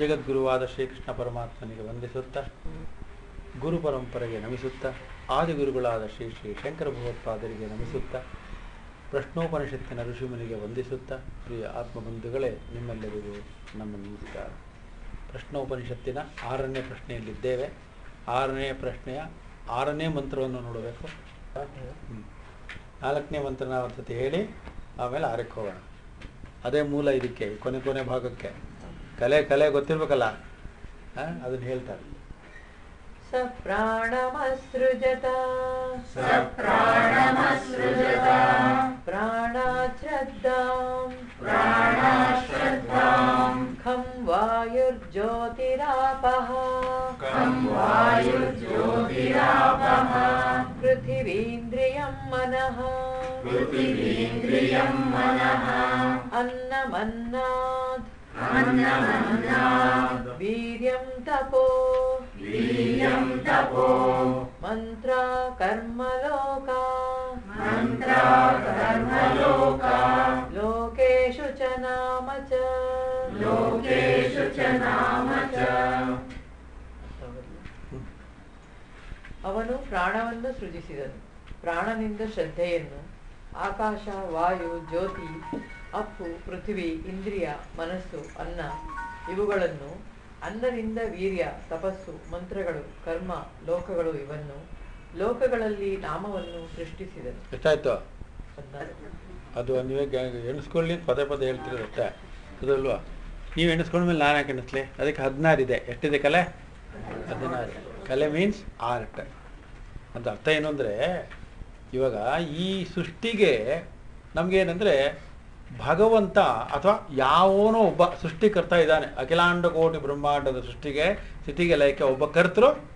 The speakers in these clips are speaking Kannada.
ಜಗದ್ಗುರುವಾದ ಶ್ರೀಕೃಷ್ಣ ಪರಮಾತ್ಮನಿಗೆ ವಂದಿಸುತ್ತಾ, ಗುರು ಪರಂಪರೆಗೆ ನಮಿಸುತ್ತಾ, ಆದಿಗುರುಗಳಾದ ಶ್ರೀ ಶ್ರೀ ಶಂಕರ ಭಗವತ್ಪಾದರಿಗೆ ನಮಿಸುತ್ತಾ, ಪ್ರಶ್ನೋಪನಿಷತ್ತಿನ ಋಷಿಮುನಿಗೆ ವಂದಿಸುತ್ತಾ, ಪ್ರಿಯ ಆತ್ಮಬಂಧುಗಳೇ, ನಿಮ್ಮೆಲ್ಲರಿಗೂ ನಮ್ಮ ನಮಸ್ಕಾರ. ಪ್ರಶ್ನೋಪನಿಷತ್ತಿನ ಆರನೇ ಪ್ರಶ್ನೆಯಲ್ಲಿದ್ದೇವೆ. ಆರನೇ ಪ್ರಶ್ನೆಯ ಆರನೇ ಮಂತ್ರವನ್ನು ನೋಡಬೇಕು. ನಾಲ್ಕನೇ ಮಂತ್ರನ ಒಂದ್ಸತಿ ಹೇಳಿ, ಆಮೇಲೆ ಆರಕ್ಕೆ ಹೋಗೋಣ. ಅದೇ ಮೂಲ ಇದಕ್ಕೆ, ಕೊನೆ ಕೊನೆ ಭಾಗಕ್ಕೆ. ಕಲೆ ಕಲೆ ಗೊತ್ತಿರ್ಬೇಕಲ್ಲ? ಅದನ್ನ ಹೇಳ್ತಾರೆ. ಸಪ್ರಾಣಮಸೃಜತ. ಸಪ್ರಾಣಮಸೃಜತ. ಪ್ರಾಣಾಶ್ರದ್ಧಾಂ. ಪ್ರಾಣಾಶ್ರದ್ಧಾಂ. ಖಂ ವಾಯುರ್ಜ್ಯೋತಿರಾಪಃ. ಖಂ ವಾಯುರ್ಜ್ಯೋತಿರಾಪಃ. ಪೃಥಿವೀಂದ್ರಿಯಂ ಮನಃ ಪೃಥಿವೀಂದ್ರಿಯಂ ಮನಃ ಅನ್ನಮನ್ನಾದ್ वीर्यं तपो वीर्यं तपो मन्त्रा कर्मलोका मन्त्रा कर्मलोका लोकेषु च नाम च लोकेषु च नाम च ಅವನು ಪ್ರಾಣವನ್ನು ಸೃಜಿಸಿದನು ಪ್ರಾಣನಿಂದ ಶ್ರದ್ಧೆಯನ್ನು ಆಕಾಶ ವಾಯು ಜ್ಯೋತಿ ಅಪ್ಪು ಪೃಥ್ವಿ ಇಂದ್ರಿಯ ಮನಸ್ಸು ಅನ್ನ ಇವುಗಳನ್ನು ಅನ್ನದಿಂದ ವೀರ್ಯ ತಪಸ್ಸು ಮಂತ್ರಗಳು ಕರ್ಮ ಲೋಕಗಳು ಇವನ್ನು ಲೋಕಗಳಲ್ಲಿ ನಾಮವನ್ನು ಸೃಷ್ಟಿಸಿದನು. ಎಷ್ಟಾಯ್ತು. ಅದು ನೀವೇ ಎಣಿಸ್ಕೊಳ್ಳಿ ಪದೇ ಪದೇ ಹೇಳ್ತಿರೋದಷ್ಟೇ. ಅದಲ್ವಾ? ನೀವು ಎಣಿಸ್ಕೊಂಡ್ಮೇಲೆ ನಾನು ಯಾಕೆ ಎಣಿಸ್ಲಿ? ಅದಕ್ಕೆ ಹದಿನಾರು ಇದೆ. ಎಷ್ಟಿದೆ ಕಲೆ? ಹದಿನಾರು. ಕಲೆ ಮೀನ್ಸ್ ಆರ್ಟ್ ಅಂತ ಅರ್ಥ ಏನು ಅಂದರೆ ಇವಾಗ ಈ ಸೃಷ್ಟಿಗೆ ನಮಗೇನೆಂದರೆ ಭಗವಂತ ಅಥವಾ ಯಾವನೋ ಒಬ್ಬ ಸೃಷ್ಟಿಕರ್ತ ಇದ್ದಾನೆ. ಅಖಿಲಾಂಡ ಕೋಟಿ ಬ್ರಹ್ಮಾಂಡದ ಸೃಷ್ಟಿಗೆ, ಸ್ಥಿತಿಗೆ, ಲಯಕ್ಕೆ ಒಬ್ಬ ಕರ್ತರು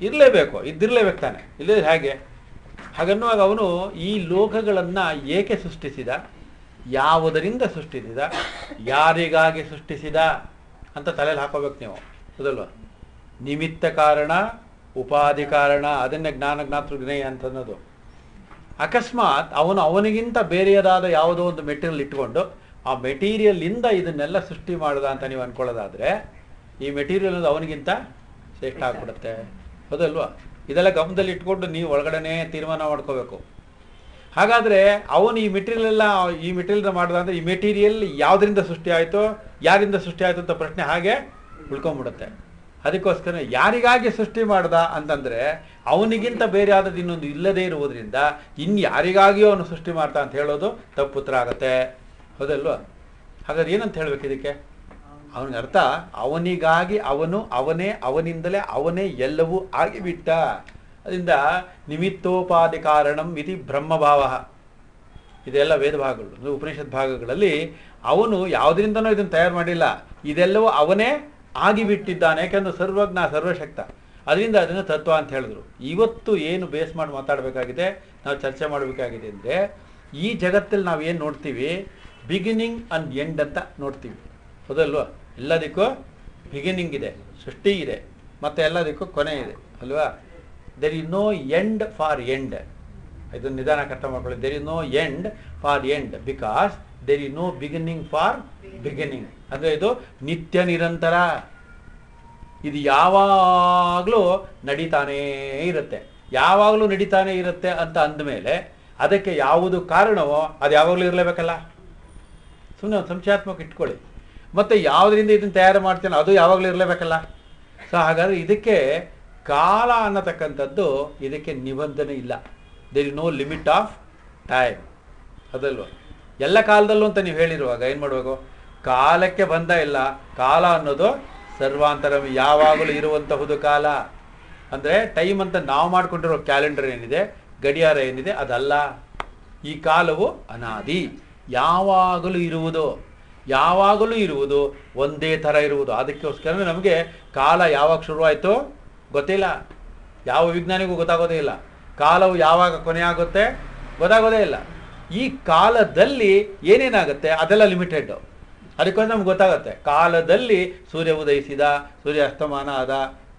ಇರಲೇಬೇಕು, ಇದ್ದಿರಲೇಬೇಕು ತಾನೆ. ಇಲ್ಲದೆ ಹೇಗೆ? ಹಾಗನ್ನುವಾಗ ಅವನು ಈ ಲೋಕಗಳನ್ನು ಏಕೆ ಸೃಷ್ಟಿಸಿದ? ಯಾವುದರಿಂದ ಸೃಷ್ಟಿಸಿದ? ಯಾರಿಗಾಗಿ ಸೃಷ್ಟಿಸಿದ? ಅಂತ ತಲೆಯಲ್ಲಿ ಹಾಕೋಬೇಕು ನೀವು. ಹೌದಲ್ವ ನಿಮಿತ್ತ ಕಾರಣ, ಉಪಾಧಿ ಕಾರಣ, ಅದನ್ನೇ ಜ್ಞಾನ ಜ್ಞಾತೃ ಜ್ಞೇಯ ಅಂತ ಅನ್ನೋದು ಅಕಸ್ಮಾತ್ ಅವನು ಅವನಿಗಿಂತ ಬೇರೆಯದಾದ ಯಾವುದೋ ಒಂದು ಮೆಟೀರಿಯಲ್ ಇಟ್ಕೊಂಡು ಆ ಮೆಟೀರಿಯಲ್ಲಿಂದ ಇದನ್ನೆಲ್ಲ ಸೃಷ್ಟಿ ಮಾಡಿದ ಅಂತ ನೀವು ಅನ್ಕೊಳ್ಳೋದಾದ್ರೆ ಈ ಮೆಟೀರಿಯಲ್ ಅನ್ನೋದು ಅವನಿಗಿಂತ ಶ್ರೇಷ್ಠ ಆಗ್ಬಿಡುತ್ತೆ. ಹೌದಲ್ವಾ? ಇದೆಲ್ಲ ಗಮನದಲ್ಲಿ ಇಟ್ಕೊಂಡು ನೀವು ಒಳಗಡೆನೇ ತೀರ್ಮಾನ ಮಾಡ್ಕೋಬೇಕು. ಹಾಗಾದ್ರೆ ಅವನು ಈ ಮೆಟೀರಿಯಲ್ ಎಲ್ಲ ಈ ಮೆಟೀರಿಯಲ್ ಮಾಡ್ದ ಅಂದ್ರೆ ಈ ಮೆಟೀರಿಯಲ್ ಯಾವುದರಿಂದ ಸೃಷ್ಟಿ ಆಯಿತು, ಯಾರಿಂದ ಸೃಷ್ಟಿ ಆಯಿತು ಅಂತ ಪ್ರಶ್ನೆ ಹಾಗೆ ಉಳ್ಕೊಂಡ್ಬಿಡುತ್ತೆ ಅದಕ್ಕೋಸ್ಕರ ಯಾರಿಗಾಗಿ ಸೃಷ್ಟಿ ಮಾಡ್ದ ಅಂತಂದ್ರೆ ಅವನಿಗಿಂತ ಬೇರೆ ಆದದ್ದು ಇನ್ನೊಂದು ಇಲ್ಲದೇ ಇರುವುದರಿಂದ ಇನ್ನು ಯಾರಿಗಾಗಿಯೋ ಅವನು ಸೃಷ್ಟಿ ಮಾಡ್ತಾ ಅಂತ ಹೇಳೋದು ತಪ್ಪು ಉತ್ತರ ಆಗತ್ತೆ ಹೌದಲ್ವಾ? ಹಾಗಾದ್ರೆ ಏನಂತ ಹೇಳ್ಬೇಕು ಇದಕ್ಕೆ? ಅವನಿಗೆ ಅರ್ಥ, ಅವನಿಗಾಗಿ ಅವನು ಅವನೇ, ಅವನಿಂದಲೇ ಅವನೇ ಎಲ್ಲವೂ ಆಗಿಬಿಟ್ಟ. ಅದರಿಂದ ನಿಮಿತ್ತೋಪಾದಿ ಕಾರಣಂ ಇತಿ ಬ್ರಹ್ಮಭಾವ. ಇದೆಲ್ಲ ವೇದ ಭಾಗಗಳು ಉಪನಿಷತ್ ಭಾಗಗಳಲ್ಲಿ ಅವನು ಯಾವುದರಿಂದನೂ ಇದನ್ನು ತಯಾರು ಮಾಡಿಲ್ಲ. ಇದೆಲ್ಲವೂ ಅವನೇ ಆಗಿಬಿಟ್ಟಿದ್ದಾನೆ. ಯಾಕೆಂದ್ರೆ ಸರ್ವಜ್ಞ, ಸರ್ವಶಕ್ತ. ಅದರಿಂದ ಅದನ್ನು ತತ್ವ ಅಂತ ಹೇಳಿದ್ರು. ಇವತ್ತು ಏನು ಬೇಸ್ ಮಾಡಿ ಮಾತಾಡಬೇಕಾಗಿದೆ, ನಾವು ಚರ್ಚೆ ಮಾಡಬೇಕಾಗಿದೆ ಅಂದರೆ, ಈ ಜಗತ್ತಲ್ಲಿ ನಾವು ಏನು ನೋಡ್ತೀವಿ? ಬಿಗಿನಿಂಗ್ ಅಂಡ್ ಎಂಡ್ ಅಂತ ನೋಡ್ತೀವಿ. ಹೌದಲ್ವಾ? ಎಲ್ಲದಕ್ಕೂ ಬಿಗಿನಿಂಗ್ ಇದೆ, ಸೃಷ್ಟಿ ಇದೆ, ಮತ್ತು ಎಲ್ಲದಕ್ಕೂ ಕೊನೆ ಇದೆ, ಅಲ್ವಾ? There is no end for end ಇದು ನಿಧಾನ ಅರ್ಥ ಮಾಡ್ಕೊಳ್ಳಿ. There is no end for end because there is no beginning for beginning ಅಂದರೆ ಇದು ನಿತ್ಯ ನಿರಂತರ. ಇದು ಯಾವಾಗಲೂ ನಡೀತಾನೇ ಇರುತ್ತೆ. ಯಾವಾಗಲೂ ನಡೀತಾನೆ ಇರುತ್ತೆ ಅಂತ ಅಂದಮೇಲೆ ಅದಕ್ಕೆ ಯಾವುದು ಕಾರಣವೋ ಅದು ಯಾವಾಗಲೂ ಇರಲೇಬೇಕಲ್ಲ? ಸುಮ್ಮನೆ ಸಂಶಯಾತ್ಮಕ ಇಟ್ಕೊಳ್ಳಿ. ಮತ್ತು ಯಾವುದರಿಂದ ಇದನ್ನು ತಯಾರು ಮಾಡ್ತೇನೆ ಅದು ಯಾವಾಗಲೂ ಇರಲೇಬೇಕಲ್ಲ? ಸೊ ಹಾಗಾದರೆ ಇದಕ್ಕೆ ಕಾಲ ಅನ್ನತಕ್ಕಂಥದ್ದು ಇದಕ್ಕೆ ನಿಬಂಧನೆ ಇಲ್ಲ. There is no limit of time ಅದಲ್ವ? ಎಲ್ಲ ಕಾಲದಲ್ಲೂ ಅಂತ ನೀವು ಹೇಳಿರುವಾಗ ಏನು ಮಾಡಬೇಕು ಕಾಲಕ್ಕೆ ಬಂದ ಇಲ್ಲ. ಕಾಲ ಅನ್ನೋದು ಸರ್ವಾಂತರ ಯಾವಾಗಲೂ ಇರುವಂತಹುದು ಕಾಲ. ಅಂದರೆ ಟೈಮ್ ಅಂತ ನಾವು ಮಾಡಿಕೊಂಡಿರೋ ಕ್ಯಾಲೆಂಡರ್ ಏನಿದೆ, ಗಡಿಯಾರ ಏನಿದೆ, ಅದಲ್ಲ. ಈ ಕಾಲವು ಅನಾದಿ. ಯಾವಾಗಲೂ ಇರುವುದು ಯಾವಾಗಲೂ ಇರುವುದು, ಒಂದೇ ಥರ ಇರುವುದು. ಅದಕ್ಕೋಸ್ಕರ ನಮಗೆ ಕಾಲ ಯಾವಾಗ ಶುರುವಾಯಿತು ಗೊತ್ತಿಲ್ಲ. ಯಾವ ವಿಜ್ಞಾನಿಗೂ ಗೊತ್ತಾಗೋದೇ ಇಲ್ಲ. ಕಾಲವು ಯಾವಾಗ ಕೊನೆಯಾಗುತ್ತೆ ಗೊತ್ತಾಗೋದೇ ಇಲ್ಲ. ಈ ಕಾಲದಲ್ಲಿ ಏನೇನಾಗುತ್ತೆ ಅದೆಲ್ಲ ಲಿಮಿಟೆಡ್ ಅದಕ್ಕೊಂದು ನಮ್ಗೆ ಗೊತ್ತಾಗುತ್ತೆ. ಕಾಲದಲ್ಲಿ ಸೂರ್ಯ ಉದಯಿಸಿದ, ಸೂರ್ಯ ಅಸ್ತಮಾನ ಆದ,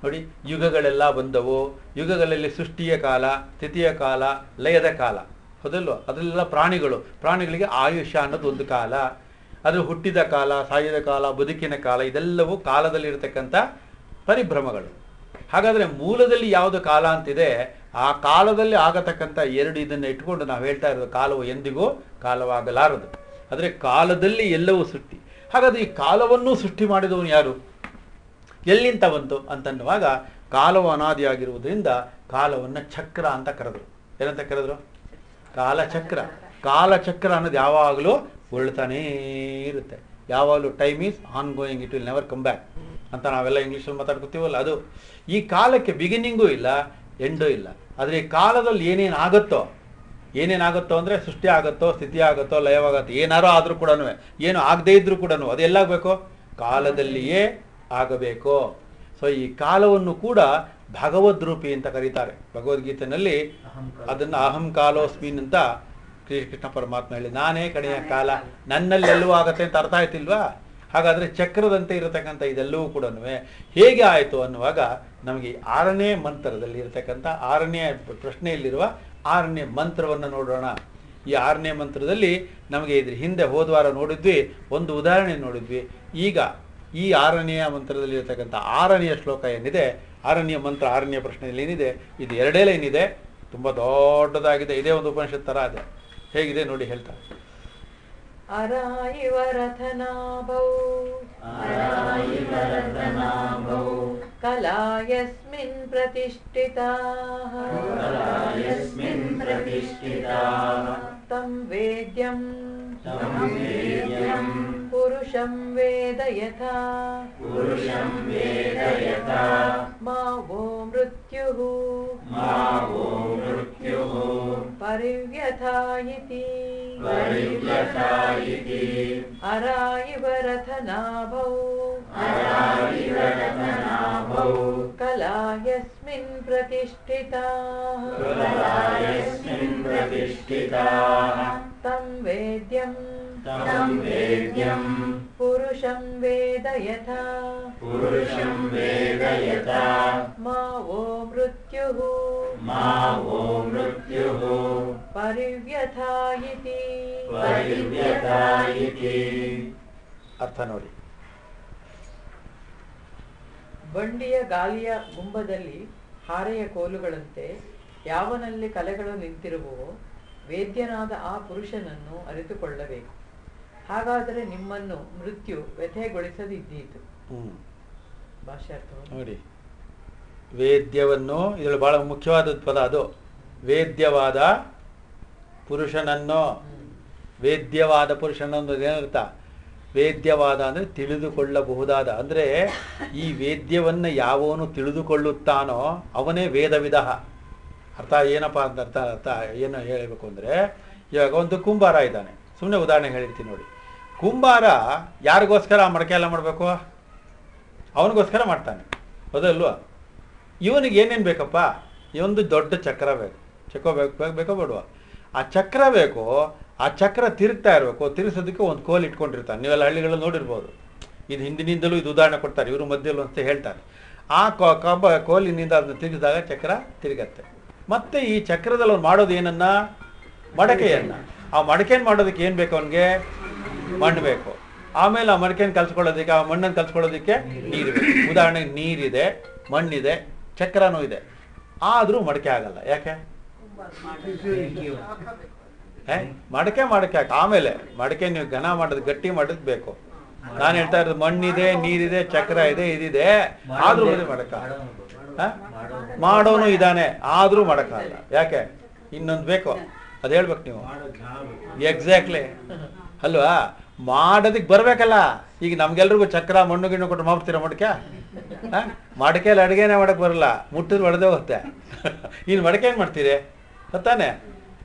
ನೋಡಿ, ಯುಗಗಳೆಲ್ಲ ಬಂದವು. ಯುಗಗಳಲ್ಲಿ ಸೃಷ್ಟಿಯ ಕಾಲ, ಸ್ಥಿತಿಯ ಕಾಲ, ಲಯದ ಕಾಲ. ಹೌದಲ್ವ? ಅದರಲ್ಲೆಲ್ಲ ಪ್ರಾಣಿಗಳು. ಪ್ರಾಣಿಗಳಿಗೆ ಆಯುಷ್ಯ ಅನ್ನೋದು ಒಂದು ಕಾಲ. ಅದು ಹುಟ್ಟಿದ ಕಾಲ ಸಾಯದ ಕಾಲ, ಬದುಕಿನ ಕಾಲ, ಇದೆಲ್ಲವೂ ಕಾಲದಲ್ಲಿರತಕ್ಕಂಥ ಪರಿಭ್ರಮಗಳು. ಹಾಗಾದರೆ ಮೂಲದಲ್ಲಿ ಯಾವುದು ಕಾಲ ಅಂತಿದೆ, ಆ ಕಾಲದಲ್ಲಿ ಆಗತಕ್ಕಂಥ ಎರಡು ಇದನ್ನು ಇಟ್ಕೊಂಡು ನಾವು ಹೇಳ್ತಾ ಇರೋದು ಕಾಲವು ಎಂದಿಗೂ ಕಾಲವಾಗಲಾರದು. ಆದರೆ ಕಾಲದಲ್ಲಿ ಎಲ್ಲವೂ ಸೃಷ್ಟಿ. ಹಾಗಾದ್ರೆ ಈ ಕಾಲವನ್ನು ಸೃಷ್ಟಿ ಮಾಡಿದವನು ಯಾರು? ಎಲ್ಲಿಂದ ಬಂತು ಅಂತನ್ನುವಾಗ ಕಾಲವು ಅನಾದಿಯಾಗಿರುವುದರಿಂದ ಕಾಲವನ್ನು ಚಕ್ರ ಅಂತ ಕರೆದ್ರು. ಏನಂತ ಕರೆದ್ರು? ಕಾಲಚಕ್ರ. ಕಾಲಚಕ್ರ ಅನ್ನೋದು ಯಾವಾಗಲೂ ಉಳ್ತಾನೇ ಇರುತ್ತೆ. ಯಾವಾಗಲೂ time is ongoing it will never come back ಅಂತ ನಾವೆಲ್ಲ ಇಂಗ್ಲೀಷಲ್ಲಿ ಮಾತಾಡ್ಕೊತೀವಲ್ಲ ಅದು. ಈ ಕಾಲಕ್ಕೆ ಬಿಗಿನಿಂಗೂ ಇಲ್ಲ ಎಂಡೂ ಇಲ್ಲ. ಆದರೆ ಈ ಕಾಲದಲ್ಲಿ ಏನೇನು ಆಗುತ್ತೋ ಏನೇನಾಗುತ್ತೋ ಅಂದರೆ ಸೃಷ್ಟಿ ಆಗುತ್ತೋ ಸ್ಥಿತಿ ಆಗುತ್ತೋ ಲಯವಾಗತ್ತೋ ಏನಾರೋ ಆದರೂ ಕೂಡ ಏನು ಆಗದೇ ಇದ್ರೂ ಕೂಡ ಅದು ಎಲ್ಲಾಗಬೇಕು? ಕಾಲದಲ್ಲಿಯೇ ಆಗಬೇಕು. ಸೊ ಈ ಕಾಲವನ್ನು ಕೂಡ ಭಗವದ್ರೂಪಿ ಅಂತ ಕರೀತಾರೆ. ಭಗವದ್ಗೀತೆಯಲ್ಲಿ ಅದನ್ನು ಅಹಂ ಕಾಲೋಸ್ಮಿನ್ ಅಂತ ಶ್ರೀಕೃಷ್ಣ ಪರಮಾತ್ಮ ಹೇಳಿ ನಾನೇ ಕಡೆಯ ಕಾಲ. ನನ್ನಲ್ಲಿ ಎಲ್ಲವೂ ಆಗತ್ತೆ ಅಂತ ಅರ್ಥ ಆಯ್ತಿಲ್ವಾ? ಹಾಗಾದ್ರೆ ಚಕ್ರದಂತೆ ಇರತಕ್ಕಂಥ ಇದೆಲ್ಲವೂ ಕೂಡ ಹೇಗೆ ಆಯಿತು ಅನ್ನುವಾಗ ನಮಗೆ ಆರನೇ ಮಂತ್ರದಲ್ಲಿ ಇರತಕ್ಕಂಥ ಆರನೇ ಪ್ರಶ್ನೆಯಲ್ಲಿರುವ ಆರನೇ ಮಂತ್ರವನ್ನು ನೋಡೋಣ. ಈ ಆರನೇ ಮಂತ್ರದಲ್ಲಿ ನಮಗೆ ಇದ್ರ ಹಿಂದೆ ಹೋದ ವಾರ ನೋಡಿದ್ವಿ, ಒಂದು ಉದಾಹರಣೆ ನೋಡಿದ್ವಿ. ಈಗ ಈ ಆರನೆಯ ಮಂತ್ರದಲ್ಲಿ ಇರತಕ್ಕಂಥ ಆರನೆಯ ಶ್ಲೋಕ ಏನಿದೆ? ಆರನೆಯ ಮಂತ್ರ, ಆರನೆಯ ಪ್ರಶ್ನೆಯಲ್ಲಿ ಏನಿದೆ? ಇದು ಎರಡೇ ಲೈನ್ ಇದೆ. ತುಂಬ ದೊಡ್ಡದಾಗಿದೆ. ಇದೇ ಒಂದು ಉಪನಿಷತ್ ಥರ ಇದೆ ಹೇಗಿದೆ ನೋಡಿ ಹೇಳ್ತಾರೆ अरायिवरथनाभौ अरायिवरथनाभौ कला यस्मिन् प्रतिष्ठिताः। यस्मिन् प्रतिष्ठिताः। तं वेद्यं। तं वेद्यं। पुरुषं वेद यथा पुरुषं वेद यथा मा वो मृत्युः। मा वो मृत्युः परिव्यथा इति परिव्यथा इति अरायिवरथनाभौ। अरायिवरथनाभौ। कला यस्मिन् प्रतिष्ठिताः। कला यस्मिन् प्रतिष्ठिताः। तं वेद्यं तं वेद्यं पुरुषं वेद यथा पुरुषं वेद यथा मा वो मृत्युः मा वो मृत्युः परिव्यथा इति परिव्यथा इति ಅರ್ಥ ನೋಡಿ ಬಂಡಿಯ ಗಾಲಿಯ ಗುಂಬದಲ್ಲಿ ಹಾರೆಯ ಕೋಲುಗಳಂತೆ ಯಾವನಲ್ಲಿ ಕಲೆಗಳು ನಿಂತಿರುವವೋ ವೇದ್ಯನಾದ ಆ ಪುರುಷನನ್ನು ಅರಿತುಕೊಳ್ಳಬೇಕು ಹಾಗಾದರೆ ನಿಮ್ಮನ್ನು ಮೃತ್ಯು ವ್ಯಥೆಗೊಳಿಸದಿದ್ದೀತು. ನೋಡಿ ವೇದ್ಯವನ್ನು ಇದರಲ್ಲಿ ಬಹಳ ಮುಖ್ಯವಾದ ಪದ ಅದು. ವೇದ್ಯವಾದ ಪುರುಷನನ್ನು. ವೇದ್ಯವಾದ ಪುರುಷನನ್ನು ಏನರ್ಥ ವೇದ್ಯವಾದ ಅಂದರೆ ತಿಳಿದುಕೊಳ್ಳಬಹುದಾದ. ಅಂದರೆ ಈ ವೇದ್ಯವನ್ನು ಯಾವನು ತಿಳಿದುಕೊಳ್ಳುತ್ತಾನೋ ಅವನೇ ವೇದ ವಿಧ ಅರ್ಥ ಏನಪ್ಪ ಅಂತ ಅರ್ಥ ಅರ್ಥ ಏನು ಹೇಳಬೇಕು ಅಂದರೆ ಇವಾಗ ಒಂದು ಕುಂಬಾರ ಇದ್ದಾನೆ. ಸುಮ್ಮನೆ ಉದಾಹರಣೆ ಹೇಳಿರ್ತೀನಿ ನೋಡಿ. ಕುಂಬಾರ ಯಾರಿಗೋಸ್ಕರ ಆ ಮಡಕೆ ಎಲ್ಲ ಮಾಡಬೇಕು? ಅವನಿಗೋಸ್ಕರ ಮಾಡ್ತಾನೆ. ಹೌದಲ್ವ? ಇವನಿಗೆ ಏನೇನು ಬೇಕಪ್ಪ? ಇವೊಂದು ದೊಡ್ಡ ಚಕ್ರ ಬೇಕು. ಚಕ್ರ ಬೇಕು, ಬೇಕು- ಬಿಡುವ? ಆ ಚಕ್ರ ಬೇಕು, ಆ ಚಕ್ರ ತಿರುಗ್ತಾ ಇರಬೇಕು. ತಿರುಗಿಸೋದಕ್ಕೆ ಒಂದು ಕೋಲ್ ಇಟ್ಕೊಂಡಿರ್ತಾನೆ. ನೀವೆಲ್ಲ ಹಳ್ಳಿಗಳಲ್ಲಿ ನೋಡಿರ್ಬೋದು. ಇದು ಹಿಂದಿನಿಂದಲೂ ಇದು ಉದಾಹರಣೆ ಕೊಡ್ತಾರೆ. ಇವರು ಮಧ್ಯಲ್ಲೂ ಅಂತ ಹೇಳ್ತಾರೆ. ಆ ಕಬ್ಬ ಕೋಲಿನಿಂದ ಅದನ್ನ ತಿರುಗಿದಾಗ ಚಕ್ರ ತಿರುಗತ್ತೆ. ಮತ್ತೆ ಈ ಚಕ್ರದಲ್ಲಿ ಅವ್ನು ಮಾಡೋದು ಏನನ್ನ? ಮಡಕೆಯನ್ನು. ಆ ಮಡಕೆಯನ್ನು ಮಾಡೋದಕ್ಕೆ ಏನು ಬೇಕು ಅವನಿಗೆ? ಮಣ್ಣು ಬೇಕು ಆಮೇಲೆ ಆ ಮಡಿಕೆಯನ್ನು ಕಲ್ಸ್ಕೊಳ್ಳೋದಕ್ಕೆ, ಆ ಮಣ್ಣನ್ನು ಕಲ್ಸ್ಕೊಳ್ಳೋದಕ್ಕೆ ನೀರು ಉದಾಹರಣೆಗೆ ನೀರಿದೆ, ಮಣ್ಣಿದೆ ಚಕ್ರನೂ ಇದೆ ಆದರೂ ಮಡಕೆ ಆಗಲ್ಲ. ಯಾಕೆ? ಮಡಕೆ ಮಡಕೆ ಆಮೇಲೆ ಮಡಕೆ ನೀವು ಘನ ಮಾಡೋದು, ಗಟ್ಟಿ ಮಾಡೋದು ಬೇಕು. ನಾನು ಹೇಳ್ತಾ ಇರೋದು ಮಣ್ಣಿದೆ, ನೀರಿದೆ, ಚಕ್ರ ಇದೆ, ಇದಿದೆ. ಆದ್ರೂ ಮಡಕ. ಮಾಡೋನು ಇದಾನೆ. ಆದ್ರೂ ಮಾಡಕ್ಕಾಗಲ್ಲ ಯಾಕೆ? ಇನ್ನೊಂದು ಬೇಕು. ಅದು ಹೇಳ್ಬೇಕು ನೀವು. ಎಕ್ಸಾಕ್ಟ್ಲಿ ಅಲ್ವಾ? ಮಾಡೋದಕ್ಕೆ ಬರಬೇಕಲ್ಲ. ಈಗ ನಮ್ಗೆಲ್ರಿಗೂ ಚಕ್ರ, ಮಣ್ಣು, ಗಿಣ್ಣು ಕೊಟ್ಟು ಮಾಡ್ತೀರಾ ಮಡಕೆ? ಮಡಕೆಯಲ್ಲಿ ಅಡುಗೆನೇ ಮಾಡಕ್ ಬರಲ್ಲ. ಮುಟ್ಟಿದ್ರೆ ಒಡೆದೇ ಹೋಗುತ್ತೆ. ಇನ್ನು ಮಡಕೆ ಏನು ಮಾಡ್ತೀರಿ? ಗೊತ್ತಾನೆ?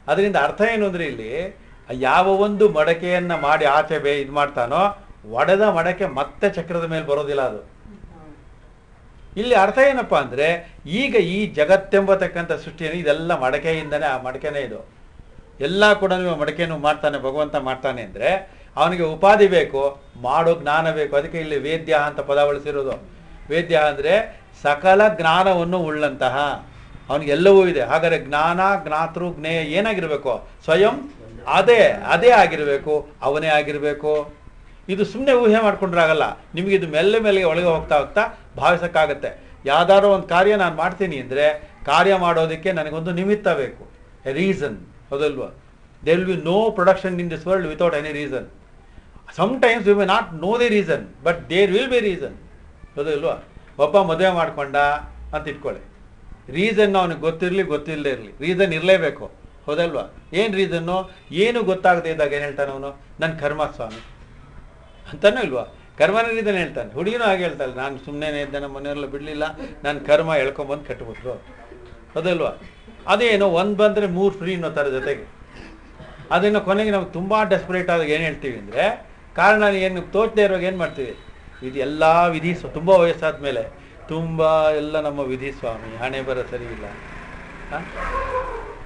ಅದರಿಂದ ಅರ್ಥ ಏನು ಅಂದರೆ ಇಲ್ಲಿ, ಯಾವ ಒಂದು ಮಡಕೆಯನ್ನು ಮಾಡಿ ಆಚೆ ಬೇ ಇದು ಮಾಡ್ತಾನೋ, ಒಡೆದ ಮಡಕೆ ಮತ್ತೆ ಚಕ್ರದ ಮೇಲೆ ಬರೋದಿಲ್ಲ ಅದು. ಇಲ್ಲಿ ಅರ್ಥ ಏನಪ್ಪಾ ಅಂದ್ರೆ, ಈಗ ಈ ಜಗತ್ತೆಂಬತಕ್ಕಂಥ ಸೃಷ್ಟಿಯನ್ನು ಇದೆಲ್ಲ ಮಡಕೆಯಿಂದನೇ, ಆ ಮಡಕೆನೇ ಇದು. ಎಲ್ಲ ಕೂಡ ನೀವು ಮಡಕೆಯನ್ನು ಮಾಡ್ತಾನೆ, ಭಗವಂತ ಮಾಡ್ತಾನೆ ಅಂದ್ರೆ ಅವನಿಗೆ ಉಪಾಧಿ ಬೇಕು, ಮಾಡೋ ಜ್ಞಾನ ಬೇಕು. ಅದಕ್ಕೆ ಇಲ್ಲಿ ವೇದ್ಯ ಅಂತ ಪದ ಬಳಸಿರೋದು ವೇದ್ಯ ಅಂದ್ರೆ ಸಕಲ ಜ್ಞಾನವನ್ನು ಉಳ್ಳಂತಹ. ಅವನಿಗೆ ಎಲ್ಲವೂ ಇದೆ. ಹಾಗಾದರೆ ಜ್ಞಾನ, ಜ್ಞಾತೃ, ಜ್ಞೇಯ ಏನಾಗಿರಬೇಕು? ಸ್ವಯಂ ಅದೇ ಅದೇ ಆಗಿರಬೇಕು, ಅವನೇ ಆಗಿರಬೇಕು. ಇದು ಸುಮ್ಮನೆ ಊಹೆ ಮಾಡ್ಕೊಂಡ್ರಾಗಲ್ಲ. ನಿಮಗೆ ಇದು ಮೆಲ್ಲೆ ಮೆಲ್ಲಿಗೆ ಒಳಗೆ ಹೋಗ್ತಾ ಹೋಗ್ತಾ ಭಾವಿಸೋಕ್ಕಾಗತ್ತೆ. ಯಾವ್ದಾರೋ ಒಂದು ಕಾರ್ಯ ನಾನು ಮಾಡ್ತೀನಿ ಅಂದರೆ ಕಾರ್ಯ ಮಾಡೋದಕ್ಕೆ ನನಗೊಂದು ನಿಮಿತ್ತ ಬೇಕು. ರೀಸನ್ ಹೌದಲ್ವಾ? There will be no production in this world without any reason sometimes we may not know the reason but there will be reason ಹೌದಲ್ವಾ? ಒಬ್ಬ ಮದುವೆ ಮಾಡ್ಕೊಂಡ ಅಂತ ಇಟ್ಕೊಳ್ಳಿ ರೀಸನ್ ಅವನಿಗೆ ಗೊತ್ತಿರಲಿ ಗೊತ್ತಿಲ್ಲದೆ ಇರಲಿ. ರೀಸನ್ ಇರಲೇಬೇಕು. ಹೌದಲ್ವಾ? ಏನು ರೀಸನ್ನು ಏನು ಗೊತ್ತಾಗದೇ ಇದ್ದಾಗ ಏನು ಹೇಳ್ತಾನೆ ಅವನು? ನನ್ನ ಕರ್ಮ ಸ್ವಾಮಿ. ಅಂತಾನೂ ಇಲ್ವಾ? ಕರ್ಮನ ರೀಸನ್ ಹೇಳ್ತಾನೆ. ಹುಡುಗಿನೂ ಹಾಗೆ ಹೇಳ್ತಾಳೆ. ನಾನು ಸುಮ್ಮನೆ ಇದ್ದೆ ನಮ್ಮ ಮನೆಯವರೆಲ್ಲ ಬಿಡಲಿಲ್ಲ. ನನ್ನ ಕರ್ಮ ಎಳ್ಕೊಂಬಂದು ಕಟ್ಬಿಟ್ರು. ಹೌದಲ್ವಾ? ಅದೇನು ಒಂದು ಬಂದರೆ ಮೂರು ಫ್ರೀ ಅನ್ನೋ ಥರ ಜೊತೆಗೆ. ಅದನ್ನು ಕೊನೆಗೆ ನಾವು ತುಂಬ ಡೆಸ್ಪರೇಟ್ ಆದಾಗ ಏನು ಹೇಳ್ತೀವಿ ಅಂದರೆ, ಕಾರಣ ಏನು ತೋಚದೇ ಇರುವಾಗ ಏನು ಮಾಡ್ತೀವಿ? ಇದು ಎಲ್ಲ ವಿಧಿ ಸ್ವ ತುಂಬ ವಯಸ್ಸಾದ ಮೇಲೆ ತುಂಬ ಎಲ್ಲ ನಮ್ಮ ವಿಧಿ ಸ್ವಾಮಿ, ಹಣೆ ಬರ ಸರಿ ಇಲ್ಲ?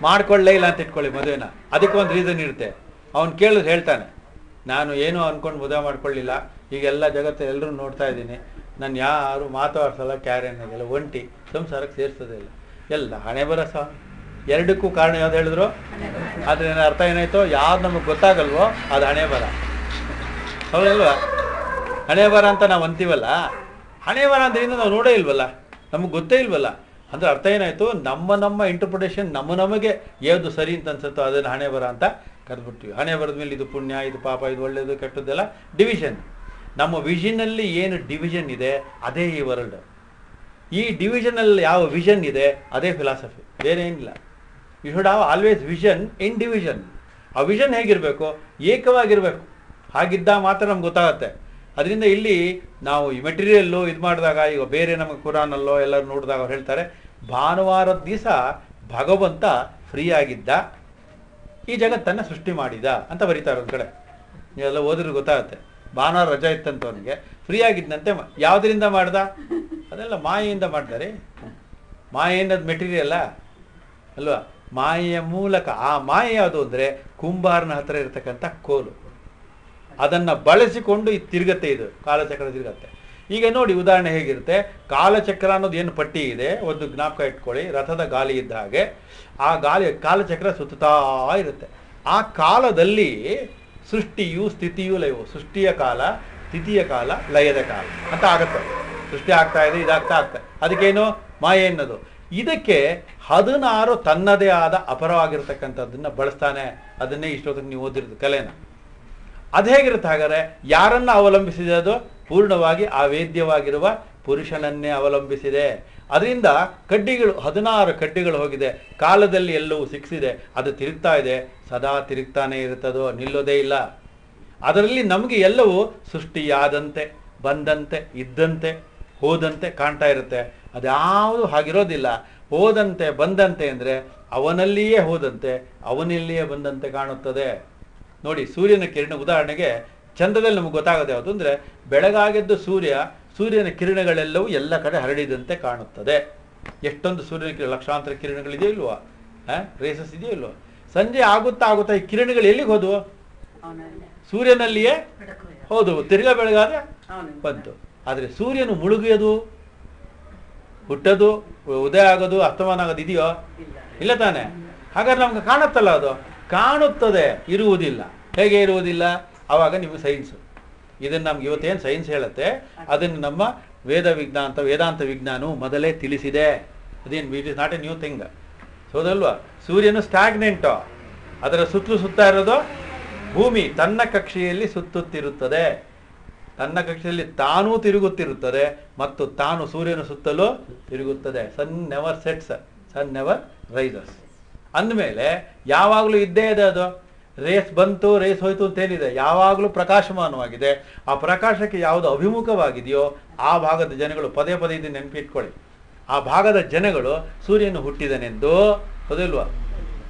ಮಾಡ್ಕೊಳ್ಳೇ ಇಲ್ಲ ಅಂತ ಇಟ್ಕೊಳ್ಳಿ ಮದುವೆನ. ಅದಕ್ಕೊಂದು ರೀಸನ್ ಇರುತ್ತೆ. ಅವ್ನು ಕೇಳಿದ್ರೆ ಹೇಳ್ತಾನೆ, ನಾನು ಏನೂ ಅಂದ್ಕೊಂಡು ಮದುವೆ ಮಾಡ್ಕೊಳ್ಳಿಲ್ಲ. ಈಗೆಲ್ಲ ಜಗತ್ತು ಎಲ್ಲರೂ ನೋಡ್ತಾ ಇದ್ದೀನಿ. ನಾನು ಯಾರು ಮಾತಾಡ್ಸಲ್ಲ ಕ್ಯಾರೇನಾಗೆಲ್ಲ ಒಂಟಿ. ಸಂಸಾರಕ್ಕೆ ಸೇರಿಸೋದೇ ಇಲ್ಲ. ಎಲ್ಲ ಹಣೆ ಬರ ಸ್ವಾಮಿ ಎರಡಕ್ಕೂ ಕಾರಣ ಯಾವ್ದು ಹೇಳಿದ್ರು? ಅದ್ರ ಅರ್ಥ ಏನಾಯ್ತು? ಯಾವ್ದು ನಮಗೆ ಗೊತ್ತಾಗಲ್ವೋ ಅದು ಹಣೆ ಬರ. ಹೌದಲ್ವಾ? ಹಣೆ ಬರ ಅಂತ ನಾವು ಅಂತೀವಲ್ಲ? ಹಣೆ ಬರ ಅಂದ್ರಿಂದ ನಾವು ನೋಡೇ ಇಲ್ವಲ್ಲ? ನಮಗೆ ಗೊತ್ತೇ ಇಲ್ವಲ್ಲ? ಅಂದ್ರೆ ಅರ್ಥ ಏನಾಯ್ತು? ನಮ್ಮ ನಮ್ಮ ಇಂಟರ್ಪ್ರಿಟೇಷನ್ ನಮ್ಮ ನಮಗೆ ಯಾವುದು ಸರಿ ಅಂತ ಅನ್ಸುತ್ತೋ ಅದನ್ನು ಹಣೆ ಬರ ಅಂತ ಕರೆದ್ಬಿಡ್ತೀವಿ ಹಣೆ ಬರದ ಮೇಲೆ ಇದು ಪುಣ್ಯ, ಇದು ಪಾಪ, ಇದು ಒಳ್ಳೇದು, ಕೆಟ್ಟದ್ದೆಲ್ಲ ಡಿವಿಷನ್ ನಮ್ಮ ವಿಷನಲ್ಲಿ ಏನು ಡಿವಿಷನ್ ಇದೆ, ಅದೇ ಈ ವರ್ಲ್ಡ್ ಈ ಡಿವಿಷನಲ್ಲಿ ಯಾವ ವಿಷನ್ ಇದೆ, ಅದೇ ಫಿಲಾಸಫಿ ಬೇರೆ ಏನಿಲ್ಲ. You should have always vision in division ಆ ವಿಷನ್ ಹೇಗಿರಬೇಕು? ಏಕವಾಗಿರಬೇಕು. ಹಾಗಿದ್ದಾಗ ಮಾತ್ರ ನಮ್ಗೆ ಗೊತ್ತಾಗುತ್ತೆ. ಅದರಿಂದ ಇಲ್ಲಿ ನಾವು ಈ ಮೆಟೀರಿಯಲ್ಲು ಇದು ಮಾಡಿದಾಗ, ಈಗ ಬೇರೆ ನಮಗೆ ಕುರಾನಲ್ಲೋ ಎಲ್ಲರೂ ನೋಡಿದಾಗ ಅವ್ರು ಹೇಳ್ತಾರೆ, ಭಾನುವಾರದ ದಿವಸ ಭಗವಂತ ಫ್ರೀ ಆಗಿದ್ದ, ಈ ಜಗತ್ತನ್ನು ಸೃಷ್ಟಿ ಮಾಡಿದ ಅಂತ ಬರೀತಾರೆ ಒಂದು ಕಡೆ. ನೀವೆಲ್ಲ ಓದಿದ್ರೆ ಗೊತ್ತಾಗುತ್ತೆ. ಭಾನುವಾರ ರಜಾ ಇತ್ತಂತ ಅವನಿಗೆ ಫ್ರೀ ಆಗಿದ್ದಂತೆ ಯಾವುದರಿಂದ ಮಾಡ್ದ? ಅದೆಲ್ಲ ಮಾಯೆಯಿಂದ ಮಾಡ್ತಾರೆ ಮಾಯೆಯಿಂದ ಮೆಟೀರಿಯಲ್ಲ ಅಲ್ವಾ? ಮಾಯೆಯ ಮೂಲಕ. ಆ ಮಾಯೆ ಯಾವುದು ಅಂದರೆ ಕುಂಬಾರನ ಹತ್ರ ಇರತಕ್ಕಂಥ ಕೋಲು. ಅದನ್ನು ಬಳಸಿಕೊಂಡು ಇದು ತಿರುಗತ್ತೆ ಇದು, ಕಾಲಚಕ್ರ ತಿರುಗತ್ತೆ. ಈಗ ನೋಡಿ ಉದಾಹರಣೆ ಹೇಗಿರುತ್ತೆ? ಕಾಲಚಕ್ರ ಅನ್ನೋದು ಏನು ಪಟ್ಟಿ ಇದೆ? ಒಂದು ಜ್ಞಾಪಕ ಇಟ್ಕೊಳ್ಳಿ. ರಥದ ಗಾಲಿ ಇದ್ದ ಹಾಗೆ. ಆ ಗಾಲಿ ಕಾಲಚಕ್ರ ಸುತ್ತುತ್ತಾ ಇರುತ್ತೆ. ಆ ಕಾಲದಲ್ಲಿ ಸೃಷ್ಟಿಯು ಸ್ಥಿತಿಯು ಲಯವು. ಸೃಷ್ಟಿಯ ಕಾಲ ಸ್ಥಿತಿಯ ಕಾಲ, ಲಯದ ಕಾಲ. ಅಂತ ಆಗುತ್ತೆ. ಸೃಷ್ಟಿ ಆಗ್ತಾ ಇದೆ, ಇದಾಗ್ತಾ ಆಗ್ತಾ. ಅದಕ್ಕೇನು? ಮಾಯೆ ಅನ್ನೋದು ಇದಕ್ಕೆ ಹದಿನಾರು ತನ್ನದೇ ಆದ ಅಪರವಾಗಿರ್ತಕ್ಕಂಥದ್ದನ್ನು ಬಳಸ್ತಾನೆ. ಅದನ್ನೇ ಇಷ್ಟೊತ್ತಿಗೆ ನೀವು ಓದಿರೋದು ಕಲೆನ. ಅದು ಹೇಗಿರುತ್ತೆ ಹಾಗಾದರೆ? ಯಾರನ್ನು ಅವಲಂಬಿಸಿದೆ ಅದು? ಪೂರ್ಣವಾಗಿ ಆ ವೇದ್ಯವಾಗಿರುವ ಪುರುಷನನ್ನೇ ಅವಲಂಬಿಸಿದೆ. ಅದರಿಂದ ಕಡ್ಡಿಗಳು, ಹದಿನಾರು ಕಡ್ಡಿಗಳು ಹೋಗಿದೆ. ಕಾಲದಲ್ಲಿ ಎಲ್ಲವೂ ಸಿಕ್ಕಿಸಿದೆ ಅದು ತಿರುಗ್ತಾ ಇದೆ. ಸದಾ ತಿರುಗ್ತಾನೆ ಇರುತ್ತದೋ ನಿಲ್ಲೋದೇ ಇಲ್ಲ. ಅದರಲ್ಲಿ ನಮಗೆ ಎಲ್ಲವೂ ಸೃಷ್ಟಿಯಾದಂತೆ, ಬಂದಂತೆ, ಇದ್ದಂತೆ, ಹೋದಂತೆ ಕಾಣ್ತಾ ಇರುತ್ತೆ. ಅದ್ಯಾವುದು ಹಾಗಿರೋದಿಲ್ಲ. ಹೋದಂತೆ, ಬಂದಂತೆ ಅಂದರೆ ಅವನಲ್ಲಿಯೇ ಹೋದಂತೆ, ಅವನಲ್ಲಿಯೇ ಬಂದಂತೆ ಕಾಣುತ್ತದೆ. ನೋಡಿ, ಸೂರ್ಯನ ಕಿರಣ ಉದಾಹರಣೆಗೆ ಚಂದ್ರದಲ್ಲಿ ನಮಗೆ ಗೊತ್ತಾಗೋದು ಯಾವುದು ಅಂದರೆ ಬೆಳಗಾಗೆದ್ದು ಸೂರ್ಯ, ಸೂರ್ಯನ ಕಿರಣಗಳೆಲ್ಲವೂ ಎಲ್ಲ ಕಡೆ ಹರಡಿದಂತೆ ಕಾಣುತ್ತದೆ. ಎಷ್ಟೊಂದು ಸೂರ್ಯನ ಲಕ್ಷಾಂತರ ಕಿರಣಗಳಿದೆಯೋ ಇಲ್ವಾ? ರೇಸಸ್ ಇದೆಯೋ ಇಲ್ವಾ? ಸಂಜೆ ಆಗುತ್ತಾ ಆಗುತ್ತಾ ಈ ಕಿರಣಗಳು ಎಲ್ಲಿಗೆ ಹೋದವು? ಸೂರ್ಯನಲ್ಲಿಯೇ ಹೌದು ತಿರ್ಗಾ ಬೆಳಗಾದ್ರೆ ಬಂತು. ಆದರೆ ಸೂರ್ಯನು ಮುಳುಗಿಯೋದು? ಹುಟ್ಟೋದು? ಉದಯ ಆಗೋದು? ಅಸ್ತಮಾನ ಆಗೋದು ಇದೆಯೋ? ಇಲ್ಲ. ತಾನೆ. ಹಾಗಾದ್ರೆ ನಮ್ಗೆ ಕಾಣುತ್ತಲ್ಲ ಅದು? ಕಾಣುತ್ತದೆ ಇರುವುದಿಲ್ಲ. ಹೇಗೆ ಇರುವುದಿಲ್ಲ? ಆವಾಗ ನಿಮಗೆ ಸೈನ್ಸ್ ಇದನ್ನು ನಮ್ಗೆ ಇವತ್ತೇನು ಸೈನ್ಸ್ ಹೇಳುತ್ತೆ? ಅದನ್ನು ನಮ್ಮ ವೇದ ವಿಜ್ಞಾನ ವೇದಾಂತ ವಿಜ್ಞಾನವು ಮೊದಲೇ ತಿಳಿಸಿದೆ. ಅದೇನು it is not a new thing ಹೌದಲ್ವಾ? ಸೂರ್ಯನು ಸ್ಟಾಗ್ನೆಂಟು. ಅದರ ಸುತ್ತಲೂ ಸುತ್ತ ಇರೋದು ಭೂಮಿ. ತನ್ನ ಕಕ್ಷೆಯಲ್ಲಿ ಸುತ್ತುತ್ತಿರುತ್ತದೆ. ತನ್ನ ಕಕ್ಷೆಯಲ್ಲಿ ತಾನೂ ತಿರುಗುತ್ತಿರುತ್ತದೆ ಮತ್ತು ತಾನು ಸೂರ್ಯನ ಸುತ್ತಲೂ ತಿರುಗುತ್ತದೆ. Sun never sets sun never rises ಅಂದಮೇಲೆ ಯಾವಾಗಲೂ ಇದ್ದೇ ಇದೆ ಅದು. ರೇಸ್ ಬಂತು, ರೇಸ್ ಹೋಯ್ತು ಅಂತೇನಿದೆ ಯಾವಾಗಲೂ ಪ್ರಕಾಶಮಾನವಾಗಿದೆ. ಆ ಪ್ರಕಾಶಕ್ಕೆ ಯಾವುದು ಅಭಿಮುಖವಾಗಿದೆಯೋ ಆ ಭಾಗದ ಜನಗಳು ಪದೇ ಪದೇ ಇದನ್ನು ನೆನಪಿಟ್ಕೊಳ್ಳಿ. ಆ ಭಾಗದ ಜನಗಳು ಸೂರ್ಯನು ಹುಟ್ಟಿದನೆಂದು ಹೌದಿಲ್ವಾ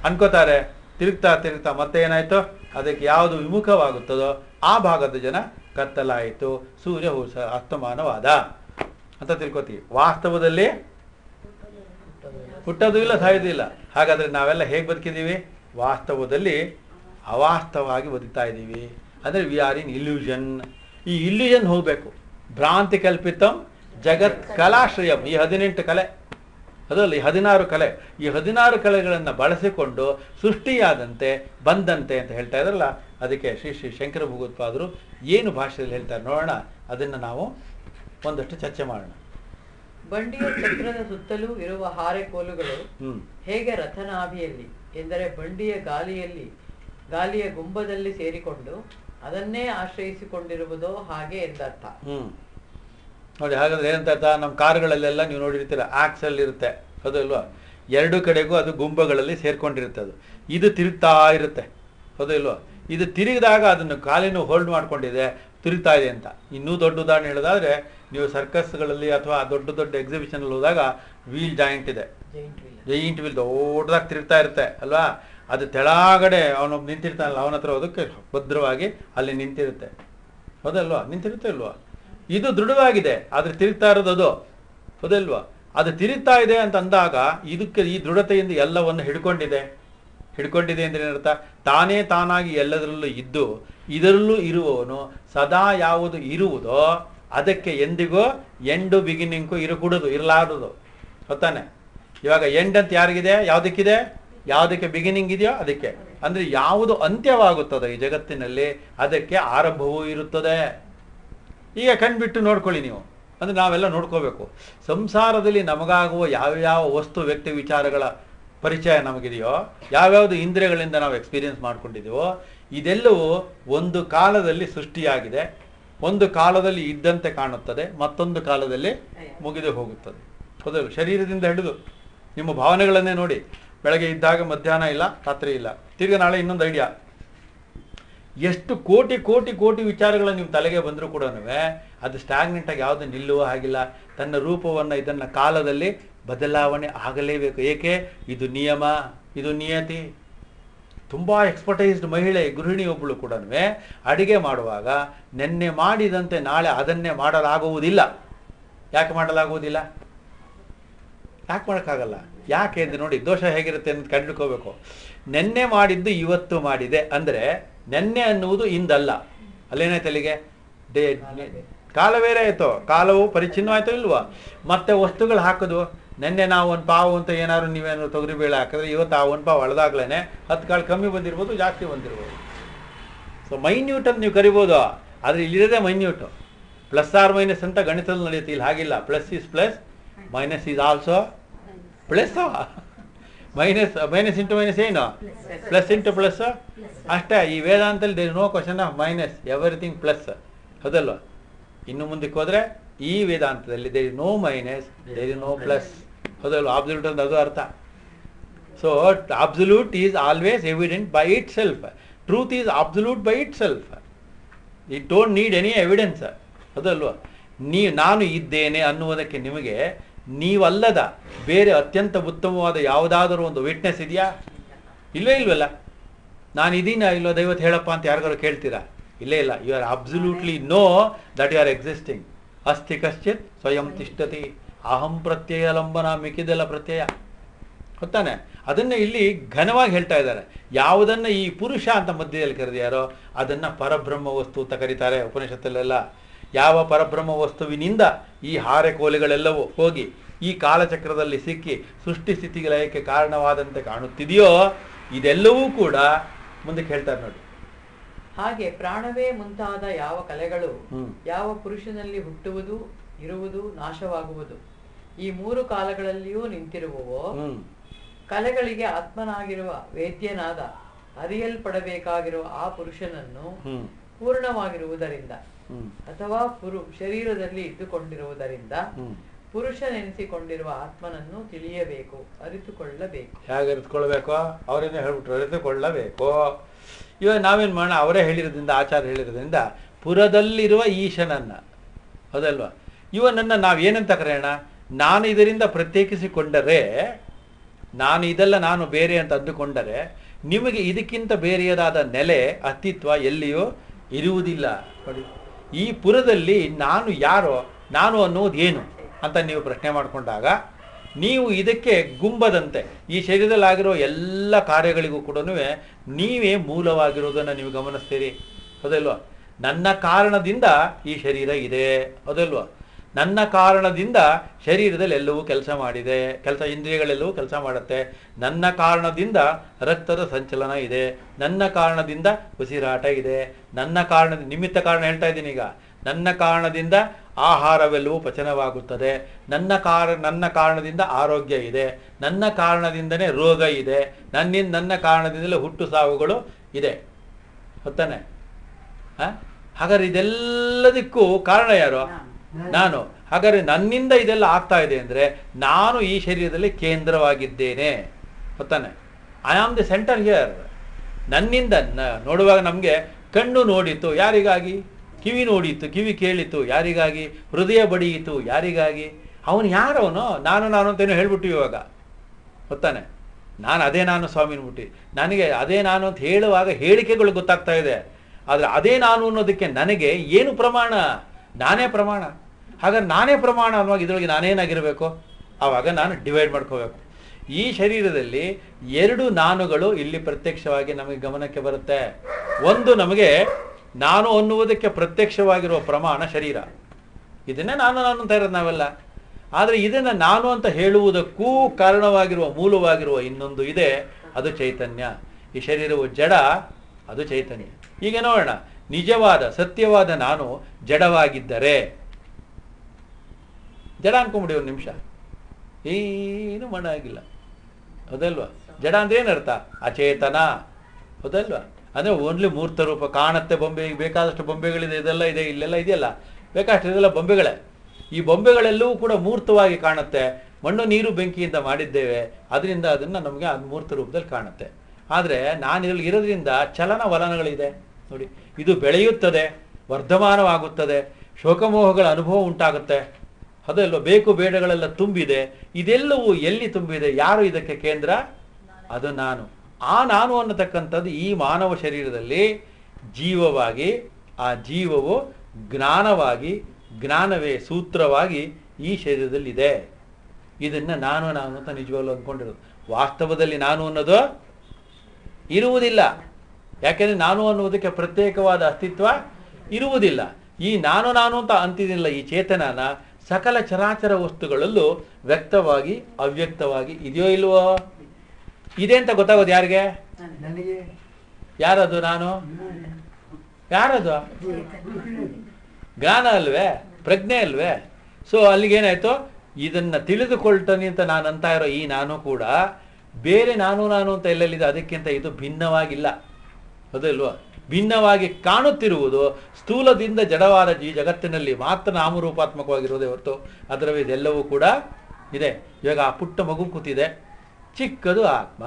ಅನ್ಕೋತಾರೆ, ತಿರುಗ್ತಾ ತಿರುಗ್ತಾ ಮತ್ತೆ ಏನಾಯ್ತು? ಅದಕ್ಕೆ ಯಾವುದು ವಿಮುಖವಾಗುತ್ತದೋ ಆ ಭಾಗದ ಜನ ಕತ್ತಲಾಯಿತು. ಸೂರ್ಯ ಹುಸ ಅಸ್ತಮಾನವಾದ. ಅಂತ ತಿಳ್ಕೊತೀವಿ. ವಾಸ್ತವದಲ್ಲಿ ಹುಟ್ಟೋದು ಇಲ್ಲ, ಸಾಯೋದು ಇಲ್ಲ. ಹಾಗಾದ್ರೆ ನಾವೆಲ್ಲ ಹೇಗೆ ಬದುಕಿದ್ದೀವಿ? ವಾಸ್ತವದಲ್ಲಿ ಅವಾಸ್ತವವಾಗಿ ಬದುಕ್ತಾ ಇದ್ದೀವಿ. ಅಂದರೆ ವಿ ಆರ್ ಇನ್ ಇಲ್ಯೂಷನ್ ಈ ಇಲ್ಯೂಷನ್ ಹೋಗಬೇಕು. ಭ್ರಾಂತಿ ಕಲ್ಪಿತಂ ಜಗತ್ ಕಲಾಶ್ರಯಂ. ಈ ಹದಿನೆಂಟು ಕಲೆ. ಅದಲ್ಲ ಈ ಹದಿನಾರು ಕಲೆ. ಈ ಹದಿನಾರು ಕಲೆಗಳನ್ನು ಬಳಸಿಕೊಂಡು ಸೃಷ್ಟಿಯಾದಂತೆ ಬಂದಂತೆ ಅಂತ ಹೇಳ್ತಾ ಇದ್ರಲ್ಲ ಅದಕ್ಕೆ ಶ್ರೀ ಶ್ರೀ ಶಂಕರ ಭಗವತ್ಪಾದರು ಏನು ಭಾಷೆಯಲ್ಲಿ ಹೇಳ್ತಾರೆ ನೋಡೋಣ ಅದನ್ನು ನಾವು ಒಂದಷ್ಟು ಚರ್ಚೆ ಮಾಡೋಣ. ಬಂಡಿಯ ಚಕ್ರದ ಸುತ್ತಲೂ ಇರುವ ಹಾರೆ ಕೋಲುಗಳು ಹ್ಮ್. ಹೇಗೆ ರಥನಾಭಿಯಲ್ಲಿ ಎಂದರೆ ಬಂಡಿಯ ಗಾಲಿಯಲ್ಲಿ ಗಾಲಿಯ ಗುಂಬದಲ್ಲಿ ಸೇರಿಕೊಂಡು ಅದನ್ನೇ ಆಶ್ರಯಿಸಿಕೊಂಡಿರುವುದೋ ಹಾಗೆ ಎಂದರ್ಥ. ಹ್ಮ್. ನೋಡಿ ಹಾಗಾದ್ರೆ ಏನಂತ ಅರ್ಥ ನಮ್ಮ ಕಾರ್ಗಳಲ್ಲೆಲ್ಲ ನೀವು ನೋಡಿರ್ತೀರ ಆಕ್ಸಲ್ ಇರುತ್ತೆ. ಅದು ಇಲ್ವಾ ಎರಡು ಕಡೆಗೂ ಅದು ಗುಂಬಗಳಲ್ಲಿ ಸೇರ್ಕೊಂಡಿರುತ್ತೆ ಅದು ಇದು ತಿರುಗ್ತಾ ಇರುತ್ತೆ. ಹೌದಲ್ವಾ ಇದು ತಿರುಗಿದಾಗ ಅದನ್ನು ಕಾಲಿನ ಹೋಲ್ಡ್ ಮಾಡ್ಕೊಂಡಿದೆ ತಿರುಗ್ತಾ ಇದೆ ಅಂತ. ಇನ್ನೂ ದೊಡ್ಡ ಉದಾಹರಣೆ ಹೇಳೋದಾದ್ರೆ ನೀವು ಸರ್ಕಸ್ಗಳಲ್ಲಿ ಅಥವಾ ದೊಡ್ಡ ದೊಡ್ಡ ಎಕ್ಸಿಬಿಷನ್ ಹೋದಾಗ ವೀಲ್ ಜಾಯಿಂಟ್ ಇದೆ. ಜೈಂಟ್ ವೀಲ್ ಜೈಂಟ್ ವೀಲ್ ದೊಡ್ಡದಾಗಿ ತಿರುಗ್ತಾ ಇರುತ್ತೆ ಅಲ್ವಾ? ಅದು ತೆಳಗಡೆ ಅವನೊಬ್ಬ ನಿಂತಿರ್ತಾನಲ್ಲ ಅವನ ಹತ್ರ ಅದಕ್ಕೆ ಭದ್ರವಾಗಿ ಅಲ್ಲಿ ನಿಂತಿರುತ್ತೆ. ಹೌದಲ್ವಾ ನಿಂತಿರುತ್ತೆ ಇಲ್ವಾ ಇದು ದೃಢವಾಗಿದೆ. ಆದ್ರೆ ತಿರುಗ್ತಾ ಇರೋದು ಅದು. ಹೌದಲ್ವಾ? ಅದು ತಿರುಗ್ತಾ ಇದೆ ಅಂತ ಅಂದಾಗ ಇದಕ್ಕೆ ಈ ದೃಢತೆಯಿಂದ ಎಲ್ಲವನ್ನು ಹಿಡ್ಕೊಂಡಿದೆ. ಹಿಡ್ಕೊಂಡಿದೆ ಅಂದ್ರೆ ಏನರ್ಥ? ತಾನೇ ತಾನಾಗಿ ಎಲ್ಲದರಲ್ಲೂ ಇದ್ದು, ಇದರಲ್ಲೂ ಇರುವವನು ಸದಾ ಯಾವುದು ಇರುವುದೋ ಅದಕ್ಕೆ ಎಂದಿಗೂ, ಎಂಡು ಬಿಗಿನಿಂಗು ಇರಕೂಡದು, ಇರಲಾರದು. ಗೊತ್ತಾನೆ ಇವಾಗ ಎಂಡ್ ಅಂತ ಯಾರಿಗಿದೆ? ಯಾವುದಕ್ಕಿದೆ? ಯಾವುದಕ್ಕೆ ಬಿಗಿನಿಂಗ್ ಇದೆಯೋ ಅದಕ್ಕೆ. ಅಂದ್ರೆ ಯಾವುದು ಅಂತ್ಯವಾಗುತ್ತದೆ ಈ ಜಗತ್ತಿನಲ್ಲಿ, ಅದಕ್ಕೆ ಆರಂಭವೂ ಇರುತ್ತದೆ. ಈಗ ಕಣ್ಬಿಟ್ಟು ನೋಡ್ಕೊಳ್ಳಿ ನೀವು. ಅಂದರೆ ನಾವೆಲ್ಲ ನೋಡ್ಕೋಬೇಕು. ಸಂಸಾರದಲ್ಲಿ ನಮಗಾಗುವ ಯಾವ್ಯಾವ ವಸ್ತು, ವ್ಯಕ್ತಿ, ವಿಚಾರಗಳ ಪರಿಚಯ ನಮಗಿದೆಯೋ ಯಾವ್ಯಾವುದು ಇಂದ್ರಿಯಗಳಿಂದ ನಾವು ಎಕ್ಸ್ಪೀರಿಯನ್ಸ್ ಮಾಡ್ಕೊಂಡಿದ್ದೀವೋ ಇದೆಲ್ಲವೂ ಒಂದು ಕಾಲದಲ್ಲಿ ಸೃಷ್ಟಿಯಾಗಿದೆ. ಒಂದು ಕಾಲದಲ್ಲಿ ಇದ್ದಂತೆ ಕಾಣುತ್ತದೆ. ಮತ್ತೊಂದು ಕಾಲದಲ್ಲಿ ಮುಗಿದು ಹೋಗುತ್ತದೆ. ಹೌದಲ್ಲ ಶರೀರದಿಂದ ಹಿಡಿದು ನಿಮ್ಮ ಭಾವನೆಗಳನ್ನೇ ನೋಡಿ. ಬೆಳಗ್ಗೆ ಇದ್ದಾಗ ಮಧ್ಯಾಹ್ನ ಇಲ್ಲ, ರಾತ್ರಿ ಇಲ್ಲ. ತಿರ್ಗಿ ನಾಳೆ ಇನ್ನೊಂದು ಐಡಿಯಾ ಎಷ್ಟು ಕೋಟಿ ಕೋಟಿ ಕೋಟಿ ವಿಚಾರಗಳು ನಿಮ್ಮ ತಲೆಗೆ ಬಂದರೂ ಕೂಡ ಅದು ಸ್ಟಾಗ್ನೆಂಟ್ ಆಗಿ ಯಾವುದು ನಿಲ್ಲುವ ಹಾಗಿಲ್ಲ. ತನ್ನ ರೂಪವನ್ನು ಇದನ್ನ ಕಾಲದಲ್ಲಿ ಬದಲಾವಣೆ ಆಗಲೇಬೇಕು. ಏಕೆ? ಇದು ನಿಯಮ, ಇದು ನಿಯತಿ. ತುಂಬಾ ಎಕ್ಸ್ಪರ್ಟೈಸ್ಡ್ ಮಹಿಳೆ, ಗೃಹಿಣಿ ಒಬ್ಬಳು ಕೂಡ ಅಡಿಗೆ ಮಾಡುವಾಗ ನೆನ್ನೆ ಮಾಡಿದಂತೆ ನಾಳೆ ಅದನ್ನೇ ಮಾಡಲಾಗುವುದಿಲ್ಲ. ಯಾಕೆ ಮಾಡಲಾಗುವುದಿಲ್ಲ? ಯಾಕೆ ಮಾಡೋಕ್ಕಾಗಲ್ಲ? ಯಾಕೆ ಅಂತ ನೋಡಿ, ದೋಷ ಹೇಗಿರುತ್ತೆ ಅಂತ ಕಂಡುಕೋಬೇಕು. ನೆನ್ನೆ ಮಾಡಿದ್ದು ಇವತ್ತು ಮಾಡಿದೆ. ಅಂದರೆ ನೆನ್ನೆ ಅನ್ನುವುದು ಇಂದಲ್ಲ. ಅಲ್ಲೇನಾಯ್ತು ಅಲ್ಲಿಗೆ? ಡೇ ಕಾಲ ಬೇರೆ. ಆಯ್ತು. ಕಾಲವು ಪರಿಚ್ಛಿನ್ನವಾಯ್ತೋ ಇಲ್ವಾ? ಮತ್ತೆ ವಸ್ತುಗಳು ಹಾಕೋದು. ನೆನ್ನೆ ನಾವು ಒಂದು ಪಾವು ಅಂತ ಏನಾದ್ರು ನೀವೇನಾದ್ರು ತೊಗರಿ ಬೇಳೆ ಹಾಕಿದ್ರೆ ಇವತ್ತು ಆ ಒಂದು ಪಾವು ಅಳದಾಗ್ಲೇ ಹತ್ತು ಕಾಳು ಕಮ್ಮಿ ಬಂದಿರ್ಬೋದು ಜಾಸ್ತಿ ಬಂದಿರ್ಬೋದು. ಸೊ ಮೈನ್ಯೂಟ್ ಅಂತ ನೀವು ಕರಿಬೋದು. ಆದರೆ ಇಲ್ಲಿರೋದೇ ಮೈನ್ಯೂಟು ಪ್ಲಸ್ ಆರ್ ಮೈನಸ್ ಅಂತ ಗಣಿತದಲ್ಲಿ ನಡೆಯುತ್ತೆ. ಇಲ್ಲಿ ಹಾಗಿಲ್ಲ. Plus is plus minus is also plus minus minus into minus ಏನು? ಪ್ಲಸ್ ಇಂಟು ಪ್ಲಸ್ ಅಷ್ಟೇ, ಈ ವೇದಾಂತಲ್ಲಿ there no question of minus everything plus ಹೌದಲ್ವಾ? ಇನ್ನು ಮುಂದಕ್ಕೆ ಹೋದರೆ, ಈ ವೇದಾಂತದಲ್ಲಿ there no minus there is no plus ಹೌದಲ್ವಾ? ಆಬ್ಸಲ್ಯೂಟ್ ಅಂತ ಅದು ಅರ್ಥ. So absolute is always evident by itself truth is absolute by self it don't need any evidence ಹೌದಲ್ವ? ನೀ, ನಾನು ಇದ್ದೇನೆ ಅನ್ನುವುದಕ್ಕೆ ನಿಮಗೆ ನೀವಲ್ಲದ ಬೇರೆ ಅತ್ಯಂತ ಉತ್ತಮವಾದ ಯಾವುದಾದರೂ ಒಂದು ವಿಟ್ನೆಸ್ ಇದೆಯಾ? ಇಲ್ಲವೇ ಇಲ್ವಲ್ಲ? ನಾನು ಇದೀನ ಇಲ್ಲೋ ದೈವತ್ ಹೇಳಪ್ಪ ಅಂತ ಯಾರಿಗಾರು ಕೇಳ್ತೀರಾ? ಇಲ್ಲೇ ಇಲ್ಲ. You are absolutely know that you are existing ಅಸ್ತಿ ಕಶ್ಚಿತ್ ಸ್ವಯಂ ತಿಷ್ಠತಿ ಅಹಂ ಪ್ರತ್ಯಯ ಲಂಬನ ಮಿಕ್ಕಿದೆಲ್ಲ ಪ್ರತ್ಯಯ. ಗೊತ್ತಾನೆ? ಅದನ್ನು ಇಲ್ಲಿ ಘನವಾಗಿ ಹೇಳ್ತಾ ಇದ್ದಾರೆ. ಯಾವುದನ್ನು ಈ ಪುರುಷ ಅಂತ ಮಧ್ಯದಲ್ಲಿ ಕರೆದಿಯಾರೋ ಅದನ್ನು ಪರಬ್ರಹ್ಮ ವಸ್ತು ಅಂತ ಕರೀತಾರೆ ಉಪನಿಷತ್ತಲ್ಲೆಲ್ಲ. ಯಾವ ಪರಬ್ರಹ್ಮ ವಸ್ತುವಿನಿಂದ ಈ ಹಾರೆ ಕೋಲೆಗಳೆಲ್ಲವೂ ಹೋಗಿ ಈ ಕಾಲಚಕ್ರದಲ್ಲಿ ಸಿಕ್ಕಿ ಸೃಷ್ಟಿ ಸ್ಥಿತಿಗೆ ಲಯಕ್ಕೆ ಕಾರಣವಾದಂತೆ ಕಾಣುತ್ತಿದೆಯೋ ಇದೆಲ್ಲವೂ ಕೂಡ ಮುಂದಕ್ಕೆ ಹೇಳ್ತಾರೆ ನೋಡಿ. ಹಾಗೆ ಪ್ರಾಣವೇ ಮುಂತಾದ ಯಾವ ಕಲೆಗಳು. ಯಾವ ಪುರುಷನಲ್ಲಿ ಹುಟ್ಟುವುದು ಇರುವುದು ನಾಶವಾಗುವುದು ಈ ಮೂರು ಕಾಲಗಳಲ್ಲಿಯೂ ನಿಂತಿರುವವೋ ಕಲೆಗಳಿಗೆ ಆತ್ಮನಾಗಿರುವ ವೇದ್ಯನಾದ ಅರಿಯಲ್ಪಡಬೇಕಾಗಿರುವ ಆ ಪುರುಷನನ್ನು ಪೂರ್ಣವಾಗಿರುವುದರಿಂದ ಅಥವಾ ಪುರು ಶರೀರದಲ್ಲಿ ಇದ್ದುಕೊಂಡಿರುವುದರಿಂದ ಪುರುಷನೆನಿಸಿಕೊಂಡಿರುವ ಆತ್ಮನನ್ನು ತಿಳಿಯಬೇಕು ಅರಿತುಕೊಳ್ಳಬೇಕು. ಹೇಗೆ ಅರಿತುಕೊಳ್ಬೇಕು ಅವರೇನೇ ಹೇಳ್ಬಿಟ್ರು ಅರಿತುಕೊಳ್ಳಬೇಕು. ಇವಾಗ ನಾವೇನು ಮಾಡೋಣ? ಅವರೇ ಹೇಳಿರೋದ್ರಿಂದ ಆಚಾರ ಹೇಳಿರೋದ್ರಿಂದ ಪುರದಲ್ಲಿರುವ ಈಶನನ್ನ. ಹೌದಲ್ವಾ? ಇವನನ್ನು ನಾವು ನಾವೇನಂತ ಕರೆಯೋಣ? ನಾನು ಇದರಿಂದ ಪ್ರತ್ಯೇಕಿಸಿಕೊಂಡರೆ ನಾನು ಇದೆಲ್ಲ ನಾನು ಬೇರೆ ಅಂತ ಅಂದುಕೊಂಡರೆ ನಿಮಗೆ ಇದಕ್ಕಿಂತ ಬೇರೆಯದಾದ ನೆಲೆ ಅಸ್ತಿತ್ವ ಎಲ್ಲಿಯೂ ಇರುವುದಿಲ್ಲ. ನೋಡಿ ಈ ಪುರದಲ್ಲಿ ನಾನು ಯಾರೋ, ನಾನು ಅನ್ನೋದು ಏನು ಅಂತ ನೀವು ಪ್ರಶ್ನೆ ಮಾಡಿಕೊಂಡಾಗ, ನೀವು ಇದಕ್ಕೆ ಗುಂಬದಂತೆ, ಈ ಶರೀರದಲ್ಲಾಗಿರೋ ಎಲ್ಲ ಕಾರ್ಯಗಳಿಗೂ ಕೂಡ ನೀವೇ ಮೂಲವಾಗಿರೋದನ್ನು ನೀವು ಗಮನಿಸ್ತೀರಿ. ಅದಲ್ವ ನನ್ನ ಕಾರಣದಿಂದ ಈ ಶರೀರ ಇದೆ. ಹೌದಲ್ವಾ? ನನ್ನ ಕಾರಣದಿಂದ ಶರೀರದಲ್ಲಿ ಎಲ್ಲವೂ ಕೆಲಸ ಮಾಡಿದೆ. ಕೆಲಸ ಇಂದ್ರಿಯಗಳೆಲ್ಲವೂ ಕೆಲಸ ಮಾಡುತ್ತೆ. ನನ್ನ ಕಾರಣದಿಂದ ರಕ್ತದ ಸಂಚಲನ ಇದೆ. ನನ್ನ ಕಾರಣದಿಂದ ಉಸಿರಾಟ ಇದೆ. ನನ್ನ ಕಾರಣ ನಿಮಿತ್ತ ಕಾರಣ ಹೇಳ್ತಾ ಇದ್ದೀನಿ ಈಗ. ನನ್ನ ಕಾರಣದಿಂದ ಆಹಾರವೆಲ್ಲವೂ ಪಚನವಾಗುತ್ತದೆ. ನನ್ನ ಕಾರ, ನನ್ನ ಕಾರಣದಿಂದ ಆರೋಗ್ಯ ಇದೆ. ನನ್ನ ಕಾರಣದಿಂದನೇ ರೋಗ ಇದೆ. ನನ್ನಿಂದ ನನ್ನ ಕಾರಣದಿಂದಲೇ ಹುಟ್ಟು ಸಾವುಗಳು ಇದೆ. ಗೊತ್ತಾನೆ? ಹಾಗಾದ್ರೆ ಇದೆಲ್ಲದಕ್ಕೂ ಕಾರಣ ಯಾರು? ನಾನು, ಹಾಗಾದ್ರೆ ನನ್ನಿಂದ ಇದೆಲ್ಲ ಆಗ್ತಾ ಇದೆ ಅಂದ್ರೆ ನಾನು ಈ ಶರೀರದಲ್ಲಿ ಕೇಂದ್ರವಾಗಿದ್ದೇನೆ. ಗೊತ್ತಾನೆ? I am the centre here ನನ್ನಿಂದ ನೋಡುವಾಗ ನಮಗೆ ಕಣ್ಣು ನೋಡಿತು ಯಾರಿಗಾಗಿ? ಕಿವಿ ನೋಡಿತು ಕಿವಿ ಕೇಳಿತು ಯಾರಿಗಾಗಿ? ಹೃದಯ ಬಡಿಯಿತು, ಯಾರಿಗಾಗಿ? ಅವನು ಯಾರವನು? ನಾನು ನಾನು ಅಂತೇನೋ ಹೇಳ್ಬಿಟ್ಟು ಇವಾಗ. ಗೊತ್ತಾನೆ? ನಾನು ಅದೇ ನಾನು ಸ್ವಾಮಿ ಅನ್ಬಿಟ್ಟು ನನಗೆ ಅದೇ ನಾನು ಅಂತ ಹೇಳುವಾಗ ಹೇಳಿಕೆಗಳು ಗೊತ್ತಾಗ್ತಾ ಇದೆ. ಆದರೆ ಅದೇ ನಾನು ಅನ್ನೋದಕ್ಕೆ ನನಗೆ ಏನು ಪ್ರಮಾಣ? ನಾನೇ ಪ್ರಮಾಣ. ಹಾಗಾದ್ರೆ ನಾನೇ ಪ್ರಮಾಣ ಅನ್ನುವಾಗ ಇದರೊಳಗೆ ನಾನೇನಾಗಿರಬೇಕು? ಆವಾಗ ನಾನು ಡಿವೈಡ್ ಮಾಡ್ಕೋಬೇಕು. ಈ ಶರೀರದಲ್ಲಿ ಎರಡು ನಾನುಗಳು ಇಲ್ಲಿ ಪ್ರತ್ಯಕ್ಷವಾಗಿ ನಮಗೆ ಗಮನಕ್ಕೆ ಬರುತ್ತೆ. ಒಂದು ನಮಗೆ ನಾನು ಅನ್ನುವುದಕ್ಕೆ ಪ್ರತ್ಯಕ್ಷವಾಗಿರುವ ಪ್ರಮಾಣ ಶರೀರ. ಇದನ್ನೇ ನಾನು ನಾನು ಅಂತ ಇರೋದು ನಾವೆಲ್ಲ. ಆದರೆ ಇದನ್ನು ನಾನು ಅಂತ ಹೇಳುವುದಕ್ಕೂ ಕಾರಣವಾಗಿರುವ, ಮೂಲವಾಗಿರುವ ಇನ್ನೊಂದು ಇದೆ, ಅದು ಚೈತನ್ಯ. ಈ ಶರೀರವು ಜಡ, ಅದು ಚೈತನ್ಯ. ಈಗ ನೋಡೋಣ. ನಿಜವಾದ, ಸತ್ಯವಾದ ನಾನು ಜಡವಾಗಿದ್ದರೆ ಜಡ ಅನ್ಕೊಂಬಿಡಿ ಒಂದು ನಿಮಿಷ. ಏನು ಮಣ ಆಗಿಲ್ಲ ಹೌದಲ್ವಾ? ಜಡ ಅಂದ್ರೆ ಏನರ್ಥ? ಅಚೇತನ. ಹೌದಲ್ವಾ? ಅಂದರೆ ಓನ್ಲಿ ಮೂರ್ತ ರೂಪ ಕಾಣತ್ತೆ ಬೊಂಬೆ ಬೇಕಾದಷ್ಟು ಬೊಂಬೆಗಳಿದೆ, ಇದೆಲ್ಲ ಇದೆ, ಇಲ್ಲೆಲ್ಲ ಇದೆಯಲ್ಲ? ಬೇಕಾದಷ್ಟು ಇದೆಲ್ಲ ಬೊಂಬೆಗಳೇ. ಈ ಬೊಂಬೆಗಳೆಲ್ಲವೂ ಕೂಡ ಮೂರ್ತವಾಗಿ ಕಾಣುತ್ತೆ. ಮಣ್ಣು ನೀರು ಬೆಂಕಿಯಿಂದ ಮಾಡಿದ್ದೇವೆ. ಅದರಿಂದ ಅದನ್ನು ನಮಗೆ ಅದು ಮೂರ್ತ ರೂಪದಲ್ಲಿ ಕಾಣುತ್ತೆ. ಆದರೆ ನಾನು ಇದರಲ್ಲಿ ಇರೋದ್ರಿಂದ ಚಲನ ವಲನಗಳಿದೆ. ನೋಡಿ, ಇದು ಬೆಳೆಯುತ್ತದೆ, ವರ್ಧಮಾನವಾಗುತ್ತದೆ, ಶೋಕಮೋಹಗಳ ಅನುಭವ ಉಂಟಾಗುತ್ತೆ. ಅದಲ್ವ ಬೇಕು ಬೇಡಗಳೆಲ್ಲ ತುಂಬಿದೆ, ಇದೆಲ್ಲವೂ ಎಲ್ಲಿ ತುಂಬಿದೆ, ಯಾರು ಇದಕ್ಕೆ ಕೇಂದ್ರ? ಅದು ನಾನು. ಆ ನಾನು ಅನ್ನತಕ್ಕಂಥದ್ದು ಈ ಮಾನವ ಶರೀರದಲ್ಲಿ ಜೀವವಾಗಿ, ಆ ಜೀವವು ಜ್ಞಾನವಾಗಿ, ಜ್ಞಾನವೇ ಸೂತ್ರವಾಗಿ ಈ ಶರೀರದಲ್ಲಿದೆ. ಇದನ್ನ ನಾನು ನಾನು ಅಂತ ನಿಜವಾಗ್ಲೂ ಅಂದ್ಕೊಂಡಿರೋದು. ವಾಸ್ತವದಲ್ಲಿ ನಾನು ಅನ್ನೋದು ಇರುವುದಿಲ್ಲ. ಯಾಕೆಂದರೆ ನಾನು ಅನ್ನುವುದಕ್ಕೆ ಪ್ರತ್ಯೇಕವಾದ ಅಸ್ತಿತ್ವ ಇರುವುದಿಲ್ಲ. ಈ ನಾನು ನಾನು ಅಂತ ಅಂತಿದಿಲ್ಲ ಈ ಚೇತನನ. ಸಕಲ ಚರಾಚರ ವಸ್ತುಗಳಲ್ಲೂ ವ್ಯಕ್ತವಾಗಿ ಅವ್ಯಕ್ತವಾಗಿ ಇದೆಯೋ ಇಲ್ವೋ? ಇದೆ ಅಂತ ಗೊತ್ತಾಗೋದು ಯಾರಿಗೆ? ಯಾರದು ನಾನು? ಯಾರದು? ಜ್ಞಾನ ಅಲ್ವೇ? ಪ್ರಜ್ಞೆ ಅಲ್ವೇ? ಸೊ ಅಲ್ಲಿಗೇನಾಯ್ತು ಇದನ್ನ ತಿಳಿದುಕೊಳ್ತಾನೆ ಅಂತ ನಾನು ಅಂತ ಇರೋ ಈ ನಾನು ಕೂಡ ಬೇರೆ ನಾನು ನಾನು ಅಂತ ಎಲ್ಲೆಲ್ಲಿದೆ ಅದಕ್ಕಿಂತ ಇದು ಭಿನ್ನವಾಗಿಲ್ಲ. ಹೌದಲ್ವಾ ಭಿನ್ನವಾಗಿ ಕಾಣುತ್ತಿರುವುದು ಸ್ಥೂಲದಿಂದ ಜಡವಾದ ಈ ಜಗತ್ತಿನಲ್ಲಿ ಮಾತ್ರ ನಾಮರೂಪಾತ್ಮಕವಾಗಿರೋದೇ ಹೊರತು ಅದರ ಇದೆಲ್ಲವೂ ಕೂಡ ಇದೆ. ಇವಾಗ ಆ ಪುಟ್ಟ ಮಗು ಕೂತಿದೆ. ಚಿಕ್ಕದು ಆತ್ಮ,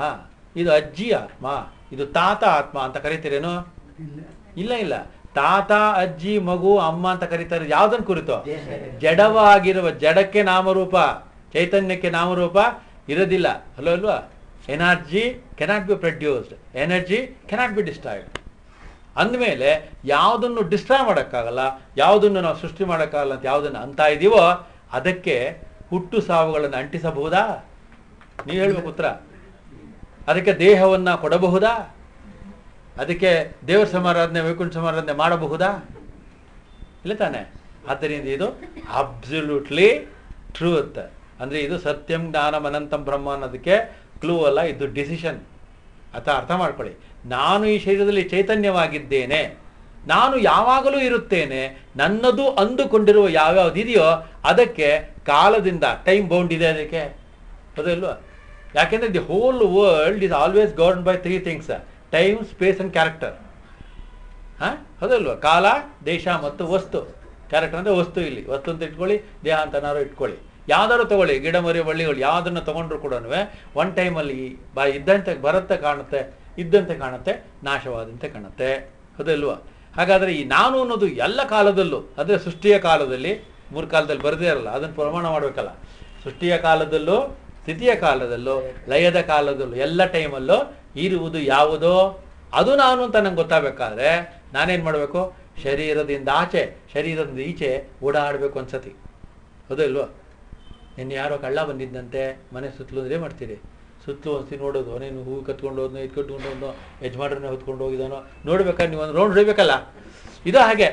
ಇದು ಅಜ್ಜಿ ಆತ್ಮ, ಇದು ತಾತ ಆತ್ಮ ಅಂತ ಕರಿತೀರೇನು? ಇಲ್ಲ ಇಲ್ಲ. ತಾತ, ಅಜ್ಜಿ, ಮಗು, ಅಮ್ಮ ಅಂತ ಕರೀತಾರೆ. ಯಾವ್ದನ್ ಕುರಿತು? ಜಡವಾಗಿರುವ ಜಡಕ್ಕೆ ನಾಮರೂಪ, ಚೈತನ್ಯಕ್ಕೆ ನಾಮರೂಪ ಇರೋದಿಲ್ಲ ಅಲ್ಲೋ, ಅಲ್ವಾ? Energy cannot be produced energy cannot be destroyed ಅಂದಮೇಲೆ ಯಾವುದನ್ನು ಡಿಸ್ಟ್ರಾಯ್ ಮಾಡೋಕ್ಕಾಗಲ್ಲ, ಯಾವುದನ್ನು ನಾವು ಸೃಷ್ಟಿ ಮಾಡೋಕ್ಕಾಗಲ್ಲ ಅಂತ ಯಾವುದನ್ನು ಅಂತ ಇದೀವೋ ಅದಕ್ಕೆ ಹುಟ್ಟು ಸಾವುಗಳನ್ನು ಅಂಟಿಸಬಹುದಾ? ನೀವು ಹೇಳಬೇಕು ಉತ್ತರ. ಅದಕ್ಕೆ ದೇಹವನ್ನು ಕೊಡಬಹುದಾ? ಅದಕ್ಕೆ ದೇವರ ಸಮಾರಾಧನೆ, ವೈಕುಂಠ ಸಮಾರಾಧನೆ ಮಾಡಬಹುದಾ? ಇಲ್ಲ ತಾನೆ? ಆದ್ದರಿಂದ ಇದು ಅಬ್ಸಲ್ಯೂಟ್ಲಿ ಟ್ರೂತ್ ಅಂದರೆ ಇದು ಸತ್ಯಂ ಜ್ಞಾನಂ ಅನಂತಂ ಬ್ರಹ್ಮ ಅನ್ನೋದಕ್ಕೆ ಕ್ಲೂ ಅಲ್ಲ, ಇದು ಡಿಸಿಷನ್ ಅಥವಾ ಅರ್ಥ ಮಾಡ್ಕೊಳ್ಳಿ. ನಾನು ಈ ಶರೀರದಲ್ಲಿ ಚೈತನ್ಯವಾಗಿದ್ದೇನೆ, ನಾನು ಯಾವಾಗಲೂ ಇರುತ್ತೇನೆ, ನನ್ನದು ಅಂದುಕೊಂಡಿರುವ ಯಾವ್ಯಾವ್ದಿದೆಯೋ ಅದಕ್ಕೆ ಕಾಲದಿಂದ ಟೈಮ್ ಬೌಂಡ್ ಇದೆ ಅದಕ್ಕೆ. ಅದಲ್ವಾ ಯಾಕೆಂದರೆ the whole world is always govern by three things time space and character ಹಾಂ? ಹೌದಲ್ವ ಕಾಲ, ದೇಶ ಮತ್ತು ವಸ್ತು. ಕ್ಯಾರೆಕ್ಟರ್ ಅಂದರೆ ವಸ್ತು ಇಲ್ಲಿ. ವಸ್ತು ಅಂತ ಇಟ್ಕೊಳ್ಳಿ, ದೇಹ ಅಂತನಾರು ಇಟ್ಕೊಳ್ಳಿ. ಯಾವ್ದಾದ್ರು ತಗೊಳ್ಳಿ, ಗಿಡ ಮರಿ, ಬಳ್ಳಿಗಳು ಯಾವುದನ್ನು ತೊಗೊಂಡ್ರು ಕೂಡ ಒನ್ ಟೈಮಲ್ಲಿ ಬಾ ಇದ್ದಂತೆ ಬರುತ್ತೆ, ಕಾಣುತ್ತೆ ಇದ್ದಂತೆ ಕಾಣುತ್ತೆ, ನಾಶವಾದಂತೆ ಕಾಣುತ್ತೆ. ಅದಲ್ವಾ ಹಾಗಾದ್ರೆ ಈ ನಾನು ಅನ್ನೋದು ಎಲ್ಲ ಕಾಲದಲ್ಲೂ ಅದೇ ಸೃಷ್ಟಿಯ ಕಾಲದಲ್ಲಿ ಮೂರು ಕಾಲದಲ್ಲಿ ಬರದೇ ಇರಲ್ಲ, ಅದನ್ನು ಪ್ರಮಾಣ ಮಾಡಬೇಕಲ್ಲ. ಸೃಷ್ಟಿಯ ಕಾಲದಲ್ಲೂ, ಸ್ಥಿತಿಯ ಕಾಲದಲ್ಲೂ, ಲಯದ ಕಾಲದಲ್ಲೂ, ಎಲ್ಲ ಟೈಮಲ್ಲೂ ಇರುವುದು ಯಾವುದೋ? ಅದು ನಾನು ಅಂತ ನಂಗೆ ಗೊತ್ತಾಗಬೇಕಾದ್ರೆ, ನಾನೇನು ಮಾಡಬೇಕು? ಶರೀರದಿಂದ ಆಚೆ, ಶರೀರದಿಂದ ಈಚೆ ಓಡಾಡಬೇಕು ಅನ್ಸತಿ ಹೌದಲ್ವ? ನಿನ್ನೆ ಯಾರೋ ಕಳ್ಳ ಬಂದಿದ್ದಂತೆ, ಮನೆ ಸುತ್ತಲೂ ಅಂದ್ರೆ ಮಾಡ್ತೀರಿ. ಸುತ್ತಲೂ ಒಂದ್ಸಿ ನೋಡೋದು. ಅವನೇನು ಹೂವು ಕತ್ಕೊಂಡು ಹೋದ್ನೋ, ಇದು ಕಟ್ಕೊಂಡು ಹೋದ್ನೋ, ಯಜಮಾನ್ರನ್ನ ಹೊತ್ಕೊಂಡು ಹೋಗಿದಾನೋ ನೋಡ್ಬೇಕಾದ್ರೆ ನೀವು ಒಂದು ರೌಂಡ್ ಹೊಡಿಬೇಕಲ್ಲ ಇದು ಹಾಗೆ.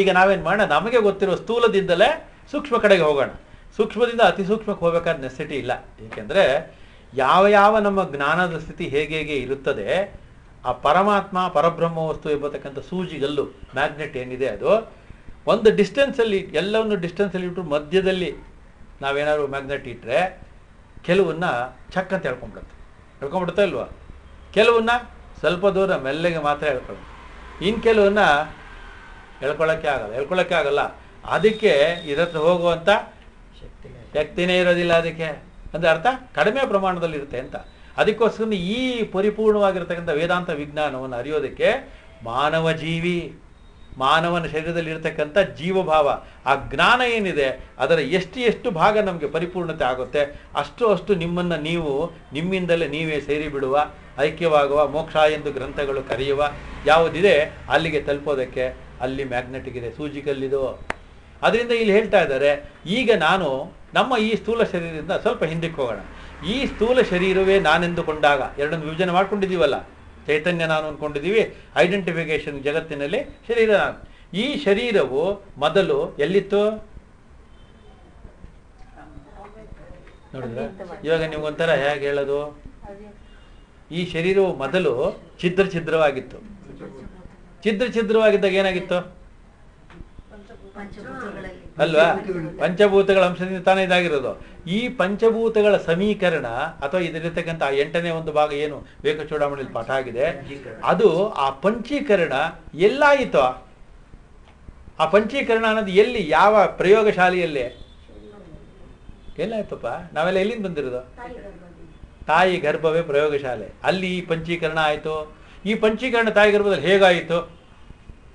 ಈಗ ನಾವೇನು ಮಾಡೋಣ? ನಮಗೆ ಗೊತ್ತಿರೋ ಸ್ಥೂಲದಿಂದಲೇ ಸೂಕ್ಷ್ಮ ಕಡೆಗೆ ಹೋಗೋಣ. ಸೂಕ್ಷ್ಮದಿಂದ ಅತಿ ಸೂಕ್ಷ್ಮಕ್ಕೆ ಹೋಗಬೇಕಾದ ನೆಸಿಟಿ ಇಲ್ಲ. ಏಕೆಂದರೆ ಯಾವ ಯಾವ ನಮ್ಮ ಜ್ಞಾನದ ಸ್ಥಿತಿ ಹೇಗೆ ಹೇಗೆ ಇರುತ್ತದೆ, ಆ ಪರಮಾತ್ಮ, ಪರಬ್ರಹ್ಮ ವಸ್ತು ಎಂಬತಕ್ಕಂಥ ಸೂಜಿಗಲ್ಲು ಮ್ಯಾಗ್ನೆಟ್ ಏನಿದೆ ಅದು, ಒಂದು ಡಿಸ್ಟೆನ್ಸಲ್ಲಿ ಎಲ್ಲವನ್ನು ಡಿಸ್ಟೆನ್ಸಲ್ಲಿ ಇಟ್ಟು ಮಧ್ಯದಲ್ಲಿ ನಾವೇನಾದ್ರು ಮ್ಯಾಗ್ನೆಟ್ ಇಟ್ಟರೆ ಕೆಲವನ್ನ ಚಕ್ ಅಂತ ಹೇಳ್ಕೊಂಡ್ಬಿಡುತ್ತೆ. ಹೇಳ್ಕೊಂಡ್ಬಿಡುತ್ತಾ ಇಲ್ವಾ? ಕೆಲವನ್ನ ಸ್ವಲ್ಪ ದೂರ ಮೆಲ್ಲಗೆ ಮಾತ್ರ ಹೇಳ್ಕೊಳ್ಳುತ್ತೆ ಇನ್ನು ಕೆಲವನ್ನ ಹೇಳ್ಕೊಳ್ಳೋಕ್ಕೆ ಆಗಲ್ಲ. ಹೇಳ್ಕೊಳ್ಳೋಕ್ಕೆ ಆಗಲ್ಲ. ಅದಕ್ಕೆ ಇದತ್ರ ಹೋಗುವಂಥ ಶಕ್ತಿನೇ ಇರೋದಿಲ್ಲ. ಅದಕ್ಕೆ. ಅಂದರೆ ಅರ್ಥ? ಕಡಿಮೆ ಪ್ರಮಾಣದಲ್ಲಿ ಇರುತ್ತೆ ಅಂತ. ಅದಕ್ಕೋಸ್ಕರ ಈ ಪರಿಪೂರ್ಣವಾಗಿರ್ತಕ್ಕಂಥ ವೇದಾಂತ ವಿಜ್ಞಾನವನ್ನು ಅರಿಯೋದಕ್ಕೆ ಮಾನವ ಜೀವಿ ಮಾನವನ ಶರೀರದಲ್ಲಿ ಇರತಕ್ಕಂಥ ಜೀವಭಾವ, ಆ ಜ್ಞಾನ ಏನಿದೆ, ಅದರ ಎಷ್ಟು ಎಷ್ಟು ಭಾಗ ನಮಗೆ ಪರಿಪೂರ್ಣತೆ ಆಗುತ್ತೆ, ಅಷ್ಟು ಅಷ್ಟು ನಿಮ್ಮನ್ನು ನೀವು, ನಿಮ್ಮಿಂದಲೇ ನೀವೇ ಸೇರಿ ಬಿಡುವ, ಐಕ್ಯವಾಗುವ, ಮೋಕ್ಷ ಎಂದು ಗ್ರಂಥಗಳು ಕರೆಯುವ ಯಾವುದಿದೆ, ಅಲ್ಲಿಗೆ ತಲುಪೋದಕ್ಕೆ ಅಲ್ಲಿ ಮ್ಯಾಗ್ನೆಟಿಕ್ ಇದೆ, ಸೂಜಿಕಲ್ಲಿದು. ಅದರಿಂದ ಇಲ್ಲಿ ಹೇಳ್ತಾ ಇದ್ದಾರೆ, ಈಗ ನಾನು ನಮ್ಮ ಈ ಸ್ಥೂಲ ಶರೀರದಿಂದ ಸ್ವಲ್ಪ ಹಿಂದಕ್ಕೆ ಹೋಗೋಣ. ಈ ಸ್ಥೂಲ ಶರೀರವೇ ನಾನೆಂದುಕೊಂಡಾಗ, ಎರಡನ್ನು ವಿಭಜನೆ ಮಾಡ್ಕೊಂಡಿದ್ದೀವಲ್ಲ ಚೈತನ್ಯ ನಾನು ಅಂದ್ಕೊಂಡಿದ್ದೀವಿ ಐಡೆಂಟಿಫಿಕೇಶನ್ ಜಗತ್ತಿನಲ್ಲಿ ಶರೀರ. ನಾನು ಈ ಶರೀರವು ಮೊದಲು ಎಲ್ಲಿತ್ತು? ನೋಡಿದ್ರ? ಇವಾಗ ನಿಮ್ಗೊಂಥರ ಹೇಗೆ ಹೇಳೋದು? ಈ ಶರೀರವು ಮೊದಲು ಛಿದ್ರ ಛಿದ್ರವಾಗಿತ್ತು. ಛಿದ್ರ ಛಿದ್ರವಾಗಿದ್ದಾಗ ಏನಾಗಿತ್ತು? ಅಲ್ವಾ? ಪಂಚಭೂತಗಳ ಅಂಶದಿಂದ ತಾನೇ ಇದಾಗಿರೋದು. ಈ ಪಂಚಭೂತಗಳ ಸಮೀಕರಣ ಅಥವಾ ಇದರಿರ್ತಕ್ಕಂಥ ಆ ಎಂಟನೇ ಒಂದು ಭಾಗ ಏನು? ವೇಕ ಚೂಡಾಮಣಿಯಲ್ಲಿ ಪಾಠ ಆಗಿದೆ. ಅದು ಆ ಪಂಚೀಕರಣ ಎಲ್ಲಾಯಿತು. ಆ ಪಂಚೀಕರಣ ಅನ್ನೋದು ಎಲ್ಲಿ? ಯಾವ ಪ್ರಯೋಗಶಾಲೆಯಲ್ಲಿ? ಎಲ್ಲಾಯ್ತಪ್ಪ? ನಾವೆಲ್ಲ ಎಲ್ಲಿಂದ ಬಂದಿರೋದು? ತಾಯಿ ಗರ್ಭವೇ ಪ್ರಯೋಗಶಾಲೆ. ಅಲ್ಲಿ ಈ ಪಂಚೀಕರಣ ಆಯಿತು. ಈ ಪಂಚೀಕರಣ ತಾಯಿ ಗರ್ಭದಲ್ಲಿ ಹೇಗಾಯಿತು?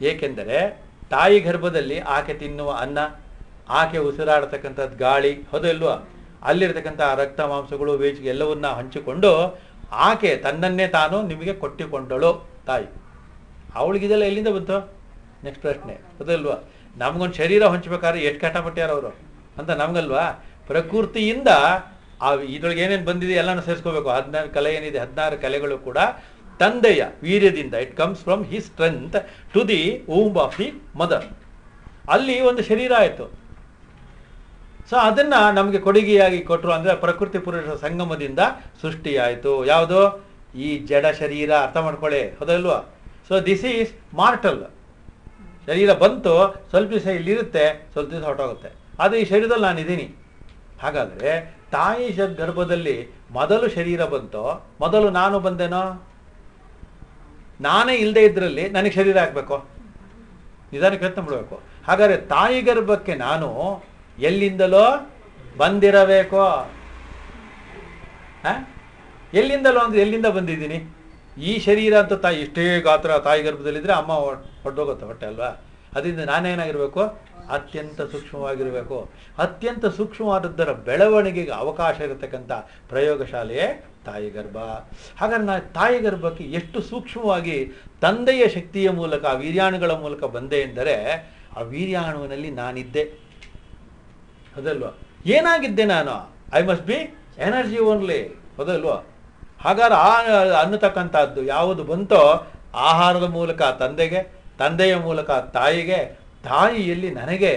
ಏಕೆಂದರೆ ತಾಯಿ ಗರ್ಭದಲ್ಲಿ ಆಕೆ ತಿನ್ನುವ ಅನ್ನ ಆಕೆ ಉಸಿರಾಡತಕ್ಕಂಥದ್ದು ಗಾಳಿ ಹೌದು ಇಲ್ವಾ? ಅಲ್ಲಿರ್ತಕ್ಕಂಥ ರಕ್ತ ಮಾಂಸಗಳು ಬೇಚಿಗೆ ಎಲ್ಲವನ್ನ ಹಂಚಿಕೊಂಡು ಆಕೆ ತನ್ನನ್ನೇ ತಾನು ನಿಮಗೆ ಕೊಟ್ಟಿಕೊಂಡಳು, ತಾಯಿ. ಅವಳಿಗಿದೆಲ್ಲ ಎಲ್ಲಿಂದ ಬಂತು? ನೆಕ್ಸ್ಟ್ ಪ್ರಶ್ನೆ. ಅದಲ್ವಾ ನಮಗೊಂದು ಶರೀರ ಹಂಚ್ಬೇಕಾದ್ರೆ ಎಷ್ಟು ಕಷ್ಟಪಟ್ಟ್ಯಾರ ಅವರು? ಅಂತ ನಮಗಲ್ವಾ? ಪ್ರಕೃತಿಯಿಂದ ಆ ಇದ್ರೊಳಗೆ ಏನೇನು ಬಂದಿದೆ ಎಲ್ಲನೂ ಸೇರಿಸ್ಕೋಬೇಕು. ಹದಿನಾರು ಕಲೆ ಏನಿದೆ, ಹದಿನಾರು ಕಲೆಗಳು ಕೂಡ ತಂದೆಯ ವೀರ್ಯದಿಂದ. It comes from he strength to the womb of the mother ಅಲ್ಲಿ ಒಂದು ಶರೀರ ಆಯಿತು. ಸೊ ಅದನ್ನ ನಮಗೆ ಕೊಡುಗೆಯಾಗಿ ಕೊಟ್ಟರು ಅಂದ್ರೆ ಪ್ರಕೃತಿ ಪುರುಷ ಸಂಗಮದಿಂದ ಸೃಷ್ಟಿಯಾಯಿತು. ಯಾವುದು? ಈ ಜಡ ಶರೀರ. ಅರ್ಥ ಮಾಡ್ಕೊಳ್ಳಿ. ಹೌದಲ್ವಾ? ಸೊ ದಿಸ್ ಈಸ್ ಮಾರ್ಟಲ್ ಶರೀರ ಬಂತು, ಸ್ವಲ್ಪ ದಿವಸ ಇಲ್ಲಿರುತ್ತೆ, ಸ್ವಲ್ಪ ದಿವಸ ಹೊಟ್ಟೋಗುತ್ತೆ ಆದರೆ ಈ ಶರೀರದಲ್ಲಿ ನಾನಿದ್ದೀನಿ. ಹಾಗಾದರೆ ತಾಯಿ ಗರ್ಭದಲ್ಲಿ ಮೊದಲು ಶರೀರ ಬಂತೋ, ಮೊದಲು ನಾನು ಬಂದೇನೋ? ನಾನೇ ಇಲ್ಲದೆ ಇದ್ರಲ್ಲಿ ನನಗೆ ಶರೀರ ಹಾಕಬೇಕು. ನಿಧಾನಕ್ಕೆ ಪ್ರಯತ್ನ ಮಾಡಬೇಕು ಹಾಗಾದರೆ ತಾಯಿ ಗರ್ಭಕ್ಕೆ ನಾನು ಎಲ್ಲಿಂದಲೋ ಬಂದಿರಬೇಕು? ಎಲ್ಲಿಂದಲೋ ಅಂದ್ರೆ ಎಲ್ಲಿಂದ ಬಂದಿದ್ದೀನಿ? ಈ ಶರೀರ ಅಂತ ತಾಯಿ ಇಷ್ಟೇ ಗಾತ್ರ ತಾಯಿ ಗರ್ಭದಲ್ಲಿದ್ದರೆ ಅಮ್ಮ ಹೊಟ್ಟೋಗುತ್ತೆ ಹೊಟ್ಟೆ ಅಲ್ವಾ? ಅದರಿಂದ ನಾನೇನಾಗಿರ್ಬೇಕು? ಅತ್ಯಂತ ಸೂಕ್ಷ್ಮವಾಗಿರಬೇಕು. ಅತ್ಯಂತ ಸೂಕ್ಷ್ಮವಾದದ್ದರ ಬೆಳವಣಿಗೆಗೆ ಅವಕಾಶ ಇರತಕ್ಕಂಥ ಪ್ರಯೋಗಶಾಲೆಯೇ ತಾಯಿ ಗರ್ಭ. ಹಾಗಾದ್ರೆ ನಾ ತಾಯಿ ಗರ್ಭಕ್ಕೆ ಎಷ್ಟು ಸೂಕ್ಷ್ಮವಾಗಿ ತಂದೆಯ ಶಕ್ತಿಯ ಮೂಲಕ ವೀರ್ಯಾಣುಗಳ ಮೂಲಕ ಬಂದೆ ಎಂದರೆ, ಆ ವೀರ್ಯಾಣುವಿನಲ್ಲಿ ನಾನಿದ್ದೆ. ಹೌದಲ್ವಾ ಏನಾಗಿದ್ದೆ ನಾನು? I must be energy only ಹೌದಲ್ವಾ ಹಾಗಾದ್ರೆ ಆ ಅನ್ನತಕ್ಕಂಥದ್ದು ಯಾವುದು ಬಂತೋ ಆಹಾರದ ಮೂಲಕ ತಂದೆಗೆ, ತಂದೆಯ ಮೂಲಕ ತಾಯಿಗೆ, ತಾಯಿಯಲ್ಲಿ ನನಗೆ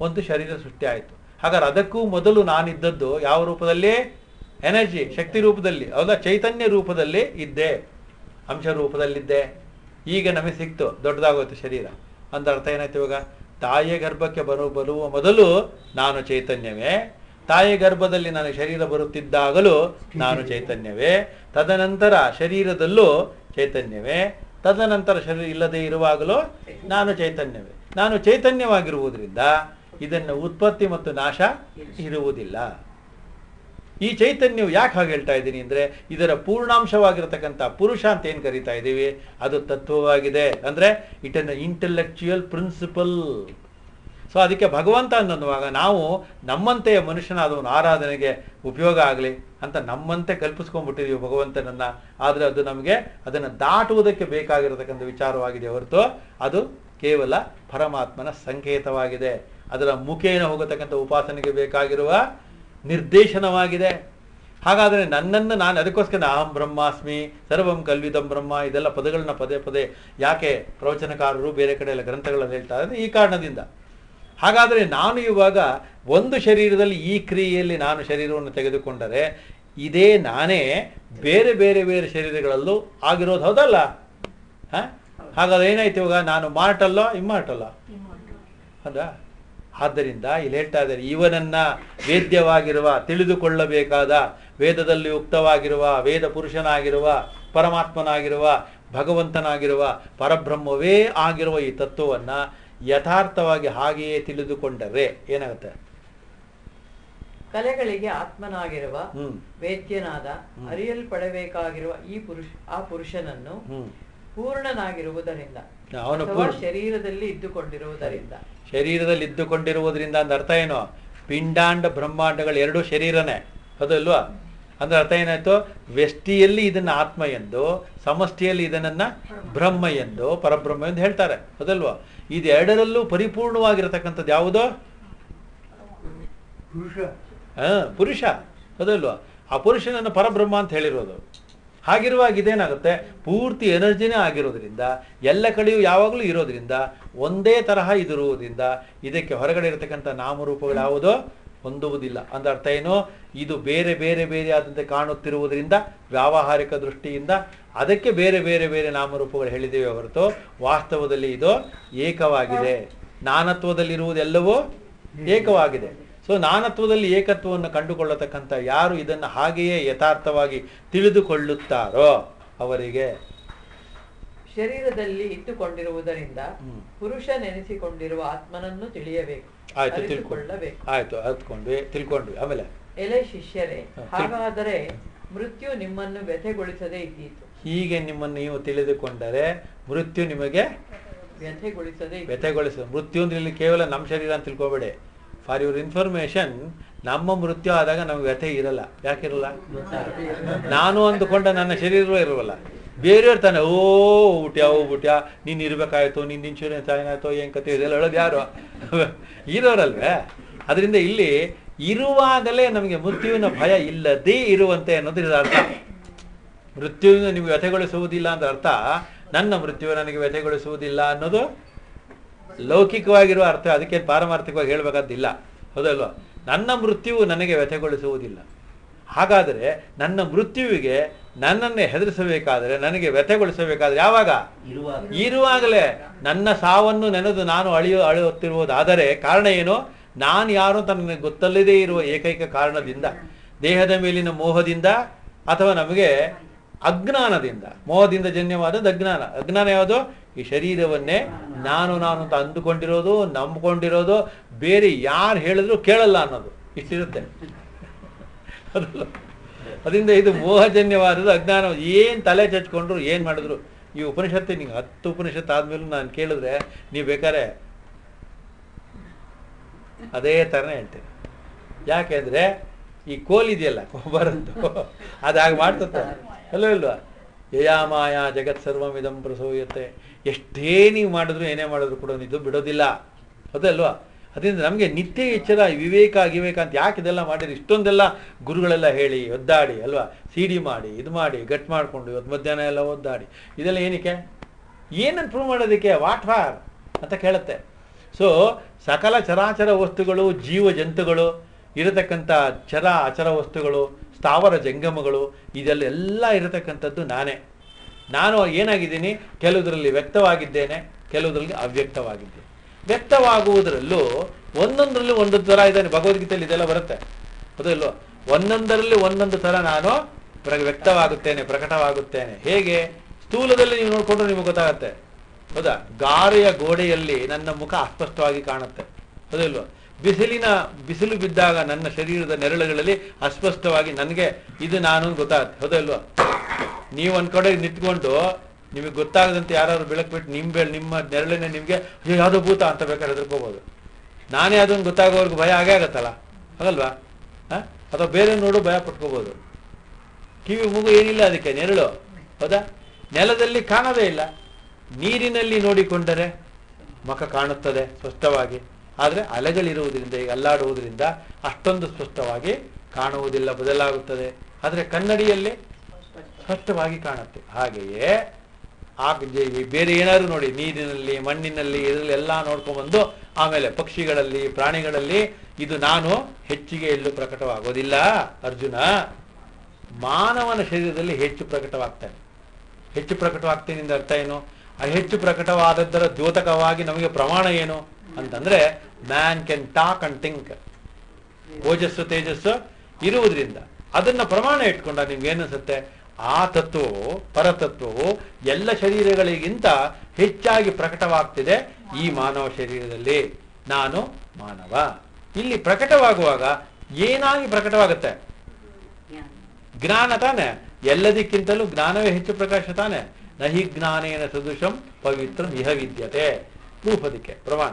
ಒಂದು ಶರೀರ ಸೃಷ್ಟಿ ಆಯಿತು. ಹಾಗಾದ್ರೆ ಅದಕ್ಕೂ ಮೊದಲು ನಾನಿದ್ದದ್ದು ಯಾವ ರೂಪದಲ್ಲಿ? ಎನರ್ಜಿ ಶಕ್ತಿ ರೂಪದಲ್ಲಿ. ಹೌದಾ? ಚೈತನ್ಯ ರೂಪದಲ್ಲಿ ಇದ್ದೆ. ಅಂಶ ರೂಪದಲ್ಲಿದ್ದೆ. ಈಗ ನಮಗೆ ಸಿಕ್ತು. ದೊಡ್ಡದಾಗೋಯ್ತು ಶರೀರ. ಅಂತ ಅರ್ಥ ಏನಾಯ್ತು ಇವಾಗ? ತಾಯಿಯ ಗರ್ಭಕ್ಕೆ ಬರು, ಬರುವ ಮೊದಲು ನಾನು ಚೈತನ್ಯವೇ. ತಾಯಿ ಗರ್ಭದಲ್ಲಿ ನನಗೆ ಶರೀರ ಬರುತ್ತಿದ್ದಾಗಲೂ ನಾನು ಚೈತನ್ಯವೇ. ತದನಂತರ ಶರೀರದಲ್ಲೂ ಚೈತನ್ಯವೇ. ತದನಂತರ ಶರೀರ ಇಲ್ಲದೆ ಇರುವಾಗಲೂ ನಾನು ಚೈತನ್ಯವೇ. ನಾನು ಚೈತನ್ಯವಾಗಿರುವುದರಿಂದ ಇದನ್ನು ಉತ್ಪತ್ತಿ ಮತ್ತು ನಾಶ ಇರುವುದಿಲ್ಲ. ಈ ಚೈತನ್ಯವು ಯಾಕೆ ಹಾಗೆ ಹೇಳ್ತಾ ಇದ್ದೀನಿ ಅಂದರೆ ಇದರ ಪೂರ್ಣಾಂಶವಾಗಿರತಕ್ಕಂಥ ಪುರುಷ ಅಂತ ಏನು ಕರಿತಾ ಇದ್ದೀವಿ? ಅದು ತತ್ವವಾಗಿದೆ. ಅಂದರೆ it an intellectual principle so ಅದಕ್ಕೆ ಭಗವಂತ ಅನ್ನುವಾಗ ನಾವು ನಮ್ಮಂತೆಯ ಮನುಷ್ಯನಾದವನು ಆರಾಧನೆಗೆ ಉಪಯೋಗ ಆಗಲಿ ಅಂತ ನಮ್ಮಂತೆ ಕಲ್ಪಿಸ್ಕೊಂಡ್ಬಿಟ್ಟಿದ್ದೀವಿ ಭಗವಂತನನ್ನ. ಆದರೆ ಅದು ನಮಗೆ ಅದನ್ನು ದಾಟುವುದಕ್ಕೆ ಬೇಕಾಗಿರತಕ್ಕಂಥ ವಿಚಾರವಾಗಿದೆ ಹೊರತು ಅದು ಕೇವಲ ಪರಮಾತ್ಮನ ಸಂಕೇತವಾಗಿದೆ. ಅದರ ಮುಖೇನ ಹೋಗತಕ್ಕಂಥ ಉಪಾಸನೆಗೆ ಬೇಕಾಗಿರುವ ನಿರ್ದೇಶನವಾಗಿದೆ. ಹಾಗಾದರೆ ನನ್ನನ್ನು ನಾನು ಅದಕ್ಕೋಸ್ಕರ ಅಹಂ ಬ್ರಹ್ಮಾಸ್ಮಿ ಸರ್ವಂ ಕಲ್ವಿದಂ ಬ್ರಹ್ಮ ಇದೆಲ್ಲ ಪದಗಳನ್ನ ಪದೇ ಪದೇ ಯಾಕೆ ಪ್ರವಚನಕಾರರು ಬೇರೆ ಕಡೆ ಎಲ್ಲ ಗ್ರಂಥಗಳಲ್ಲಿ ಹೇಳ್ತಾ ಇದ್ದಾರೆ ಈ ಕಾರಣದಿಂದ. ಹಾಗಾದರೆ ನಾನು ಇವಾಗ ಒಂದು ಶರೀರದಲ್ಲಿ ಈ ಕ್ರಿಯೆಯಲ್ಲಿ ನಾನು ಶರೀರವನ್ನು ತೆಗೆದುಕೊಂಡರೆ ಇದೇ ನಾನೇ ಬೇರೆ ಬೇರೆ ಬೇರೆ ಶರೀರಗಳಲ್ಲೂ ಆಗಿರೋದು ಹೌದಲ್ಲ? ಹ? ಹಾಗಾದ್ರೆ ಏನಾಯ್ತು ಇವಾಗ? ನಾನು ಮಾರ್ಟಲ್ಲೋ ಇಮ್ಮಾರ್ಟಲ್ಲೋ? ಹೌದಾ? ಆದ್ದರಿಂದ ಇಲ್ಲಿ ಹೇಳ್ತಾ ಇದ್ದಾರೆ ಇವನನ್ನ ವೇದ್ಯವಾಗಿರುವ ತಿಳಿದುಕೊಳ್ಳಬೇಕಾದ ವೇದದಲ್ಲಿ ಉಕ್ತವಾಗಿರುವ ವೇದ ಪುರುಷನಾಗಿರುವ ಪರಮಾತ್ಮನಾಗಿರುವ ಭಗವಂತನಾಗಿರುವ ಪರಬ್ರಹ್ಮವೇ ಆಗಿರುವ ಈ ತತ್ವವನ್ನ ಯಥಾರ್ಥವಾಗಿ ಹಾಗೆಯೇ ತಿಳಿದುಕೊಂಡರೆ ಏನಾಗುತ್ತೆ ಕಲೆಗಳಿಗೆ ಆತ್ಮನಾಗಿರುವ ಹ್ಮ್. ವೇದ್ಯನಾದ. ಅರಿಯಲ್ಪಡಬೇಕಾಗಿರುವ ಈ ಪುರುಷ ಆ ಪುರುಷನನ್ನು ಹ್ಮ್ ಪೂರ್ಣನಾಗಿರುವುದರಿಂದ ಅವನು ಶರೀರದಲ್ಲಿ ಇದ್ದುಕೊಂಡಿರುವುದರಿಂದ. ಶರೀರದಲ್ಲಿ ಇದ್ದುಕೊಂಡಿರುವುದರಿಂದ ಅಂದ ಅರ್ಥ ಏನು? ಪಿಂಡಾಂಡ ಬ್ರಹ್ಮಾಂಡಗಳು ಎರಡು ಶರೀರನೇ. ಅದಲ್ವಾ ಅಂದ್ರೆ ಅರ್ಥ ಏನಾಯ್ತು? ವ್ಯಷ್ಟಿಯಲ್ಲಿ ಇದನ್ನ ಆತ್ಮ ಎಂದು ಸಮಷ್ಟಿಯಲ್ಲಿ ಇದನ್ನ ಬ್ರಹ್ಮ ಎಂದು ಪರಬ್ರಹ್ಮ ಎಂದು ಹೇಳ್ತಾರೆ. ಅದಲ್ವಾ ಇದೆರಡರಲ್ಲೂ ಪರಿಪೂರ್ಣವಾಗಿರತಕ್ಕಂಥದ್ದು ಯಾವುದೋ? ಆ, ಪುರುಷ. ಅದಲ್ವಾ ಆ ಪುರುಷನನ್ನು ಪರಬ್ರಹ್ಮ ಅಂತ ಹೇಳಿರೋದು. ಹಾಗಿರುವಾಗ ಇದೇನಾಗುತ್ತೆ? ಪೂರ್ತಿ ಎನರ್ಜಿನೇ ಆಗಿರೋದ್ರಿಂದ, ಎಲ್ಲ ಕಡೆಯೂ ಯಾವಾಗಲೂ ಇರೋದ್ರಿಂದ, ಒಂದೇ ತರಹ ಇದಿರುವುದರಿಂದ ಇದಕ್ಕೆ ಹೊರಗಡೆ ಇರತಕ್ಕಂಥ ನಾಮರೂಪಗಳು ಯಾವುದೋ ಹೊಂದುವುದಿಲ್ಲ. ಅಂದ ಅರ್ಥ ಏನು? ಇದು ಬೇರೆ ಬೇರೆ ಬೇರೆ ಆದಂತೆ ಕಾಣುತ್ತಿರುವುದರಿಂದ, ವ್ಯಾವಹಾರಿಕ ದೃಷ್ಟಿಯಿಂದ ಅದಕ್ಕೆ ಬೇರೆ ಬೇರೆ ಬೇರೆ ನಾಮರೂಪಗಳು ಹೇಳಿದ್ದೇವೆ ಹೊರತು ವಾಸ್ತವದಲ್ಲಿ ಇದು ಏಕವಾಗಿದೆ. ನಾನತ್ವದಲ್ಲಿರುವುದೆಲ್ಲವೂ ಏಕವಾಗಿದೆ. ಸೊ ನಾನತ್ವದಲ್ಲಿ ಏಕತ್ವವನ್ನು ಕಂಡುಕೊಳ್ಳತಕ್ಕಂಥ ಯಾರು ಇದನ್ನು ಹಾಗೆಯೇ ಯಥಾರ್ಥವಾಗಿ ತಿಳಿದುಕೊಳ್ಳುತ್ತಾರೋ ಅವರಿಗೆ ಶರೀರದಲ್ಲಿ ಇಟ್ಟುಕೊಂಡಿರುವುದರಿಂದ ಪುರುಷ ನೆನೆಸಿಕೊಂಡಿರುವ ಆತ್ಮನನ್ನು ತಿಳಿಯಬೇಕು ಆಯ್ತು ತಿಳ್ಕೊಳ್ಳಬೇಕು ಆಯ್ತು ಅರ್ತ್ಕೊಂಡ್ವಿ ತಿಳ್ಕೊಂಡ್ವಿ ಆಮೇಲೆ. ಎಲೆ ಶಿಷ್ಯರೇ ಹಾಗಾದರೆ ಮೃತ್ಯು ನಿಮ್ಮನ್ನು ವ್ಯಥೆಗೊಳಿಸದೇ ಇದ್ದೀತು. ಹೀಗೆ ನಿಮ್ಮನ್ನು ನೀವು ತಿಳಿದುಕೊಂಡರೆ ಮೃತ್ಯು ನಿಮಗೆ ವ್ಯಥೆಗೊಳಿಸದೆ. ವ್ಯಥೆಗೊಳಿಸ ಮೃತ್ಯು ಅಂದ್ರೆ ಇಲ್ಲಿ ಕೇವಲ ನಮ್ಮ ಶರೀರ ಅಂತ ತಿಳ್ಕೊಬೇಡಿ. ಫಾರ್ ಯುವರ್ ಇನ್ಫಾರ್ಮೇಶನ್ ನಮ್ಮ ಮೃತ್ಯು ಆದಾಗ ನಮ್ಗೆ ವ್ಯಥೆ ಇರಲ್ಲ. ಯಾಕಿರಲ್ಲ ನಾನು ಅಂದುಕೊಂಡ ನನ್ನ ಶರೀರ ಇರುವಲ್ಲ. ಬೇರೆಯವ್ರು ತಾನೆ, ಓ ಊಟ್ಯಾ ಓ ಬುಟ್ಯಾ ನೀನು ಇರ್ಬೇಕಾಯ್ತು, ನಿನ್ ಇನ್ಶೂರೆನ್ಸ್ ಏನಾಯ್ತು, ಏನ್ ಕತೆ ಇದೆಲ್ಲ ಹೇಳೋದು ಯಾರು? ಇರೋರಲ್ವೇ? ಅದರಿಂದ ಇಲ್ಲಿ ಇರುವಾಗಲೇ ನಮಗೆ ಮೃತ್ಯುವಿನ ಭಯ ಇಲ್ಲದೇ ಇರುವಂತೆ ಅನ್ನೋದು ಇದರ ಅರ್ಥ. ಮೃತ್ಯುವಿನ ನಿಮಗೆ ವ್ಯಥೆಗೊಳಿಸುವುದಿಲ್ಲ ಅಂತ ಅರ್ಥ. ನನ್ನ ಮೃತ್ಯು ನನಗೆ ವ್ಯಥೆಗೊಳಿಸುವುದಿಲ್ಲ ಅನ್ನೋದು ಲೌಕಿಕವಾಗಿರುವ ಅರ್ಥ ಅದಕ್ಕೆ ಪಾರಮಾರ್ಥಿಕವಾಗಿ ಹೇಳಬೇಕಾದಿಲ್ಲ ಹೌದಲ್ವಾ? ನನ್ನ ಮೃತ್ಯುವು ನನಗೆ ವ್ಯಥೆಗೊಳಿಸುವುದಿಲ್ಲ. ಹಾಗಾದರೆ ನನ್ನ ಮೃತ್ಯುವಿಗೆ ನನ್ನನ್ನು ಹೆದರಿಸಬೇಕಾದರೆ ನನಗೆ ವ್ಯಥೆಗೊಳಿಸಬೇಕಾದ್ರೆ ಯಾವಾಗ? ಇರುವಾಗ ಇರುವಾಗಲೇ. ನನ್ನ ಸಾವನ್ನು ನೆನೆದು ನಾನು ಅಳಿಯೋ ಅಳೆಯುತ್ತಿರುವುದಾದರೆ ಕಾರಣ ಏನು? ನಾನು ಯಾರು ಅಂತ ನನಗೆ ಗೊತ್ತಲ್ಲದೇ ಇರುವ ಏಕೈಕ ಕಾರಣದಿಂದ. ದೇಹದ ಮೇಲಿನ ಮೋಹದಿಂದ ಅಥವಾ ನಮಗೆ ಅಜ್ಞಾನದಿಂದ. ಮೋಹದಿಂದ ಜನ್ಯವಾದದ್ದು ಅಜ್ಞಾನ. ಅಜ್ಞಾನ ಯಾವುದು? ಈ ಶರೀರವನ್ನೇ ನಾನು ನಾನು ಅಂತ ಅಂದುಕೊಂಡಿರೋದು, ನಂಬ್ಕೊಂಡಿರೋದು, ಬೇರೆ ಯಾರು ಹೇಳಿದ್ರು ಕೇಳಲ್ಲ ಅನ್ನೋದು. ಇಷ್ಟಿರುತ್ತೆ. ಅದರಿಂದ ಇದು ಮೋಹಜನ್ಯವಾದದ್ದು ಅಜ್ಞಾನ. ಏನು ತಲೆ ಚಚ್ಕೊಂಡ್ರು, ಏನು ಮಾಡಿದ್ರು? ಈ ಉಪನಿಷತ್ತು ನಿಂಗೆ ಹತ್ತು ಉಪನಿಷತ್ತು ಆದ್ಮೇಲೂ ನಾನು ಕೇಳಿದ್ರೆ ನೀವು ಬೇಕಾದ್ರೆ ಅದೇ ಥರನೇ ಹೇಳ್ತೀನಿ. ಯಾಕೆಂದ್ರೆ ಈ ಕೋಲ್ ಇದೆಯಲ್ಲ ಅದು ಹಾಗೆ ಮಾಡ್ತದೆ ಅಲ್ಲೋ ಇಲ್ವಾ? ಯಯಾಮಾಯ ಜಗತ್ ಸರ್ವಮಿದಂ ಪ್ರಸೂಯತೆ. ಎಷ್ಟೇ ನೀವು ಮಾಡಿದ್ರು ಏನೇ ಮಾಡಿದ್ರು ಕೂಡ ಇದು ಬಿಡೋದಿಲ್ಲ. ಅದಲ್ವಾ ಅದರಿಂದ ನಮಗೆ ನಿತ್ಯ ಎಚ್ಚರ, ವಿವೇಕ ಗಿವೇಕ ಅಂತ ಯಾಕೆ ಇದೆಲ್ಲ ಮಾಡಿರಿ? ಇಷ್ಟೊಂದೆಲ್ಲ ಗುರುಗಳೆಲ್ಲ ಹೇಳಿ, ಒದ್ದಾಡಿ, ಅಲ್ವಾ? ಸಿಡಿ ಮಾಡಿ, ಇದು ಮಾಡಿ, ಗಟ್ ಮಾಡಿಕೊಂಡು, ಇವತ್ತು ಮಧ್ಯಾಹ್ನ ಎಲ್ಲ ಒದ್ದಾಡಿ. ಇದೆಲ್ಲ ಏನಕ್ಕೆ? ಏನನ್ನು ಪ್ರೂವ್ ಮಾಡೋದಕ್ಕೆ? ವಾಟ್ ಫಾರ್ ಅಂತ ಕೇಳುತ್ತೆ. ಸೊ ಸಕಲ ಚರಾಚರ ವಸ್ತುಗಳು, ಜೀವ ಜಂತುಗಳು, ಇರತಕ್ಕಂಥ ಚರ ಅಚರ ವಸ್ತುಗಳು, ಸ್ಥಾವರ ಜಂಗಮಗಳು, ಇದೆಲ್ಲ ಎಲ್ಲ ಇರತಕ್ಕಂಥದ್ದು ನಾನೇ. ನಾನು ಏನಾಗಿದ್ದೀನಿ? ಕೆಲವುದರಲ್ಲಿ ವ್ಯಕ್ತವಾಗಿದ್ದೇನೆ ಕೆಲವುದರಲ್ಲಿ ಅವ್ಯಕ್ತವಾಗಿದ್ದೇನೆ. ವ್ಯಕ್ತವಾಗುವುದರಲ್ಲೂ ಒಂದೊಂದರಲ್ಲೂ ಒಂದು ಥರ ಇದ್ದಾನೆ. ಭಗವದ್ಗೀತೆಯಲ್ಲಿ ಇದೆಲ್ಲ ಬರುತ್ತೆ. ಅದಲ್ಲೋ ಒಂದೊಂದರಲ್ಲಿ ಒಂದೊಂದು ಥರ ನಾನು ಪ್ರ ವ್ಯಕ್ತವಾಗುತ್ತೇನೆ, ಪ್ರಕಟವಾಗುತ್ತೇನೆ. ಹೇಗೆ? ಸ್ಥೂಲದಲ್ಲಿ ನೀವು ನೋಡಿಕೊಂಡ್ರೆ ನಿಮಗೆ ಗೊತ್ತಾಗತ್ತೆ. ಹೌದಾ? ಗಾರೆಯ ಗೋಡೆಯಲ್ಲಿ ನನ್ನ ಮುಖ ಅಸ್ಪಷ್ಟವಾಗಿ ಕಾಣುತ್ತೆ. ಹೌದಲ್ವ ಬಿಸಿಲಿನ, ಬಿಸಿಲು ಬಿದ್ದಾಗ ನನ್ನ ಶರೀರದ ನೆರಳುಗಳಲ್ಲಿ ಅಸ್ಪಷ್ಟವಾಗಿ ನನಗೆ ಇದು ನಾನು ಗೊತ್ತಾಗುತ್ತೆ. ಹೌದಲ್ವಾ ನೀವು ಕಡೆ ನಿಂತ್ಕೊಂಡು ನಿಮಗೆ ಗೊತ್ತಾಗದಂತೆ ಯಾರಾದ್ರು ಬೆಳಕು ಬಿಟ್ಟು ನಿಮ್ಮ ಬೆಳೆ, ನಿಮ್ಮ ನೆರಳಿನ ನಿಮಗೆ ಅಯ್ಯೋ ಯಾವುದೋ ಭೂತ ಅಂತ ಬೇಕಾದ್ರೆ ಹೆದರ್ಕೋಬೋದು. ನಾನೇ ಅದನ್ನು ಗೊತ್ತಾಗೋವರೆಗೂ ಭಯ ಆಗೇ ಆಗತ್ತಲ್ಲ? ಆಗಲ್ವಾ ಆ? ಅಥವಾ ಬೇರೆ ನೋಡು ಭಯ ಪಟ್ಕೋಬೋದು. ಕಿವಿ, ಮೂಗು ಏನಿಲ್ಲ ಅದಕ್ಕೆ, ನೆರಳು. ಹೌದಾ? ನೆಲದಲ್ಲಿ ಕಾಣೋದೇ ಇಲ್ಲ. ನೀರಿನಲ್ಲಿ ನೋಡಿಕೊಂಡರೆ ಮಖ ಕಾಣುತ್ತದೆ ಸ್ಪಷ್ಟವಾಗಿ. ಆದರೆ ಅಲೆಗಳಿರುವುದರಿಂದ ಅಲ್ಲಾಡುವುದರಿಂದ ಅಷ್ಟೊಂದು ಸ್ಪಷ್ಟವಾಗಿ ಕಾಣುವುದಿಲ್ಲ, ಬದಲಾಗುತ್ತದೆ. ಆದರೆ ಕನ್ನಡಿಯಲ್ಲಿ ಸ್ಪಷ್ಟವಾಗಿ ಕಾಣುತ್ತೆ. ಹಾಗೆಯೇ ಆ ಬೇರೆ ಏನಾದ್ರು ನೋಡಿ, ನೀರಿನಲ್ಲಿ, ಮಣ್ಣಿನಲ್ಲಿ, ಇದರಲ್ಲಿ ಎಲ್ಲ ನೋಡ್ಕೊಂಡ್ಬಂದು ಆಮೇಲೆ ಪಕ್ಷಿಗಳಲ್ಲಿ, ಪ್ರಾಣಿಗಳಲ್ಲಿ ಇದು ನಾನು ಹೆಚ್ಚಿಗೆ ಎಲ್ಲೂ ಪ್ರಕಟವಾಗೋದಿಲ್ಲ. ಅರ್ಜುನ, ಮಾನವನ ಶರೀರದಲ್ಲಿ ಹೆಚ್ಚು ಪ್ರಕಟವಾಗ್ತಾನೆ. ಹೆಚ್ಚು ಪ್ರಕಟವಾಗ್ತೇನೆ ಅರ್ಥ ಏನು? ಹೆಚ್ಚು ಪ್ರಕಟವಾದದ್ದರ ದ್ಯೋತಕವಾಗಿ ನಮಗೆ ಪ್ರಮಾಣ ಏನು ಅಂತಂದ್ರೆ man can talk and think ಓಜಸ್ಸು ತೇಜಸ್ಸು ಇರುವುದರಿಂದ. ಅದನ್ನ ಪ್ರಮಾಣ ಇಟ್ಕೊಂಡ ನಿಮ್ಗೆ ಏನಿಸುತ್ತೆ? ಆ ತತ್ವವು ಪರತತ್ವವು ಎಲ್ಲ ಶರೀರಗಳಿಗಿಂತ ಹೆಚ್ಚಾಗಿ ಪ್ರಕಟವಾಗ್ತಿದೆ ಈ ಮಾನವ ಶರೀರದಲ್ಲಿ. ನಾನು ಮಾನವ. ಇಲ್ಲಿ ಪ್ರಕಟವಾಗುವಾಗ ಏನಾಗಿ ಪ್ರಕಟವಾಗುತ್ತೆ? ಜ್ಞಾನ ತಾನೆ. ಎಲ್ಲದಕ್ಕಿಂತಲೂ ಜ್ಞಾನವೇ ಹೆಚ್ಚು ಪ್ರಕಾಶ ತಾನೆ. ನಹಿ ಜ್ಞಾನೇನ ಸದೃಶಂ ಪವಿತ್ರ ಇಹ ವಿದ್ಯತೆ. ಪ್ರೂಫ್ ಅದಕ್ಕೆ ಪ್ರಮಾಣ.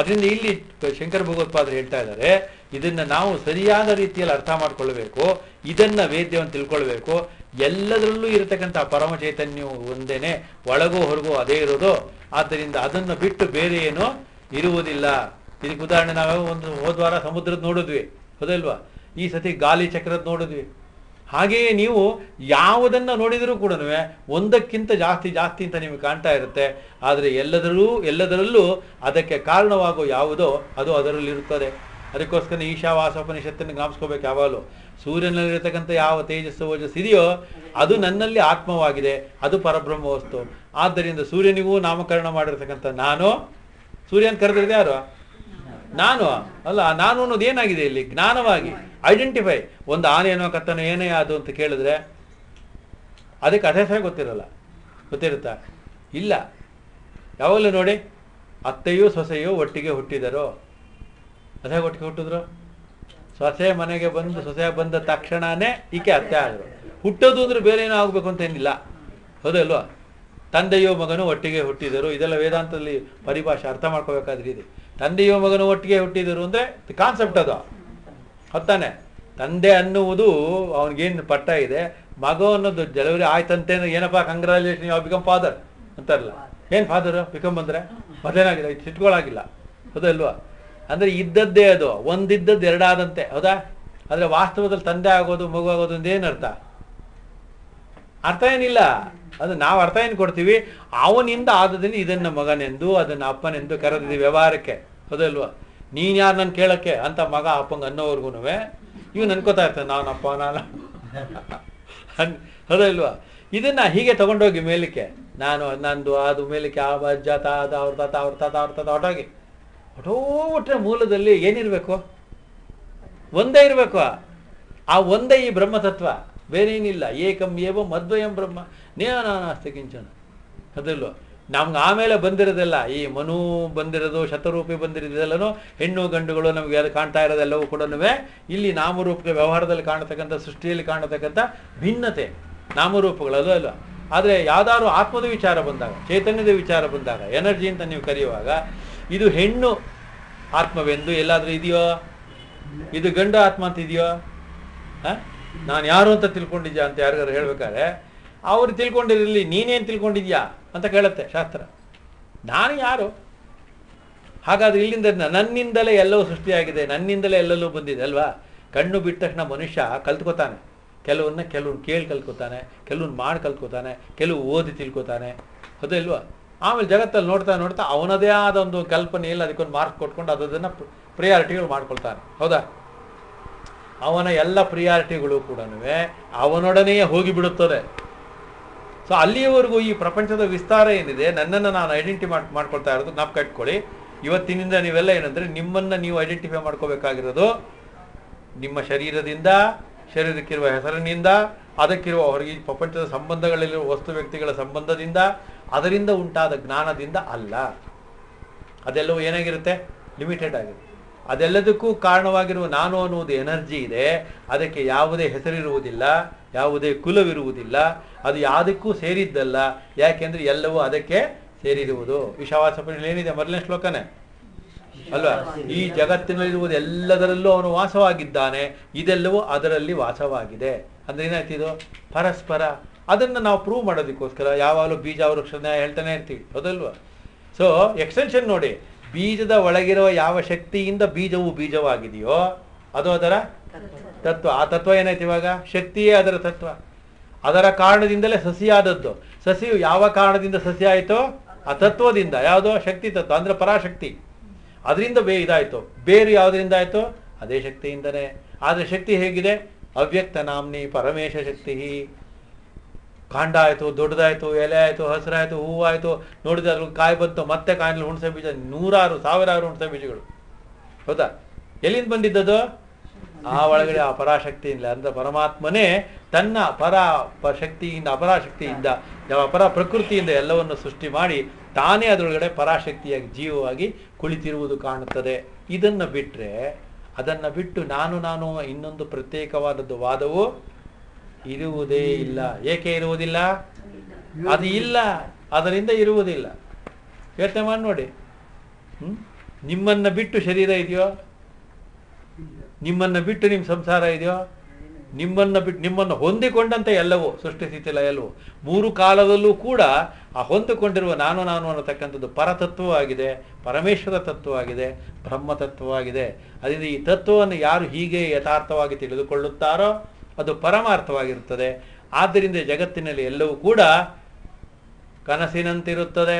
ಅದರಿಂದ ಇಲ್ಲಿ ಶಂಕರ ಭಗವತ್ಪಾದರು ಹೇಳ್ತಾ ಇದ್ದಾರೆ, ಇದನ್ನ ನಾವು ಸರಿಯಾದ ರೀತಿಯಲ್ಲಿ ಅರ್ಥ ಮಾಡ್ಕೊಳ್ಬೇಕು, ಇದನ್ನ ವೇದ್ಯವನ್ನು ತಿಳ್ಕೊಳ್ಬೇಕು, ಎಲ್ಲದರಲ್ಲೂ ಇರತಕ್ಕಂಥ ಪರಮ ಚೈತನ್ಯವು ಒಂದೇನೆ, ಒಳಗೋ ಹೊರಗೋ ಅದೇ ಇರೋದು. ಆದ್ದರಿಂದ ಅದನ್ನು ಬಿಟ್ಟು ಬೇರೆ ಏನೋ ಇರುವುದಿಲ್ಲ. ಇದಕ್ಕೆ ಉದಾಹರಣೆ, ನಾವು ಒಂದು ಹೋದ್ವಾರ ಸಮುದ್ರದ ನೋಡಿದ್ವಿ, ಹೌದಲ್ವಾ? ಈ ಸತಿ ಗಾಲಿ ಚಕ್ರದ ನೋಡಿದ್ವಿ. ಹಾಗೆಯೇ ನೀವು ಯಾವುದನ್ನ ನೋಡಿದರೂ ಕೂಡ ಒಂದಕ್ಕಿಂತ ಜಾಸ್ತಿ ಜಾಸ್ತಿ ಅಂತ ನಿಮಗೆ ಕಾಣ್ತಾ ಇರುತ್ತೆ. ಆದರೆ ಎಲ್ಲದರಲ್ಲೂ ಎಲ್ಲದರಲ್ಲೂ ಅದಕ್ಕೆ ಕಾರಣವಾಗೋ ಯಾವುದೋ ಅದು ಅದರಲ್ಲಿರುತ್ತದೆ ಅದಕ್ಕೋಸ್ಕರ ಈಶಾವಾಸೋಪನಿಷತ್ತನ್ನು ಜ್ಞಾಪಿಸ್ಕೋಬೇಕು ಯಾವಾಗಲೂ. ಸೂರ್ಯನಲ್ಲಿರತಕ್ಕಂಥ ಯಾವ ತೇಜಸ್ಸು ಓಜಸ್ ಇದೆಯೋ ಅದು ನನ್ನಲ್ಲಿ ಆತ್ಮವಾಗಿದೆ. ಅದು ಪರಬ್ರಹ್ಮ ವಸ್ತು ಆದ್ದರಿಂದ ಸೂರ್ಯನಿಗೂ ನಾಮಕರಣ ಮಾಡಿರ್ತಕ್ಕಂಥ ನಾನು, ಸೂರ್ಯನ ಕರೆದಿರೋದು ಯಾರು? ನಾನು, ಅಲ್ಲ, ನಾನು ಅನ್ನೋದು ಏನಾಗಿದೆ ಇಲ್ಲಿ? ಜ್ಞಾನವಾಗಿ ಐಡೆಂಟಿಫೈ ಒಂದು ಆನೆಯೋ ಕತ್ತನೋ ಏನೇ ಅದು ಅಂತ ಕೇಳಿದ್ರೆ ಅದಕ್ಕೆ ಅದೇ ಸಹ ಗೊತ್ತಿರಲ್ಲ. ಗೊತ್ತಿರುತ್ತಾ? ಇಲ್ಲ. ಯಾವಾಗಲೂ ನೋಡಿ, ಅತ್ತೆಯೂ ಸೊಸೆಯೂ ಒಟ್ಟಿಗೆ ಹುಟ್ಟಿದರು? ಅದೇ ಒಟ್ಟಿಗೆ ಹುಟ್ಟಿದ್ರು? ಸೊಸೆ ಮನೆಗೆ ಬಂದು, ಸೊಸೆ ಬಂದ ತಕ್ಷಣನೇ ಈಕೆ ಅತ್ತೆ ಆದರು. ಹುಟ್ಟೋದು ಅಂದ್ರೆ ಬೇರೆ ಏನೋ ಆಗಬೇಕು ಅಂತ ಏನಿಲ್ಲ. ಹೌದಲ್ವಾ ತಂದೆಯೋ ಮಗನೂ ಒಟ್ಟಿಗೆ ಹುಟ್ಟಿದರು. ಇದೆಲ್ಲ ವೇದಾಂತದಲ್ಲಿ ಪರಿಭಾಷೆ ಅರ್ಥ ಮಾಡ್ಕೋಬೇಕಾದ್ರೆ ಇದೆ ತಂದೆಯೋ ಮಗನು ಒಟ್ಟಿಗೆ ಹುಟ್ಟಿದರು ಅಂದ್ರೆ ಕಾನ್ಸೆಪ್ಟ್ ಅದು. ಹೊತ್ತಾನೆ, ತಂದೆ ಅನ್ನುವುದು ಅವನಿಗೇನು ಪಟ್ಟ ಇದೆ. ಮಗ ಅನ್ನೋದು ಡೆಲಿವರಿ ಆಯ್ತಂತೆ ಅಂದ್ರೆ ಏನಪ್ಪ ಕಂಗ್ರಾಚುಲೇಷನ್ ಯಾವ ಬಿಕಮ್ ಫಾದರ್ ಅಂತಾರಲ್ಲ. ಏನು ಫಾದರ್ ಬಿಕಮ್ ಬಂದ್ರೆ ಮತ್ತೇನಾಗಿದೆ ಸಿಟ್ಕೊಳ್ಳಾಗಿಲ್ಲ ಹೌದಲ್ವಾ ಅಂದ್ರೆ ಇದ್ದದ್ದೇ ಅದು, ಒಂದಿದ್ದದ್ದು ಎರಡಾದಂತೆ, ಹೌದಾ? ಆದ್ರೆ ವಾಸ್ತವದಲ್ಲಿ ತಂದೆ ಆಗೋದು, ಮಗು ಆಗೋದು ಅಂದೇನು ಅರ್ಥ? ಅರ್ಥ ಏನಿಲ್ಲ. ಅದು ನಾವು ಅರ್ಥ ಏನು ಕೊಡ್ತೀವಿ? ಅವನಿಂದ ಆದದನ್ನು ಇದನ್ನ ಮಗನೆಂದು, ಅದನ್ನ ಅಪ್ಪನೆಂದು ಕರೆದಿದ್ದೀವಿ ವ್ಯವಹಾರಕ್ಕೆ. ಹೌದಲ್ವಾ ನೀನ್ ಯಾರು ನನ್ ಕೇಳಕ್ಕೆ? ಅಂತ ಮಗ ಅಪ್ಪಂಗೆ ಅನ್ನೋವರ್ಗುನು ಇವ್ ಅನ್ಕೋತಾ ಇರ್ತಾನೆ, ನಾನು ಅಪ್ಪ, ನಾನು? ಹೌದಲ್ವಾ ಇದನ್ನ ಹೀಗೆ ತಗೊಂಡೋಗಿ ಮೇಲಕ್ಕೆ, ನಾನು ನಂದು, ಅದು ಮೇಲಕ್ಕೆ, ಆ ಅಜ್ಜ ತಾತ ಅವ್ರ ತಾತ ಅವ್ರ ತಾತ ಅವ್ರ ತಾತ ಹೊಟ್ಟೋಗಿ ಒಟ್ಟೋಟ್ರೆ ಮೂಲದಲ್ಲಿ ಏನಿರ್ಬೇಕು? ಒಂದೇ ಇರಬೇಕು. ಆ ಒಂದೇ ಈ ಬ್ರಹ್ಮತತ್ವ. ಬೇರೆ ಏನಿಲ್ಲ ಏಕಂ ಏವ ಮದ್ವಯಂ ಬ್ರಹ್ಮ. ನೇನಾಸ್ತಿ ಕಿಂಚನ. ಅದಲ್ಲೋ ನಮ್ಗೆ ಆಮೇಲೆ ಬಂದಿರೋದೆಲ್ಲ, ಈ ಮನು ಬಂದಿರೋದು, ಶತರೂಪಿ ಬಂದಿರೋದೆಲ್ಲನೂ ಹೆಣ್ಣು ಗಂಡುಗಳು ನಮಗೆ ಅದು ಕಾಣ್ತಾ ಇರೋದೆಲ್ಲವೂ ಕೂಡ ಇಲ್ಲಿ ನಾಮರೂಪಕ್ಕೆ ವ್ಯವಹಾರದಲ್ಲಿ ಕಾಣತಕ್ಕಂಥ, ಸೃಷ್ಟಿಯಲ್ಲಿ ಕಾಣತಕ್ಕಂಥ ಭಿನ್ನತೆ, ನಾಮರೂಪಗಳು ಅದು ಅಲ್ಲ. ಆದರೆ ಯಾವ್ದಾದ್ರು ಆತ್ಮದ ವಿಚಾರ ಬಂದಾಗ, ಚೈತನ್ಯದ ವಿಚಾರ ಬಂದಾಗ, ಎನರ್ಜಿ ಅಂತ ನೀವು ಕರೆಯುವಾಗ, ಇದು ಹೆಣ್ಣು ಆತ್ಮವೆಂದು ಎಲ್ಲಾದರೂ ಇದೆಯೋ? ಇದು ಗಂಡು ಆತ್ಮ ಅಂತ ಇದೆಯೋ? ನಾನು ಯಾರು ಅಂತ ತಿಳ್ಕೊಂಡಿದ್ಯಾ ಅಂತ ಯಾರಿಗಾರು ಹೇಳ್ಬೇಕಾದ್ರೆ, ಅವ್ರು ತಿಳ್ಕೊಂಡಿರಲಿ ನೀನೇನು ತಿಳ್ಕೊಂಡಿದ್ಯಾ ಅಂತ ಕೇಳುತ್ತೆ ಶಾಸ್ತ್ರ. ನಾನು ಯಾರು? ಹಾಗಾದ್ರೆ ಇಲ್ಲಿಂದ ನನ್ನಿಂದಲೇ ಎಲ್ಲವೂ ಸೃಷ್ಟಿಯಾಗಿದೆ, ನನ್ನಿಂದಲೇ ಎಲ್ಲೆಲ್ಲೂ ಬಂದಿದೆ ಅಲ್ವಾ? ಕಣ್ಣು ಬಿಟ್ಟ ತಕ್ಷಣ ಮನುಷ್ಯ ಕಲ್ತ್ಕೋತಾನೆ. ಕೆಲವನ್ನ ಕೆಲವ್ರು ಕೇಳಿ ಕಲ್ತ್ಕೋತಾನೆ, ಕೆಲವ್ನು ಮಾಡಿ ಕಲ್ತ್ಕೋತಾನೆ, ಕೆಲವು ಓದಿ ತಿಳ್ಕೊತಾನೆ. ಇಲ್ವಾ? ಆಮೇಲೆ ಜಗತ್ತಲ್ಲಿ ನೋಡ್ತಾ ನೋಡ್ತಾ ಅವನದೇ ಆದ ಒಂದು ಕಲ್ಪನೆಯಲ್ಲಿ ಅದಕ್ಕೊಂದು ಮಾರ್ಕ್ ಕೊಟ್ಕೊಂಡು ಅದನ್ನು ಪ್ರಿಯಾರಿಟಿಗಳು ಮಾಡ್ಕೊಳ್ತಾನೆ. ಹೌದಾ? ಅವನ ಎಲ್ಲ ಪ್ರಿಯಾರಿಟಿಗಳು ಕೂಡ ಅವನೊಡನೆಯೇ ಹೋಗಿಬಿಡುತ್ತದೆ. ಸೊ ಅಲ್ಲಿಯವರೆಗೂ ಈ ಪ್ರಪಂಚದ ವಿಸ್ತಾರ ಏನಿದೆ, ನನ್ನನ್ನು ನಾನು ಐಡೆಂಟಿ ಮಾಡ್, ಮಾಡ್ಕೊಳ್ತಾ ಇರೋದು ಜ್ಞಾಪಕ ಇಟ್ಕೊಳ್ಳಿ ಇವತ್ತಿನಿಂದ ನೀವೆಲ್ಲ ಏನಂದರೆ, ನಿಮ್ಮನ್ನು ನೀವು ಐಡೆಂಟಿಫೈ ಮಾಡ್ಕೋಬೇಕಾಗಿರೋದು ನಿಮ್ಮ ಶರೀರದಿಂದ, ಶರೀರಕ್ಕಿರುವ ಹೆಸರಿನಿಂದ, ಅದಕ್ಕಿರುವ ಹೊರಗೆ ಪ್ರಪಂಚದ ಸಂಬಂಧಗಳಲ್ಲಿರುವ ವಸ್ತು ವ್ಯಕ್ತಿಗಳ ಸಂಬಂಧದಿಂದ, ಅದರಿಂದ ಉಂಟಾದ ಜ್ಞಾನದಿಂದ ಅಲ್ಲ. ಅದೆಲ್ಲವೂ ಏನಾಗಿರುತ್ತೆ? ಲಿಮಿಟೆಡ್ ಆಗಿರುತ್ತೆ. ಅದೆಲ್ಲದಕ್ಕೂ ಕಾರಣವಾಗಿರುವ ನಾನು ಅನ್ನುವುದು ಎನರ್ಜಿ ಇದೆ. ಅದಕ್ಕೆ ಯಾವುದೇ ಹೆಸರಿರುವುದಿಲ್ಲ, ಯಾವುದೇ ಕುಲವಿರುವುದಿಲ್ಲ, ಅದು ಯಾವುದಕ್ಕೂ ಸೇರಿದ್ದಲ್ಲ. ಯಾಕೆಂದ್ರೆ ಎಲ್ಲವೂ ಅದಕ್ಕೆ ಸೇರಿರುವುದು. ವಿಷವಾಸಪಣಿ ಏನಿದೆ ಮೊದಲನೇ ಶ್ಲೋಕನೇ? ಅಲ್ವಾ? ಈ ಜಗತ್ತಿನಲ್ಲಿರುವುದು ಎಲ್ಲದರಲ್ಲೂ ಅವನು ವಾಸವಾಗಿದ್ದಾನೆ. ಇದೆಲ್ಲವೂ ಅದರಲ್ಲಿ ವಾಸವಾಗಿದೆ. ಅಂದ್ರೆ ಏನಾಯ್ತಿದು ಪರಸ್ಪರ. ಅದನ್ನ ನಾವು ಪ್ರೂವ್ ಮಾಡೋದಕ್ಕೋಸ್ಕರ ಯಾವಾಗಲೂ ಬೀಜ ವೃಕ್ಷನ ಹೇಳ್ತಾನೆ ಇರ್ತೀವಿ. ಹೌದಲ್ವಾ? ಸೊ ಎಕ್ಸ್ಟೆನ್ಷನ್ ನೋಡಿ. ಬೀಜದ ಒಳಗಿರುವ ಯಾವ ಶಕ್ತಿಯಿಂದ ಬೀಜವು ಬೀಜವಾಗಿದೆಯೋ ಅದು ಅದರ ತತ್ವ. ಆ ತತ್ವ ಏನಾಯ್ತು ಇವಾಗ? ಶಕ್ತಿಯೇ ಅದರ ತತ್ವ. ಅದರ ಕಾರಣದಿಂದಲೇ ಸಸಿ ಸಸಿಯು ಯಾವ ಕಾರಣದಿಂದ ಸಸಿ ಆಯಿತೋ? ಆ ತತ್ವದಿಂದ. ಯಾವುದೋ? ಶಕ್ತಿ ತತ್ವ. ಅಂದ್ರೆ ಪರಾಶಕ್ತಿ. ಅದರಿಂದ ಬೇ ಇದಾಯಿತು. ಬೇರು ಯಾವುದರಿಂದ ಆಯಿತು? ಅದೇ ಶಕ್ತಿಯಿಂದನೇ. ಆದರೆ ಶಕ್ತಿ ಹೇಗಿದೆ? ಅವ್ಯಕ್ತ ನಾಮ್ನಿ ಪರಮೇಶ ಶಕ್ತಿ ಕಾಂಡ ಆಯಿತು ದೊಡ್ಡದಾಯಿತು ಎಲೆ ಆಯಿತು ಹಸಿರಾಯಿತು ಹೂವಾಯಿತು. ನೋಡಿದ್ರೆ ಅದ್ರ ಕಾಯಿ ಬಂತು ಮತ್ತೆ ಕಾಯಿನಲ್ಲಿ ಹುಣಸೆ ಬೀಜ ನೂರಾರು ಸಾವಿರಾರು ಹುಣಸೆ ಬೀಜಗಳು. ಹೌದಾ? ಎಲ್ಲಿಂದ ಬಂದಿದ್ದದು? ಆ ಒಳಗಡೆ ಆ ಪರಾಶಕ್ತಿಯಿಂದ. ಅಂದ್ರೆ ಪರಮಾತ್ಮನೇ ತನ್ನ ಪರ ಶಕ್ತಿಯಿಂದ ಅಪರಾಶಕ್ತಿಯಿಂದ ಅಪರ ಪ್ರಕೃತಿಯಿಂದ ಎಲ್ಲವನ್ನು ಸೃಷ್ಟಿ ಮಾಡಿ ತಾನೇ ಅದರೊಳಗಡೆ ಪರಾಶಕ್ತಿಯಾಗಿ ಜೀವವಾಗಿ ಕುಳಿತಿರುವುದು ಕಾಣುತ್ತದೆ. ಇದನ್ನು ಬಿಟ್ಟರೆ ಅದನ್ನು ಬಿಟ್ಟು ನಾನು ನಾನು ಇನ್ನೊಂದು ಪ್ರತ್ಯೇಕವಾದದ್ದು ವಾದವು ಇರುವುದೇ ಇಲ್ಲ. ಏಕೆ ಇರುವುದಿಲ್ಲ? ಅದು ಇಲ್ಲ. ಅದರಿಂದ ಇರುವುದಿಲ್ಲ. ಯೋಚನೆ ಮಾಡಿ ನೋಡಿ. ಹ್ಮ್? ನಿಮ್ಮನ್ನ ಬಿಟ್ಟು ಶರೀರ ಇದೆಯೋ? ನಿಮ್ಮನ್ನ ಬಿಟ್ಟು ನಿಮ್ಮ ಸಂಸಾರ ಇದೆಯೋ? ನಿಮ್ಮನ್ನ ಬಿಟ್ಟು ನಿಮ್ಮನ್ನು ಹೊಂದಿಕೊಂಡಂತೆ ಎಲ್ಲವೂ ಸೃಷ್ಟಿ ಸ್ಥಿತಿಲ ಎಲ್ಲವೂ. ಮೂರು ಕಾಲದಲ್ಲೂ ಕೂಡ ಆ ಹೊಂದಿಕೊಂಡಿರುವ ನಾನು ನಾನು ಅನ್ನತಕ್ಕಂಥದ್ದು ಪರತತ್ವವಾಗಿದೆ ಪರಮೇಶ್ವರ ತತ್ವವಾಗಿದೆ ಬ್ರಹ್ಮ ತತ್ವವಾಗಿದೆ ಅದರಿಂದ ಈ ತತ್ವವನ್ನು ಯಾರು ಹೀಗೆ ಯಥಾರ್ಥವಾಗಿ ತಿಳಿದುಕೊಳ್ಳುತ್ತಾರೋ ಅದು ಪರಮಾರ್ಥವಾಗಿರುತ್ತದೆ. ಆದ್ದರಿಂದ ಜಗತ್ತಿನಲ್ಲಿ ಎಲ್ಲವೂ ಕೂಡ ಕನಸಿನಂತಿರುತ್ತದೆ.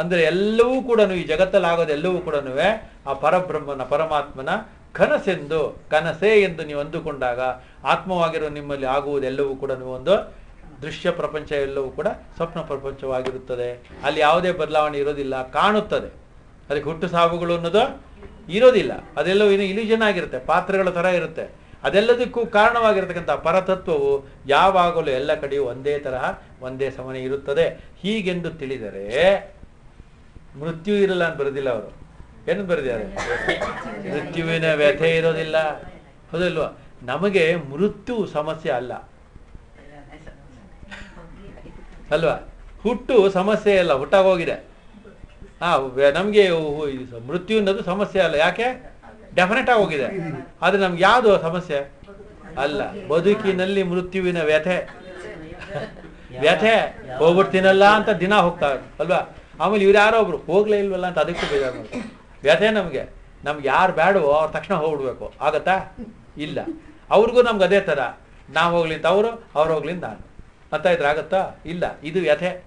ಅಂದರೆ ಎಲ್ಲವೂ ಕೂಡ ಈ ಜಗತ್ತಲ್ಲಿ ಆಗೋದೆಲ್ಲವೂ ಕೂಡ ಆ ಪರಬ್ರಹ್ಮನ, ಪರಮಾತ್ಮನ ಕನಸೆಂದು, ಕನಸೇ ಎಂದು ನೀವು ಅಂದುಕೊಂಡಾಗ ಆತ್ಮವಾಗಿರೋ ನಿಮ್ಮಲ್ಲಿ ಆಗುವುದೆಲ್ಲವೂ ಕೂಡ ಒಂದು ದೃಶ್ಯ ಪ್ರಪಂಚ ಎಲ್ಲವೂ ಕೂಡ ಸ್ವಪ್ನ ಪ್ರಪಂಚವಾಗಿರುತ್ತದೆ. ಅಲ್ಲಿ ಯಾವುದೇ ಬದಲಾವಣೆ ಇರೋದಿಲ್ಲ, ಕಾಣುತ್ತದೆ. ಅದಕ್ಕೆ ಹುಟ್ಟು ಸಾವುಗಳು ಅನ್ನೋದು ಇರೋದಿಲ್ಲ. ಅದೆಲ್ಲವೂ ಇನ್ನು ಇಲ್ಯೂಷನ್ ಆಗಿರುತ್ತೆ, ಪಾತ್ರಗಳ ಥರ ಇರುತ್ತೆ. ಅದೆಲ್ಲದಕ್ಕೂ ಕಾರಣವಾಗಿರತಕ್ಕಂಥ ಪರತತ್ವವು ಯಾವಾಗಲೂ ಎಲ್ಲ ಕಡೆಯೂ ಒಂದೇ ತರಹ, ಒಂದೇ ಸಮನೆ ಇರುತ್ತದೆ. ಹೀಗೆಂದು ತಿಳಿದರೆ ಮೃತ್ಯು ಇರಲ್ಲ ಅಂತ ಬರೆದಿಲ್ಲ ಅವರು. ಏನು ಬರೆದಿದ್ದಾರೆ? ಮೃತ್ಯುವಿನ ವ್ಯಥೆ ಇರೋದಿಲ್ಲ. ಹೌದಲ್ವಾ? ನಮಗೆ ಮೃತ್ಯು ಸಮಸ್ಯೆ ಅಲ್ಲ. ಅಲ್ವಾ? ಹುಟ್ಟು ಸಮಸ್ಯೆ ಅಲ್ಲ, ಹುಟ್ಟಾಗೋಗಿದೆ. ಹಾ ನಮಗೆ ಮೃತ್ಯು ಅನ್ನೋದು ಸಮಸ್ಯೆ ಅಲ್ಲ. ಯಾಕೆ? ಡೆಫಿನೆಟ್ ಹೋಗಿದೆ. ಆದ್ರೆ ನಮ್ಗೆ ಯಾವುದು ಸಮಸ್ಯೆ? ಅಲ್ಲ ಬದುಕಿನಲ್ಲಿ ಮೃತ್ಯುವಿನ ವ್ಯಥೆ. ವ್ಯಥೆ ಹೋಗ್ಬಿಡ್ತೀನಲ್ಲ ಅಂತ ದಿನ ಹೋಗ್ತಾ ಅಲ್ವಾ? ಆಮೇಲೆ ಇವ್ರು ಯಾರೋ ಒಬ್ರು ಹೋಗ್ಲೇ ಇಲ್ವಲ್ಲ ಅಂತ ಅದಕ್ಕೂ ಬೇಜಾರು ವ್ಯಥೆ ನಮಗೆ. ನಮ್ಗೆ ಯಾರು ಬೇಡವೋ ಅವ್ರ ತಕ್ಷಣ ಹೋಗ್ಬಿಡ್ಬೇಕು. ಆಗತ್ತಾ? ಇಲ್ಲ. ಅವ್ರಿಗೂ ನಮ್ಗೆ ಅದೇ ಥರ. ನಾವು ಹೋಗ್ಲಿಂತ ಅವರು ಅವ್ರು ಹೋಗ್ಲಿಂದ ನಾನು. ಅಂತ ಇದ್ರೆ ಆಗತ್ತಾ? ಇಲ್ಲ. ಇದು ವ್ಯಥೆ.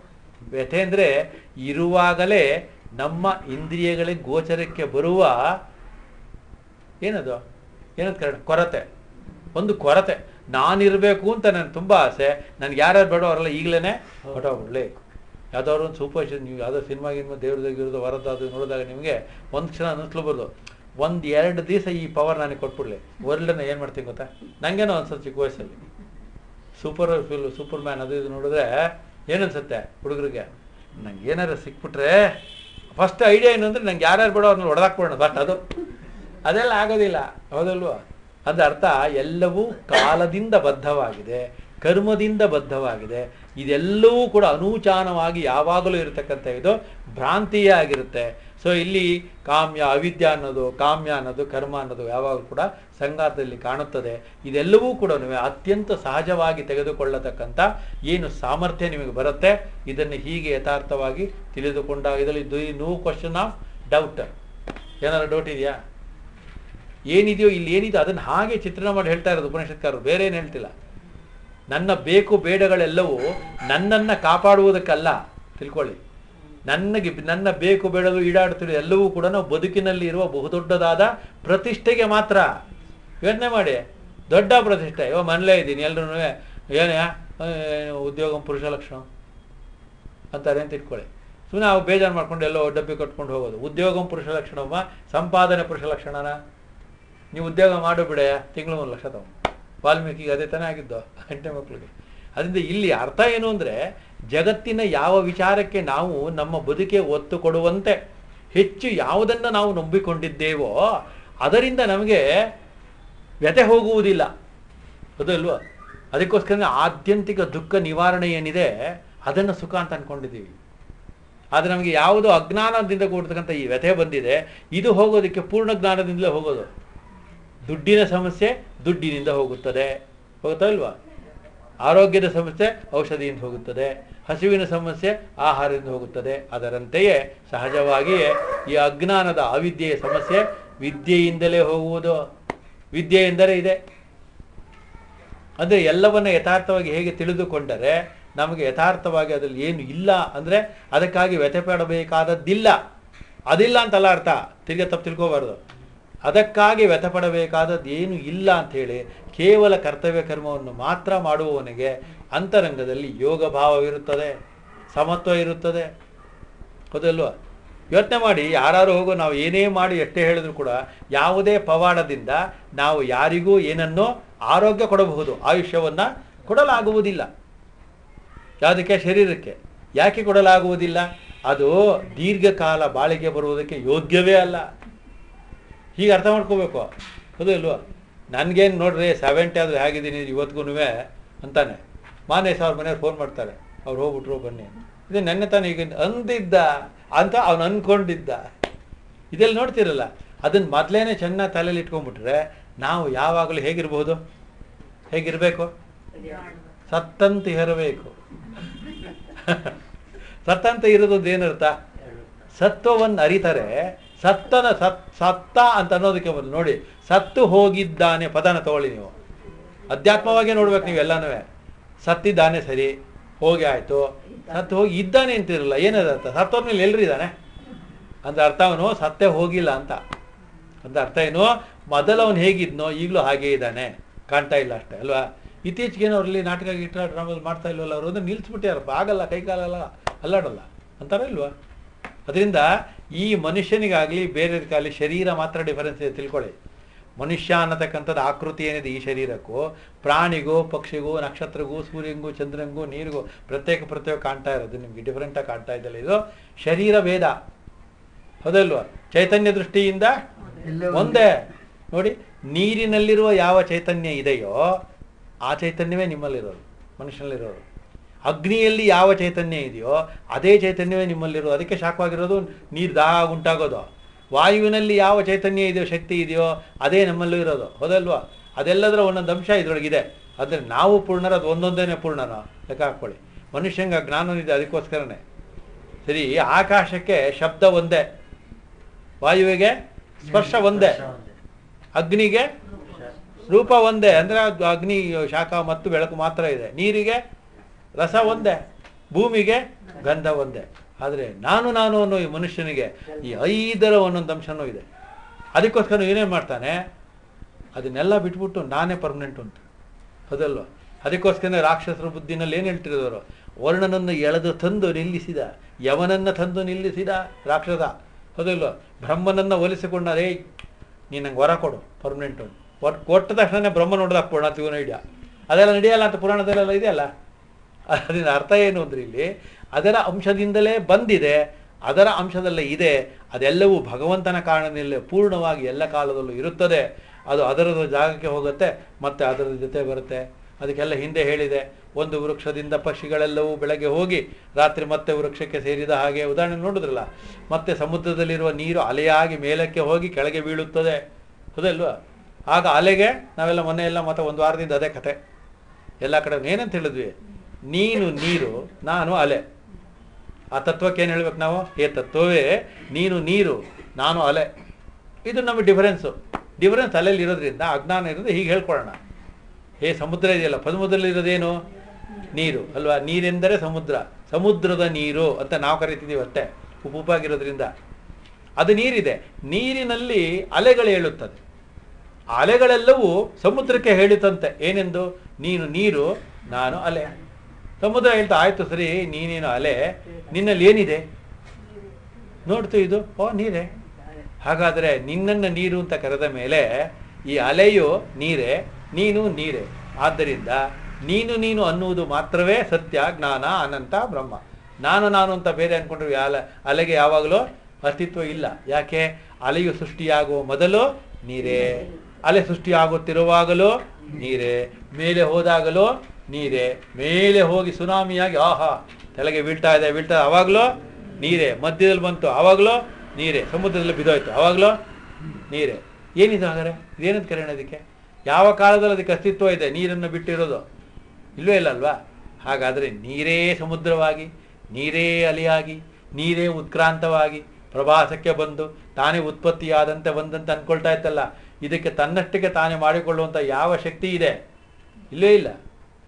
ವ್ಯಥೆ ಅಂದರೆ ಇರುವಾಗಲೇ ನಮ್ಮ ಇಂದ್ರಿಯಗಳಿಗೆ ಗೋಚರಕ್ಕೆ ಬರುವ ಏನದು? ಏನದು ಕರೆಕ್ಟ್ ಕೊರತೆ. ಒಂದು ಕೊರತೆ. ನಾನಿರಬೇಕು ಅಂತ ನನಗೆ ತುಂಬ ಆಸೆ. ನನಗೆ ಯಾರ್ಯಾರು ಬೇಡೋ ಅವರೆಲ್ಲ ಈಗಲೇ ಹೊಟ್ಟೋಗ್ಬಿಡ್ಲಿ ಯಾವ್ದಾದ್ರು ಒಂದು ಸೂಪರ್ ನೀವು ಯಾವುದೋ ಸಿನಿಮಾ ಗಿನ್ಮ ದೇವ್ರದಾಗಿರೋದು ಅದು ನೋಡಿದಾಗ ನಿಮಗೆ ಒಂದು ಕ್ಷಣ ಅನ್ನಿಸ್ಲಬಾರ್ದು ಒಂದು ಎರಡು ದಿವಸ ಈ ಪವರ್ ನನಗೆ ಕೊಟ್ಬಿಡ್ಲಿ. ವರ್ಲ್ಡನ್ನ ಏನು ಮಾಡ್ತೀನಿ ಗೊತ್ತಾ? ನನಗೇನೋ ಅನ್ಸುತ್ತೆ ಚಿಕ್ಕ ವಯಸ್ಸಲ್ಲಿ. ಸೂಪರ್ ಫಿಲ್ ಸೂಪರ್ ಮ್ಯಾನ್ ಅದು ಇದು ನೋಡಿದ್ರೆ ಏನನ್ಸುತ್ತೆ ಹುಡುಗರಿಗೆ? ನಂಗೆ ಏನಾರು ಸಿಕ್ಬಿಟ್ರೆ ಫಸ್ಟ್ ಐಡಿಯಾ ಏನು ಅಂದರೆ ನಂಗೆ ಯಾರ್ಯಾರು ಬೇಡೋ ಅವ್ರನ್ನ ಹೊಡೆದಾಕ್ಬಿಡೋಣ ಬಟ್ ಅದು ಅದೆಲ್ಲ ಆಗೋದಿಲ್ಲ, ಹೌದಲ್ವ? ಅರ್ಥ ಎಲ್ಲವೂ ಕಾಲದಿಂದ ಬದ್ಧವಾಗಿದೆ, ಕರ್ಮದಿಂದ ಬದ್ಧವಾಗಿದೆ. ಇದೆಲ್ಲವೂ ಕೂಡ ಅನೂಚಾನವಾಗಿ ಯಾವಾಗಲೂ ಇರತಕ್ಕಂಥ ಇದು ಭ್ರಾಂತಿಯೇ ಆಗಿರುತ್ತೆ. ಸೊ ಇಲ್ಲಿ ಕಾಮ್ಯ, ಅವಿದ್ಯ ಅನ್ನೋದು, ಕಾಮ್ಯ ಅನ್ನೋದು, ಕರ್ಮ ಅನ್ನೋದು ಯಾವಾಗಲೂ ಕೂಡ ಸಂಗಾತದಲ್ಲಿ ಕಾಣುತ್ತದೆ. ಇದೆಲ್ಲವೂ ಕೂಡ ಅತ್ಯಂತ ಸಹಜವಾಗಿ ತೆಗೆದುಕೊಳ್ಳತಕ್ಕಂಥ ಏನು ಸಾಮರ್ಥ್ಯ ನಿಮಗೆ ಬರುತ್ತೆ, ಇದನ್ನು ಹೀಗೆ ಯಥಾರ್ಥವಾಗಿ ತಿಳಿದುಕೊಂಡಾಗ ಇದರಲ್ಲಿ ನೋ ಕ್ವಶನ್ ಆಫ್ ಡೌಟ್ ಏನಾದ್ರು ಡೌಟ್ ಇದೆಯಾ? ಏನಿದೆಯೋ ಇಲ್ಲಿ ಏನಿದೆ ಅದನ್ನು ಹಾಗೆ ಚಿತ್ರಣ ಮಾಡಿ ಹೇಳ್ತಾ ಇರೋದು ಉಪನಿಷತ್ಕಾರರು. ಬೇರೆ ಏನು ಹೇಳ್ತಿಲ್ಲ. ನನ್ನ ಬೇಕು ಬೇಡಗಳೆಲ್ಲವೂ ನನ್ನನ್ನು ಕಾಪಾಡುವುದಕ್ಕಲ್ಲ. ತಿಳ್ಕೊಳ್ಳಿ. ನನಗೆ ನನ್ನ ಬೇಕು ಬೇಡಲು ಈಡಾಡ್ತಿರೋ ಎಲ್ಲವೂ ಕೂಡ ನಾವು ಬದುಕಿನಲ್ಲಿ ಇರುವ ಬಹುದೊಡ್ಡದಾದ ಪ್ರತಿಷ್ಠೆಗೆ ಮಾತ್ರ. ಯೋಚನೆ ಮಾಡಿ. ದೊಡ್ಡ ಪ್ರತಿಷ್ಠೆ. ಇವಾಗ ಮನೇಲೇ ಇದ್ದೀನಿ. ಎಲ್ಲರೂ ಏನೇ ಉದ್ಯೋಗ ಪುರುಷ ಲಕ್ಷಣ ಅಂತಾರೆ ಅಂತ ಇಟ್ಕೊಳ್ಳಿ. ಸುಮ್ಮನೆ ನಾವು ಬೇಜಾರು ಮಾಡ್ಕೊಂಡು ಎಲ್ಲೋ ಡಬ್ಬಿ ಕಟ್ಕೊಂಡು ಹೋಗೋದು. ಉದ್ಯೋಗಂ ಪುರುಷ ಲಕ್ಷಣವ ಸಂಪಾದನೆ ಪುರುಷ ಲಕ್ಷಣನ? ನೀವು ಉದ್ಯೋಗ ಮಾಡು ತಿಂಗಳು ಒಂದು ಲಕ್ಷ ತಗೊಂಡು ವಾಲ್ಮೀಕಿಗೆ ಅದೇ ತಾನೇ ಆಗಿದ್ದು, ಗಂಟೆ ಮಕ್ಕಳಿಗೆ ಅದರಿಂದ ಇಲ್ಲಿ ಅರ್ಥ ಏನು ಅಂದರೆ, ಜಗತ್ತಿನ ಯಾವ ವಿಚಾರಕ್ಕೆ ನಾವು ನಮ್ಮ ಬದುಕೆ ಒತ್ತು ಕೊಡುವಂತೆ, ಹೆಚ್ಚು ಯಾವುದನ್ನು ನಾವು ನಂಬಿಕೊಂಡಿದ್ದೇವೋ, ಅದರಿಂದ ನಮಗೆ ವ್ಯತೆ ಹೋಗುವುದಿಲ್ಲ. ಅದಲ್ವ ಅದಕ್ಕೋಸ್ಕರ ಆದ್ಯಂತಿಕ ದುಃಖ ನಿವಾರಣೆ ಏನಿದೆ, ಅದನ್ನು ಸುಖ ಅಂತ ಅಂದ್ಕೊಂಡಿದ್ದೀವಿ ಆದರೆ ನಮಗೆ ಯಾವುದೋ ಅಜ್ಞಾನದಿಂದ ಕೂಡತಕ್ಕಂಥ ಈ ವ್ಯಥೆ ಬಂದಿದೆ, ಇದು ಹೋಗೋದಕ್ಕೆ ಪೂರ್ಣ ಜ್ಞಾನದಿಂದಲೇ ಹೋಗೋದು. ದುಡ್ಡಿನ ಸಮಸ್ಯೆ ದುಡ್ಡಿನಿಂದ ಹೋಗುತ್ತದೆ. ಹೋಗುತ್ತಲ್ವಾ ಆರೋಗ್ಯದ ಸಮಸ್ಯೆ ಔಷಧಿಯಿಂದ ಹೋಗುತ್ತದೆ. ಹಸಿವಿನ ಸಮಸ್ಯೆ ಆಹಾರದಿಂದ ಹೋಗುತ್ತದೆ. ಅದರಂತೆಯೇ ಸಹಜವಾಗಿಯೇ ಈ ಅಜ್ಞಾನದ ಅವಿದ್ಯೆಯ ಸಮಸ್ಯೆ ವಿದ್ಯೆಯಿಂದಲೇ ಹೋಗುವುದು. ವಿದ್ಯೆ ಎಂದರೆ ಇದೆ. ಅಂದರೆ ಎಲ್ಲವನ್ನ ಯಥಾರ್ಥವಾಗಿ ಹೇಗೆ ತಿಳಿದುಕೊಂಡರೆ ನಮಗೆ ಯಥಾರ್ಥವಾಗಿ ಅದರಲ್ಲಿ ಏನು ಇಲ್ಲ ಅಂದರೆ ಅದಕ್ಕಾಗಿ ವ್ಯಥೆ ಪಡಬೇಕಾದದ್ದಿಲ್ಲ. ಅದಿಲ್ಲ ಅಂತಲ್ಲ ಅರ್ಥ. ತಿರ್ಗಿ ತಪ್ಪು ತಿಳ್ಕೋಬಾರ್ದು. ಅದಕ್ಕಾಗಿ ವ್ಯಥಪಡಬೇಕಾದದ್ದು ಏನು ಇಲ್ಲ ಅಂಥೇಳಿ ಕೇವಲ ಕರ್ತವ್ಯ ಕರ್ಮವನ್ನು ಮಾತ್ರ ಮಾಡುವವನಿಗೆ ಅಂತರಂಗದಲ್ಲಿ ಯೋಗ ಭಾವವಿರುತ್ತದೆ ಸಮತ್ವ ಇರುತ್ತದೆ. ಹೌದಲ್ವಾ? ಯೋಚನೆ ಮಾಡಿ ಯಾರು ಹೋಗೋ, ನಾವು ಏನೇ ಮಾಡಿ ಎಷ್ಟೇ ಹೇಳಿದ್ರು ಕೂಡ ಯಾವುದೇ ಪವಾಡದಿಂದ ನಾವು ಯಾರಿಗೂ ಏನನ್ನೋ ಆರೋಗ್ಯ ಕೊಡಬಹುದು, ಆಯುಷ್ಯವನ್ನು ಕೊಡಲಾಗುವುದಿಲ್ಲ. ಯಾವುದಕ್ಕೆ? ಶರೀರಕ್ಕೆ. ಯಾಕೆ ಕೊಡಲಾಗುವುದಿಲ್ಲ? ಅದು ದೀರ್ಘಕಾಲ ಬಾಳಿಗೆ ಬರುವುದಕ್ಕೆ ಯೋಗ್ಯವೇ ಅಲ್ಲ. ಹೀಗೆ ಅರ್ಥ ಮಾಡ್ಕೋಬೇಕು. ಅದು ಇಲ್ವಾ? ನನಗೇನು ನೋಡ್ರಿ ಸೆವೆಂಟಿ ಆದರೂ ಹೇಗಿದ್ದೀನಿ ಇವತ್ತಿಗೂ ಅಂತಾನೆ. ಮಾನೇ ಅವ್ರ ಮನೆಯವ್ರು ಫೋನ್ ಮಾಡ್ತಾರೆ. ಅವ್ರು ಹೋಗ್ಬಿಟ್ರು, ಬನ್ನಿ ಇದು ನೆನ್ನೆ ತಾನೇ ಈಗ ಅಂದಿದ್ದ ಅಂತ ಅವನು ಅಂದ್ಕೊಂಡಿದ್ದ ಇದೆಲ್ಲ ನೋಡ್ತಿರಲ್ಲ ಅದನ್ನು ಮೊದಲೇನೆ ಚೆನ್ನಾಗಿ ತಲೆಯಲ್ಲಿ ಇಟ್ಕೊಂಡ್ಬಿಟ್ರೆ ನಾವು ಯಾವಾಗಲೂ ಹೇಗಿರ್ಬೋದು? ಹೇಗಿರಬೇಕು? ಸತ್ತಂತ ಇರಬೇಕು. ಸತ್ತಂತ ಇರೋದು ಏನರ್ಥ? ಸತ್ವವನ್ನು ಅರಿತಾರೆ. ಸತ್ತನ ಸತ್ ಸತ್ತ ಅಂತ ಅನ್ನೋದಕ್ಕೆ ಬಂದು ನೋಡಿ. ಸತ್ತು ಹೋಗಿದ್ದಾನೆ, ಪದನ ತಗೊಳ್ಳಿ ನೀವು. ಅಧ್ಯಾತ್ಮವಾಗಿ ನೋಡ್ಬೇಕು ನೀವು ಎಲ್ಲನೂ ಸತ್ತಿದ್ದಾನೆ ಸರಿ, ಹೋಗಿ ಆಯಿತು. ಸತ್ತು ಹೋಗಿ ಇದ್ದಾನೆ ಅಂತಿರಲ್ಲ ಏನದ ಅರ್ಥ? ಸತ್ತೋದ ಮೇಲೆ ಎಲ್ಲರೂ ಇದ್ದಾನೆ? ಅಂದ್ರೆ ಅರ್ಥ ಅವನು, ಸತ್ತೇ ಹೋಗಿಲ್ಲ ಅಂತ. ಅಂದ್ರೆ ಅರ್ಥ ಏನು? ಮೊದಲು ಅವನು ಹೇಗಿದ್ನೋ, ಈಗಲೂ ಹಾಗೇ ಇದ್ದಾನೆ. ಕಾಣ್ತಾ ಇಲ್ಲ ಅಷ್ಟೇ, ಅಲ್ವಾ? ಇತ್ತೀಚೆಗೇನು ಅವ್ರಲ್ಲಿ ನಾಟಕ ಗೀಟ ಡ್ರಾಮಲ್ಲಿ ಮಾಡ್ತಾ ಇಲ್ಲವಲ್ಲ ಅವರು? ಅಂದ್ರೆ ನಿಲ್ಲಿಸ್ಬಿಟ್ಟಾರಪ್ಪ ಆಗಲ್ಲ, ಕೈಕಾಲಲ್ಲ ಅಲ್ಲಾಡಲ್ಲ. ಅಂತಾರ ಇಲ್ವಾ? ಅದರಿಂದ ಈ ಮನುಷ್ಯನಿಗಾಗಲಿ ಬೇರೆದಕ್ಕಾಗಲಿ ಶರೀರ ಮಾತ್ರ ಡಿಫರೆನ್ಸ್ ಇದೆ ತಿಳ್ಕೊಳ್ಳಿ. ಮನುಷ್ಯ ಅನ್ನತಕ್ಕಂಥದ್ದು ಆಕೃತಿ ಏನಿದೆ ಈ ಶರೀರಕ್ಕೂ? ಪ್ರಾಣಿಗೂ ಪಕ್ಷಿಗೂ ನಕ್ಷತ್ರಗೂ ಸೂರ್ಯಂಗೂ ಚಂದ್ರಂಗೂ ನೀರಿಗೂ ಪ್ರತ್ಯೇಕ ಪ್ರತ್ಯೇಕ ಕಾಣ್ತಾ ಇರೋದು ನಿಮಗೆ ಡಿಫ್ರೆಂಟಾಗಿ ಕಾಣ್ತಾ ಇದ್ದಲ್ಲ ಇದು? ಶರೀರ ಭೇದ. ಹೌದಲ್ವಾ? ಚೈತನ್ಯ ದೃಷ್ಟಿಯಿಂದ ಒಂದೇ. ನೋಡಿ ನೀರಿನಲ್ಲಿರುವ ಯಾವ ಚೈತನ್ಯ ಇದೆಯೋ ಆ ಚೈತನ್ಯವೇ ನಿಮ್ಮಲ್ಲಿರೋದು ಮನುಷ್ಯನಲ್ಲಿರೋದು. ಅಗ್ನಿಯಲ್ಲಿ ಯಾವ ಚೈತನ್ಯ ಇದೆಯೋ ಅದೇ ಚೈತನ್ಯವೇ ನಿಮ್ಮಲ್ಲಿರೋದು. ಅದಕ್ಕೆ ಶಾಖವಾಗಿರೋದು ನೀರು ದಾಹ ಉಂಟಾಗೋದು. ವಾಯುವಿನಲ್ಲಿ ಯಾವ ಚೈತನ್ಯ ಇದೆಯೋ ಶಕ್ತಿ ಇದೆಯೋ ಅದೇ ನಮ್ಮಲ್ಲೂ ಇರೋದು. ಹೌದಲ್ವಾ? ಅದೆಲ್ಲದರ ಒಂದೊಂದು ಅಂಶ ಇದರೊಳಗಿದೆ. ಆದರೆ ನಾವು ಪೂರ್ಣರ ಅದು ಒಂದೊಂದೇನೆ ಪೂರ್ಣನೋ ಲೆಕ್ಕ ಹಾಕ್ಕೊಳ್ಳಿ. ಮನುಷ್ಯಂಗೆ ಜ್ಞಾನವಿದೆ ಇದೆ ಅದಕ್ಕೋಸ್ಕರನೇ. ಸರಿ ಆಕಾಶಕ್ಕೆ ಶಬ್ದ ಒಂದೇ. ವಾಯುವಿಗೆ ಸ್ಪರ್ಶ ಒಂದೇ. ಅಗ್ನಿಗೆ ರೂಪ ಒಂದೇ. ಅಂದರೆ ಅದು ಅಗ್ನಿ ಶಾಖ ಮತ್ತು ಬೆಳಕು ಮಾತ್ರ ಇದೆ. ನೀರಿಗೆ ರಸ ಒಂದೇ, ಭೂಮಿಗೆ ಗಂಧ ಒಂದೇ. ಆದರೆ ನಾನು ನಾನು ಅನ್ನೋ ಈ ಮನುಷ್ಯನಿಗೆ ಈ ಐದರ ಒಂದೊಂದು ಅಂಶನೂ ಇದೆ. ಅದಕ್ಕೋಸ್ಕರ ಏನೇನು ಮಾಡ್ತಾನೆ? ಅದನ್ನೆಲ್ಲ ಬಿಟ್ಬಿಟ್ಟು ನಾನೇ ಪರ್ಮನೆಂಟ್ ಅಂತ. ಅದಲ್ವ? ಅದಕ್ಕೋಸ್ಕರ ರಾಕ್ಷಸರ ಬುದ್ಧಿನಲ್ಲಿ ಏನು ಹೇಳ್ತಿರೋದವರು ವರ್ಣನನ್ನು ಎಳೆದು ತಂದು ನಿಲ್ಲಿಸಿದ ಯವನನ್ನು ತಂದು ನಿಲ್ಲಿಸಿದ ರಾಕ್ಷಸ. ಹೌದಲ್ವಾ ಬ್ರಹ್ಮನನ್ನು ಒಲಿಸಿಕೊಂಡ ರೇ ನೀನು ನಂಗೆ ವರ ಕೊಡು ಪರ್ಮನೆಂಟು ಕೊಟ್ಟ ತಕ್ಷಣ ಬ್ರಹ್ಮ ನೋಡಿದಾಗ ಪೂರ್ಣ ತಿವನ ಹಿಡಿಯ ಅದೆಲ್ಲ ನಡೆಯಲ್ಲ ಅಂತ ಪುರಾಣದಲ್ಲೆಲ್ಲ ಇದೆಯಲ್ಲ? ಅದರಿಂದ ಅರ್ಥ ಏನು ಅಂದರೆ ಇಲ್ಲಿ, ಅದರ ಅಂಶದಿಂದಲೇ ಬಂದಿದೆ, ಅದರ ಅಂಶದಲ್ಲೇ ಇದೆ, ಅದೆಲ್ಲವೂ ಭಗವಂತನ ಕಾರಣದಲ್ಲೇ ಪೂರ್ಣವಾಗಿ ಎಲ್ಲ ಕಾಲದಲ್ಲೂ ಇರುತ್ತದೆ. ಅದು ಅದರದ ಜಾಗಕ್ಕೆ ಹೋಗುತ್ತೆ, ಮತ್ತೆ ಅದರ ಜೊತೆ ಬರುತ್ತೆ. ಅದಕ್ಕೆಲ್ಲ ಹಿಂದೆ ಹೇಳಿದೆ, ಒಂದು ವೃಕ್ಷದಿಂದ ಪಕ್ಷಿಗಳೆಲ್ಲವೂ ಬೆಳಗ್ಗೆ ಹೋಗಿ ರಾತ್ರಿ ಮತ್ತೆ ವೃಕ್ಷಕ್ಕೆ ಸೇರಿದ ಹಾಗೆ ಉದಾಹರಣೆ ನೋಡಿದ್ರಲ್ಲ, ಮತ್ತೆ ಸಮುದ್ರದಲ್ಲಿರುವ ನೀರು ಅಲೆಯಾಗಿ ಮೇಲಕ್ಕೆ ಹೋಗಿ ಕೆಳಗೆ ಬೀಳುತ್ತದೆ. ಹೌದಲ್ವಾ? ಆಗ ಅಲೆಗೆ ನಾವೆಲ್ಲ ಮೊನ್ನೆ ಎಲ್ಲ ಮತ್ತೆ ಒಂದು ವಾರದಿಂದ ಅದೇ ಕತೆ. ಎಲ್ಲ ಕಡೆ ಏನಂತ ಹೇಳಿದ್ವಿ? ನೀನು ನೀರು, ನಾನು ಅಲೆ. ಆ ತತ್ವಕ್ಕೆ ಏನು ಹೇಳ್ಬೇಕು ನಾವು? ಏ ತತ್ವವೇ, ನೀನು ನೀರು, ನಾನು ಅಲೆ. ಇದು ನಮ್ಮ ಡಿಫರೆನ್ಸು ಡಿಫರೆನ್ಸ್ ಅಲೆಯಲ್ಲಿ ಇರೋದ್ರಿಂದ ಅಜ್ಞಾನ ಇರೋದು ಹೀಗೆ ಹೇಳ್ಕೊಳ್ಳೋಣ. ಹೇ ಸಮುದ್ರ ಇದೆಯಲ್ಲ ಇರೋದೇನು? ನೀರು, ಅಲ್ವಾ? ನೀರೆಂದರೆ ಸಮುದ್ರ. ಸಮುದ್ರದ ನೀರು ಅಂತ ನಾವು ಕರಿತಿದ್ದೀವಿ ಅಷ್ಟೇ. ಉಪ್ಪು ಉಪ್ಪಾಗಿರೋದ್ರಿಂದ. ಅದು ನೀರಿದೆ. ನೀರಿನಲ್ಲಿ ಅಲೆಗಳು ಹೇಳುತ್ತದೆ ಅಲೆಗಳೆಲ್ಲವೂ ಸಮುದ್ರಕ್ಕೆ ಹೇಳುತ್ತಂತೆ ಏನೆಂದು? ನೀನು ನೀರು, ನಾನು ಅಲೆ. ಸಮುದ್ರ ಹೇಳ್ತಾ, ಆಯ್ತು ಸರಿ, ನೀನೇನು ಅಲೆ? ನಿನ್ನಲ್ಲಿ ಏನಿದೆ? ನೋಡ್ತು ಇದು, ಓ, ನೀರೇ. ಹಾಗಾದರೆ ನಿನ್ನನ್ನು ನೀರು ಅಂತ ಕರೆದ ಮೇಲೆ, ಈ ಅಲೆಯು ನೀರೇ, ನೀನು ನೀರೇ. ಆದ್ದರಿಂದ ನೀನು ನೀನು ಅನ್ನುವುದು ಮಾತ್ರವೇ ಸತ್ಯ, ಜ್ಞಾನ, ಅನಂತ, ಬ್ರಹ್ಮ. ನಾನು ನಾನು ಅಂತ ಬೇರೆ ಅನ್ಕೊಂಡ್ರು ಅಲೆ, ಅಲೆಗೆ ಯಾವಾಗಲೂ ಅಸ್ತಿತ್ವ ಇಲ್ಲ. ಯಾಕೆ? ಅಲೆಯು ಸೃಷ್ಟಿಯಾಗುವ ಮೊದಲು ನೀರೇ. ಅಲೆ ಸೃಷ್ಟಿಯಾಗುತ್ತಿರುವಾಗಲೂ ನೀರೇ. ಮೇಲೆ ಹೋದಾಗಲೂ ನೀರೇ ಮೇಲೆ ಹೋಗಿ ಸುನಾಮಿಯಾಗಿ ಆಹಾ, ತಲೆಗೆ ಬೀಳ್ತಾ ಇದೆ, ಬೀಳ್ತಾ ಅವಾಗಲೂ ನೀರೇ, ಮಧ್ಯದಲ್ಲಿ ಬಂತು ಆವಾಗಲೂ ನೀರೇ, ಸಮುದ್ರದಲ್ಲಿ ಬಿದ್ದೋಯ್ತು ಆವಾಗಲೂ ನೀರೇ. ಏನಿದೆ ಹಾಗಾದ್ರೆ? ಇದೇನಂತ ಕರೆಯೋಣ ಅದಕ್ಕೆ ಯಾವ ಕಾಲದಲ್ಲಿ ಅದಕ್ಕೆ ಅಸ್ತಿತ್ವ ಇದೆ? ನೀರನ್ನು ಬಿಟ್ಟಿರೋದು. ಇಲ್ಲವೇ ಇಲ್ಲ ಅಲ್ವಾ? ಹಾಗಾದರೆ ನೀರೇ ಸಮುದ್ರವಾಗಿ, ನೀರೇ ಅಲಿಯಾಗಿ, ನೀರೇ ಉತ್ಕ್ರಾಂತವಾಗಿ ಪ್ರವಾಸಕ್ಕೆ ಬಂದು ತಾನೇ ಉತ್ಪತ್ತಿಯಾದಂತೆ ಬಂದಂತೆ ಅಂದ್ಕೊಳ್ತಾ ಇತ್ತಲ್ಲ. ಇದಕ್ಕೆ ತನ್ನಷ್ಟಕ್ಕೆ ತಾನೇ ಮಾಡಿಕೊಳ್ಳುವಂಥ ಯಾವ ಶಕ್ತಿ ಇದೆ? ಇಲ್ಲೇ ಇಲ್ಲ.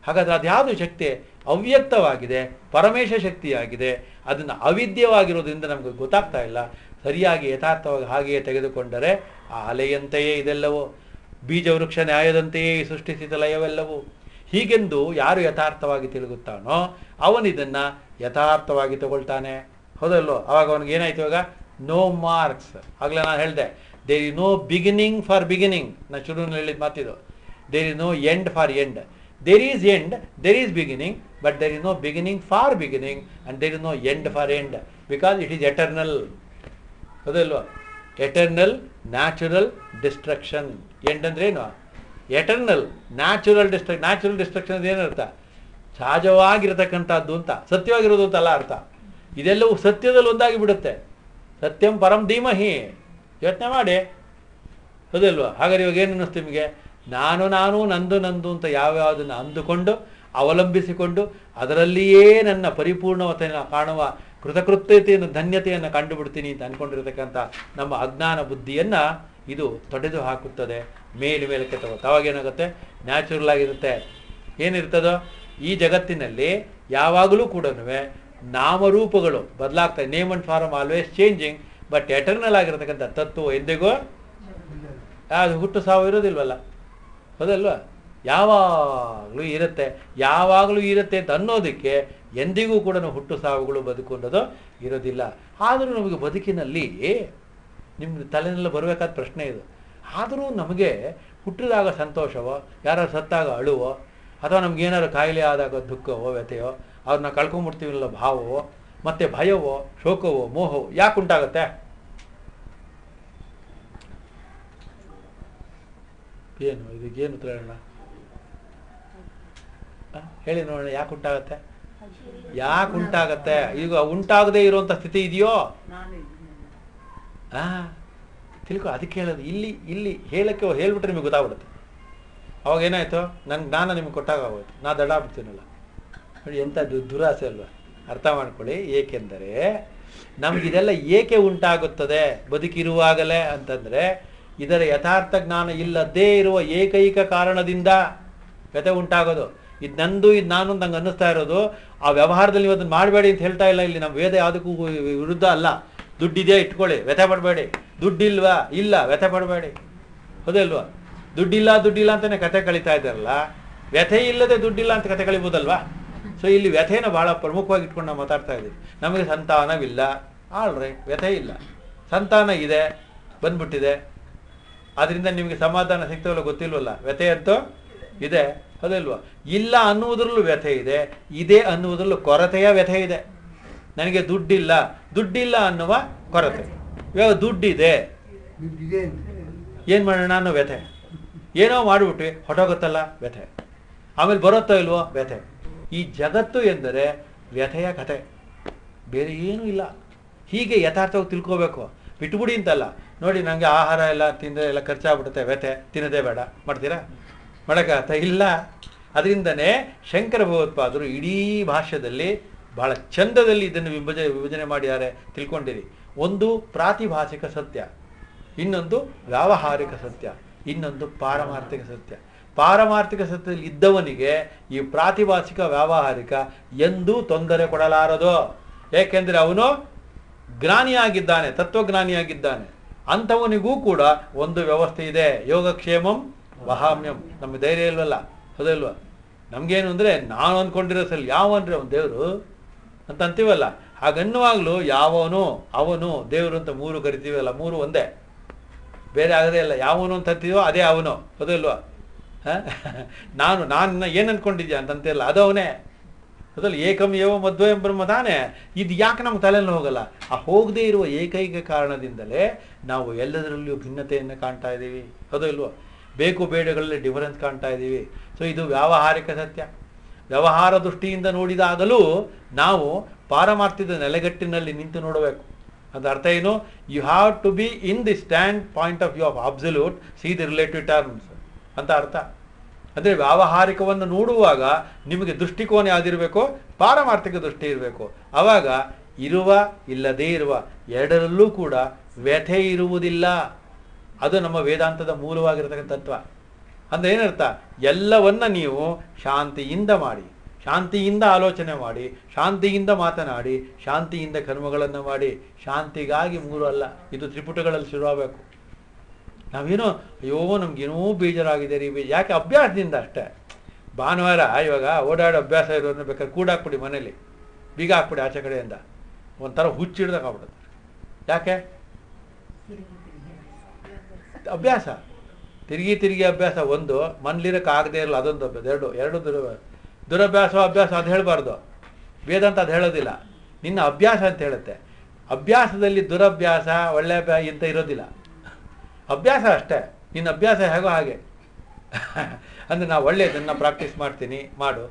ಹಾಗಾದ್ರೆ ಅದ್ಯಾವುದು ಶಕ್ತಿ? ಅವ್ಯಕ್ತವಾಗಿದೆ ಪರಮೇಶ ಶಕ್ತಿಯಾಗಿದೆ. ಅದನ್ನು ಅವಿದ್ಯವಾಗಿರೋದ್ರಿಂದ ನಮಗೆ ಗೊತ್ತಾಗ್ತಾ ಇಲ್ಲ. ಸರಿಯಾಗಿ ಯಥಾರ್ಥವಾಗಿ ಹಾಗೆಯೇ ತೆಗೆದುಕೊಂಡರೆ ಆ ಅಲೆಯಂತೆಯೇ ಇದೆಲ್ಲವೂ. ಬೀಜವೃಕ್ಷ ನ್ಯಾಯದಂತೆಯೇ ಸೃಷ್ಟಿಸಿದ ಲಯವೆಲ್ಲವೂ. ಹೀಗೆಂದು ಯಾರು ಯಥಾರ್ಥವಾಗಿ ತಿರುಗುತ್ತಾನೋ ಅವನಿದನ್ನು ಯಥಾರ್ಥವಾಗಿ ತಗೊಳ್ತಾನೆ. ಹೌದಲ್ಲೋ? ಅವಾಗ ಅವನಿಗೆ ಏನಾಯ್ತು ಇವಾಗ? ನೋ ಮಾರ್ಕ್ಸ್ ಆಗಲೇ ನಾನು ಹೇಳಿದೆ. There is no beginning for beginning ನಾನು ಶುರುವಿನಲ್ಲಿ ಹೇಳಿದ ಮಾತಿದು. There is no end for end there is end there is beginning but there is no beginning for beginning and there is no end for end because it is eternal ಹೌದಲ್ವಾ? ಎಟರ್ನಲ್ ನ್ಯಾಚುರಲ್ ಡಿಸ್ಟ್ರಕ್ಷನ್ ಎಂಡ್ ಅಂದ್ರೆ ಏನು? Eternal natural destruct natural destruction ಏನರ್ಥ? ಸಹಜವಾಗಿರತಕ್ಕಂಥದ್ದು ಅಂತ, ಸತ್ಯವಾಗಿರೋದು ಅಂತಲ್ಲ ಅರ್ಥ. ಇದೆಲ್ಲವೂ ಸತ್ಯದಲ್ಲಿ ಒಂದಾಗಿ ಬಿಡುತ್ತೆ ಸತ್ಯಂ ಪರಂ ಧೀಮಹಿ. ಯೋಚನೆ ಮಾಡಿ. ಹೌದಲ್ವಾ? ಹಾಗಾದ್ರೆ ಇವಾಗ ಏನು ಅನ್ನಿಸ್ತು ನಿಮಗೆ? ನಾನು ನಾನು ನಂದು ನಂದು ಅಂತ ಯಾವ್ಯಾವುದನ್ನು ಅಂದುಕೊಂಡು ಅವಲಂಬಿಸಿಕೊಂಡು ಅದರಲ್ಲಿಯೇ ನನ್ನ ಪರಿಪೂರ್ಣವತೆಯನ್ನು ಕಾಣುವ ಕೃತಕೃತ್ಯತೆಯನ್ನು ಧನ್ಯತೆಯನ್ನು ಕಂಡುಬಿಡ್ತೀನಿ ಅಂತ ಅಂದ್ಕೊಂಡಿರತಕ್ಕಂಥ ನಮ್ಮ ಅಜ್ಞಾನ ಬುದ್ಧಿಯನ್ನು ಇದು ತೊಡೆದು ಹಾಕುತ್ತದೆ. ಮೇಲೆ ಮೇಲಕ್ಕೆ ತಗೋತ್ತೆ ಅವಾಗ ಏನಾಗುತ್ತೆ? ನ್ಯಾಚುರಲ್ ಆಗಿರುತ್ತೆ. ಏನಿರ್ತದೋ? ಈ ಜಗತ್ತಿನಲ್ಲಿ ಯಾವಾಗಲೂ ಕೂಡ ನಾಮರೂಪಗಳು ಬದಲಾಗ್ತವೆ name and form always changing but eternal ಆಗಿರತಕ್ಕಂಥ ತತ್ವ ಎಂದಿಗೂ ಅದು ಹುಟ್ಟು ಸಾವು ಇರೋದಿಲ್ವಲ್ಲ? ಹೌದಲ್ವಾ ಯಾವಾಗಲೂ ಇರುತ್ತೆ. ಯಾವಾಗಲೂ ಇರುತ್ತೆ ಅಂತ ಅನ್ನೋದಕ್ಕೆ ಎಂದಿಗೂ ಕೂಡ ಹುಟ್ಟು ಸಾವುಗಳು ಬದುಕು ಅನ್ನೋದು ಇರೋದಿಲ್ಲ. ಆದರೂ ನಮಗೆ ಬದುಕಿನಲ್ಲಿ ನಿಮ್ಮ ತಲೆನೆಲ್ಲ ಬರಬೇಕಾದ ಪ್ರಶ್ನೆ ಇದು. ಆದರೂ ನಮಗೆ ಹುಟ್ಟಿದಾಗ ಸಂತೋಷವೋ ಯಾರು ಸತ್ತಾಗ ಅಳುವೋ, ಅಥವಾ ನಮಗೇನಾದ್ರು ಕಾಯಿಲೆ ಆದಾಗ ದುಃಖವೋ, ವ್ಯಥೆಯೋ, ಅವ್ರನ್ನ ಕಳ್ಕೊಂಬಿಡ್ತೀವಿಲ್ಲ, ಭಾವವೋ, ಮತ್ತು ಭಯವೋ, ಶೋಕವೋ, ಮೋಹವೋ, ಯಾಕೆ ಉಂಟಾಗತ್ತೆ? ಏನು? ಇದಕ್ಕೇನು ಉತ್ತರ ಹೇಳೋಣ? ಹೇಳಿ ನೋಡೋಣ, ಯಾಕೆ ಉಂಟಾಗತ್ತೆ? ಯಾಕೆ ಉಂಟಾಗತ್ತೆ? ಈಗ ಉಂಟಾಗದೇ ಇರುವಂತ ಸ್ಥಿತಿ ಇದೆಯೋ? ಆ ತಿಳ್ಕೊ, ಅದಕ್ಕೆ ಹೇಳೋದು. ಇಲ್ಲಿ ಇಲ್ಲಿ ಹೇಳಕ್ಕೆ ಹೇಳ್ಬಿಟ್ರೆ ನಿಮಗೆ ಗೊತ್ತಾಗ್ಬಿಡುತ್ತೆ. ಅವಾಗ ಏನಾಯ್ತು? ನನ್ನ ಜ್ಞಾನ ನಿಮ್ಗೆ ಕೊಟ್ಟಾಗ ಹೋಗುತ್ತೆ ನಾ ದಡ ಬಿಡ್ತೀನಲ್ಲ ನೋಡಿ ಎಂಥ ದುರಾಸೆ ಅಲ್ವಾ? ಅರ್ಥ ಮಾಡ್ಕೊಳ್ಳಿ. ಏಕೆಂದರೆ ನಮಗಿದೆಲ್ಲ ಏಕೆ ಉಂಟಾಗುತ್ತದೆ? ಬದುಕಿರುವಾಗಲೇ ಅಂತಂದ್ರೆ ಇದರ ಯಥಾರ್ಥ ಜ್ಞಾನ ಇಲ್ಲದೇ ಇರುವ ಏಕೈಕ ಕಾರಣದಿಂದ ವ್ಯಥೆ ಉಂಟಾಗೋದು. ಇದು ನಂದು, ಇದು ನಾನು ನಂಗೆ ಅನ್ನಿಸ್ತಾ ಇರೋದು, ಆ ವ್ಯವಹಾರದಲ್ಲಿ ನೀವು ಮಾಡಬೇಡಿ ಅಂತ ಹೇಳ್ತಾ ಇಲ್ಲ. ಇಲ್ಲಿ ನಮ್ಮ ವೇದ ಯಾವುದಕ್ಕೂ ವಿರುದ್ಧ ಅಲ್ಲ. ದುಡ್ಡಿದೆಯಾ ಇಟ್ಕೊಳ್ಳಿ, ವ್ಯಥೆ ಪಡಬೇಡಿ. ದುಡ್ಡಿಲ್ವಾ? ಇಲ್ಲ, ವ್ಯಥೆ ಪಡಬೇಡಿ. ಹೌದಲ್ವಾ ದುಡ್ಡಿಲ್ಲ ದುಡ್ಡಿಲ್ಲ ಅಂತಲೇ ಕತೆ ಕಳೀತಾ ಇದ್ದಾರಲ್ಲ, ವ್ಯಥೆ ಇಲ್ಲದೆ ದುಡ್ಡಿಲ್ಲ ಅಂತ ಕತೆ ಕಳಿಬೋದಲ್ವಾ? ಸೊ ಇಲ್ಲಿ ವ್ಯಥೆನ ಭಾಳ ಪ್ರಮುಖವಾಗಿ ಇಟ್ಕೊಂಡು ನಾವು ಮಾತಾಡ್ತಾ ಇದ್ದೀವಿ. ನಮಗೆ ಸಂತಾನವಿಲ್ಲ. ಆಳ್ರಿ, ವ್ಯಥೆ ಇಲ್ಲ. ಸಂತಾನ ಇದೆ, ಬಂದ್ಬಿಟ್ಟಿದೆ. ಅದರಿಂದ ನಿಮಗೆ ಸಮಾಧಾನ ಸಿಗ್ತವಲ್ಲ ಗೊತ್ತಿಲ್ವಲ್ಲ? ವ್ಯಥೆ ಅಂತೂ ಇದೆ. ಹೌದಲ್ವಾ? ಇಲ್ಲ ಅನ್ನುವುದರಲ್ಲೂ ವ್ಯಥೆ ಇದೆ. ಇದೆ ಅನ್ನುವುದರಲ್ಲೂ ಕೊರತೆಯ ವ್ಯಥೆ ಇದೆ. ನನಗೆ ದುಡ್ಡಿಲ್ಲ. ದುಡ್ಡಿಲ್ಲ ಅನ್ನುವ ಕೊರತೆ. ಇವಾಗ ದುಡ್ಡಿದೆ. ದುಡ್ಡಿದೆ ಏನು ಮಾಡೋಣ ಅನ್ನೋ ವ್ಯಥೆ. ಏನೋ ಮಾಡಿಬಿಟ್ವಿ. ಹೊಟ್ಟೋಗುತ್ತಲ್ಲ ವ್ಯಥೆ. ಆಮೇಲೆ ಬರುತ್ತೋ ಇಲ್ವೋ? ವ್ಯಥೆ. ಈ ಜಗತ್ತು ಎಂದರೆ ವ್ಯಥೆಯ ಕಥೆ. ಬೇರೆ ಏನೂ ಇಲ್ಲ. ಹೀಗೆ ಯಥಾರ್ಥವಾಗಿ ತಿಳ್ಕೋಬೇಕು. ಬಿಟ್ಬಿಡಿ ಅಂತಲ್ಲ. ನೋಡಿ ನನಗೆ ಆಹಾರ ಎಲ್ಲ ತಿಂದರೆ ಎಲ್ಲ ಖರ್ಚಾಗ್ಬಿಡುತ್ತೆ, ವ್ಯಥೆ. ತಿನ್ನೋದೇ ಬೇಡ. ಮಾಡ್ತೀರಾ? ಮಾಡೋಕ್ಕಾಗ್ತಾ ಇಲ್ಲ. ಅದರಿಂದನೇ ಶಂಕರ ಭಗವತ್ಪಾದರು ಇಡೀ ಭಾಷೆಯಲ್ಲಿ ಬಹಳ ಚಂದದಲ್ಲಿ ಇದನ್ನು ವಿಭಜ, ವಿಭಜನೆ ಮಾಡಿದ್ದಾರೆ ತಿಳ್ಕೊಂಡಿರಿ. ಒಂದು ಪ್ರಾತಿಭಾಷಿಕ ಸತ್ಯ, ಇನ್ನೊಂದು ವ್ಯಾವಹಾರಿಕ ಸತ್ಯ, ಇನ್ನೊಂದು ಪಾರಮಾರ್ಥಿಕ ಸತ್ಯ. ಪಾರಮಾರ್ಥಿಕ ಸತ್ಯದಲ್ಲಿ ಇದ್ದವನಿಗೆ ಈ ಪ್ರಾತಿಭಾಸಿಕ, ವ್ಯಾವಹಾರಿಕ ಎಂದೂ ತೊಂದರೆ ಕೊಡಲಾರದು. ಏಕೆಂದರೆ ಅವನು ಜ್ಞಾನಿಯಾಗಿದ್ದಾನೆ, ತತ್ವಜ್ಞಾನಿಯಾಗಿದ್ದಾನೆ. ಅಂಥವನಿಗೂ ಕೂಡ ಒಂದು ವ್ಯವಸ್ಥೆ ಇದೆ. ಯೋಗಕ್ಷೇಮಂ ವಹಾಮ್ಯಂ. ನಮ್ಮ ಧೈರ್ಯ ಇಲ್ವಲ್ಲ? ಹೌದಲ್ವಾ ನಮಗೇನು ಅಂದರೆ ನಾನು ಅಂದ್ಕೊಂಡಿರೋ ಸಲ ಯಾವ ಅಂದರೆ ಅವನು ದೇವರು ಅಂತ ಅಂತೀವಲ್ಲ? ಹಾಗನ್ನುವಾಗಲೂ ಯಾವನು, ಅವನು ದೇವರು ಅಂತ ಮೂರು ಕರಿತೀವಲ್ಲ? ಮೂರು ಒಂದೇ. ಬೇರೆ ಆಗದೇ ಇಲ್ಲ. ಯಾವನು ಅಂತ ಅಂತೀವೋ ಅದೇ ಅವನು. ಹೌದಲ್ವಾ ಹಾಂ? ನಾನು ನಾನು ಏನು ಅಂತಂತಿಲ್ಲ ಅದು ಅದಲ್ಲ ಏಕಂ ಏವ ಮಧ್ವಯಂ ಬ್ರಹ್ಮ ತಾನೇ. ಇದು ಯಾಕೆ ನಮ್ಮ ತಲೆಯಲ್ಲಿ ಹೋಗಲ್ಲ? ಆ ಹೋಗದೇ ಇರುವ ಏಕೈಕ ಕಾರಣದಿಂದಲೇ ನಾವು ಎಲ್ಲದರಲ್ಲಿಯೂ ಭಿನ್ನತೆಯನ್ನು ಕಾಣ್ತಾ ಇದ್ದೀವಿ. ಅದು ಇಲ್ವೋ? ಬೇಕು ಬೇಡಗಳಲ್ಲಿ ಡಿಫರೆನ್ಸ್ ಕಾಣ್ತಾ ಇದ್ದೀವಿ. ಸೊ ಇದು ವ್ಯಾವಹಾರಿಕ ಸತ್ಯ. ವ್ಯವಹಾರ ದೃಷ್ಟಿಯಿಂದ ನೋಡಿದಾಗಲೂ ನಾವು ಪಾರಮಾರ್ಥ್ಯದ ನೆಲೆಗಟ್ಟಿನಲ್ಲಿ ನಿಂತು ನೋಡಬೇಕು. ಅದು ಅರ್ಥ ಏನು? You have to be in the standpoint of view of absolute see the relative terms ಅಂತ ಅರ್ಥ. ಅಂದರೆ ವ್ಯಾವಹಾರಿಕವನ್ನು ನೋಡುವಾಗ ನಿಮಗೆ ದೃಷ್ಟಿಕೋನ ಯಾವುದಿರಬೇಕು ಪಾರಮಾರ್ಥಿಕ ದೃಷ್ಟಿ ಇರಬೇಕು. ಆವಾಗ ಇರುವ ಇಲ್ಲದೇ ಇರುವ ಎರಡರಲ್ಲೂ ಕೂಡ ವ್ಯಥೆ ಇರುವುದಿಲ್ಲ. ಅದು ನಮ್ಮ ವೇದಾಂತದ ಮೂಲವಾಗಿರತಕ್ಕಂಥ ತತ್ವ. ಅಂದರೆ ಏನರ್ಥ? ಎಲ್ಲವನ್ನ ನೀವು ಶಾಂತಿಯಿಂದ ಮಾಡಿ, ಶಾಂತಿಯಿಂದ ಆಲೋಚನೆ ಮಾಡಿ, ಶಾಂತಿಯಿಂದ ಮಾತನಾಡಿ, ಶಾಂತಿಯಿಂದ ಕರ್ಮಗಳನ್ನು ಮಾಡಿ, ಶಾಂತಿಗಾಗಿ ಮೂರು ಅಲ್ಲ, ಇದು ತ್ರಿಪುಟಗಳಲ್ಲಿ ಶುರುವಾಗಬೇಕು. ನಾವೇನೋ, ಅಯ್ಯೋ, ನಮಗೇನೋ ಬೇಜಾರಾಗಿದೆ ರೀ ಬೇ ಯಾಕೆ? ಅಭ್ಯಾಸದಿಂದ ಅಷ್ಟೇ. ಭಾನುವಾರ ಇವಾಗ ಓಡಾಡೋ ಅಭ್ಯಾಸ ಇರೋದನ್ನ ಬೇಕಾದ್ರೆ ಕೂಡಾಕ್ಬಿಡಿ ಮನೇಲಿ. ಬೀಗ ಹಾಕ್ಬಿಡಿ ಆಚೆ ಕಡೆಯಿಂದ. ಒಂಥರ ಹುಚ್ಚಿಡ್ದಾಗ ಆಗ್ಬಿಡುತ್ತೆ. ಯಾಕೆ? ಅಭ್ಯಾಸ. ತಿರುಗಿ ತಿರುಗಿ ಅಭ್ಯಾಸ ಒಂದು. ಮನ್ಲಿರಕ್ಕೆ ಆಗದೆ ಇರಲ್ಲ ಅದೊಂದು ಎರಡು ಎರಡು ದುರ, ದುರಭ್ಯಾಸ ಅಭ್ಯಾಸ ಅದು ಹೇಳಬಾರ್ದು. ವೇದಾಂತ ಅದು ಹೇಳೋದಿಲ್ಲ. ನಿನ್ನ ಅಭ್ಯಾಸ ಅಂತ ಹೇಳುತ್ತೆ. ಅಭ್ಯಾಸದಲ್ಲಿ ದುರಭ್ಯಾಸ, ಒಳ್ಳೆ ಇಂಥ ಇರೋದಿಲ್ಲ. ಅಭ್ಯಾಸ ಅಷ್ಟೇ. ನಿನ್ನ ಅಭ್ಯಾಸ ಹೇಗೋ ಹಾಗೆ. ಅಂದರೆ ನಾವು ಒಳ್ಳೆಯದನ್ನು ಪ್ರಾಕ್ಟೀಸ್ ಮಾಡ್ತೀನಿ, ಮಾಡು.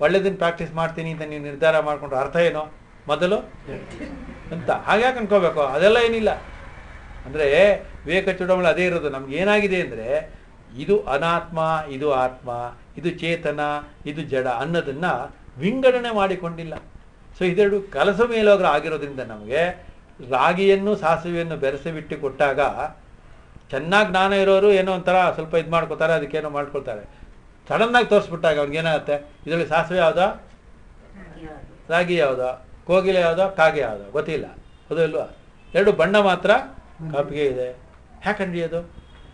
ಒಳ್ಳೆಯದನ್ನು ಪ್ರಾಕ್ಟೀಸ್ ಮಾಡ್ತೀನಿ ಅಂತ ನೀವು ನಿರ್ಧಾರ ಮಾಡಿಕೊಂಡ್ರೆ ಅರ್ಥ ಏನೋ? ಮೊದಲು? ಅಂತ. ಹಾಗ್ಯಾಕೆ ಅನ್ಕೋಬೇಕು? ಅದೆಲ್ಲ ಏನಿಲ್ಲ. ಅಂದರೆ ವಿವೇಕ ಅದೇ ಇರೋದು. ನಮ್ಗೆ ಏನಾಗಿದೆ ಅಂದರೆ ಇದು ಅನಾತ್ಮ, ಇದು ಆತ್ಮ, ಇದು ಚೇತನ, ಇದು ಜಡ ಅನ್ನೋದನ್ನು ವಿಂಗಡಣೆ ಮಾಡಿಕೊಂಡಿಲ್ಲ. ಸೊ ಇದೆರಡು ಕಲಸ ಮೇಲೋಗ್ರ ಆಗಿರೋದ್ರಿಂದ ನಮಗೆ ರಾಗಿಯನ್ನು ಸಾಸಿವೆಯನ್ನು ಬೆರೆಸಿಬಿಟ್ಟು ಕೊಟ್ಟಾಗ ಚೆನ್ನಾಗಿ ಜ್ಞಾನ ಇರೋರು ಏನೋ ಒಂಥರ ಸ್ವಲ್ಪ ಇದು ಮಾಡ್ಕೊತಾರೆ, ಅದಕ್ಕೇನೋ ಮಾಡ್ಕೊಳ್ತಾರೆ. ಸಡನ್ನಾಗಿ ತೋರಿಸ್ಬಿಟ್ಟಾಗ ಅವ್ನಿಗೇನಾಗುತ್ತೆ ಇದರಲ್ಲಿ ಸಾಸಿವೆ ಯಾವುದೋ? ರಾಗಿ ಯಾವುದೋ? ಕೋಗಿಲೆ ಯಾವುದೋ? ಕಾಗೆ ಯಾವುದೋ? ಗೊತ್ತಿಲ್ಲ. ಅದು ಇಲ್ವಾ? ಎರಡು ಬಣ್ಣ ಮಾತ್ರ ಕಾಪಿಗೆ ಇದೆ. ಯಾಕಂದ್ರಿ ಅದು?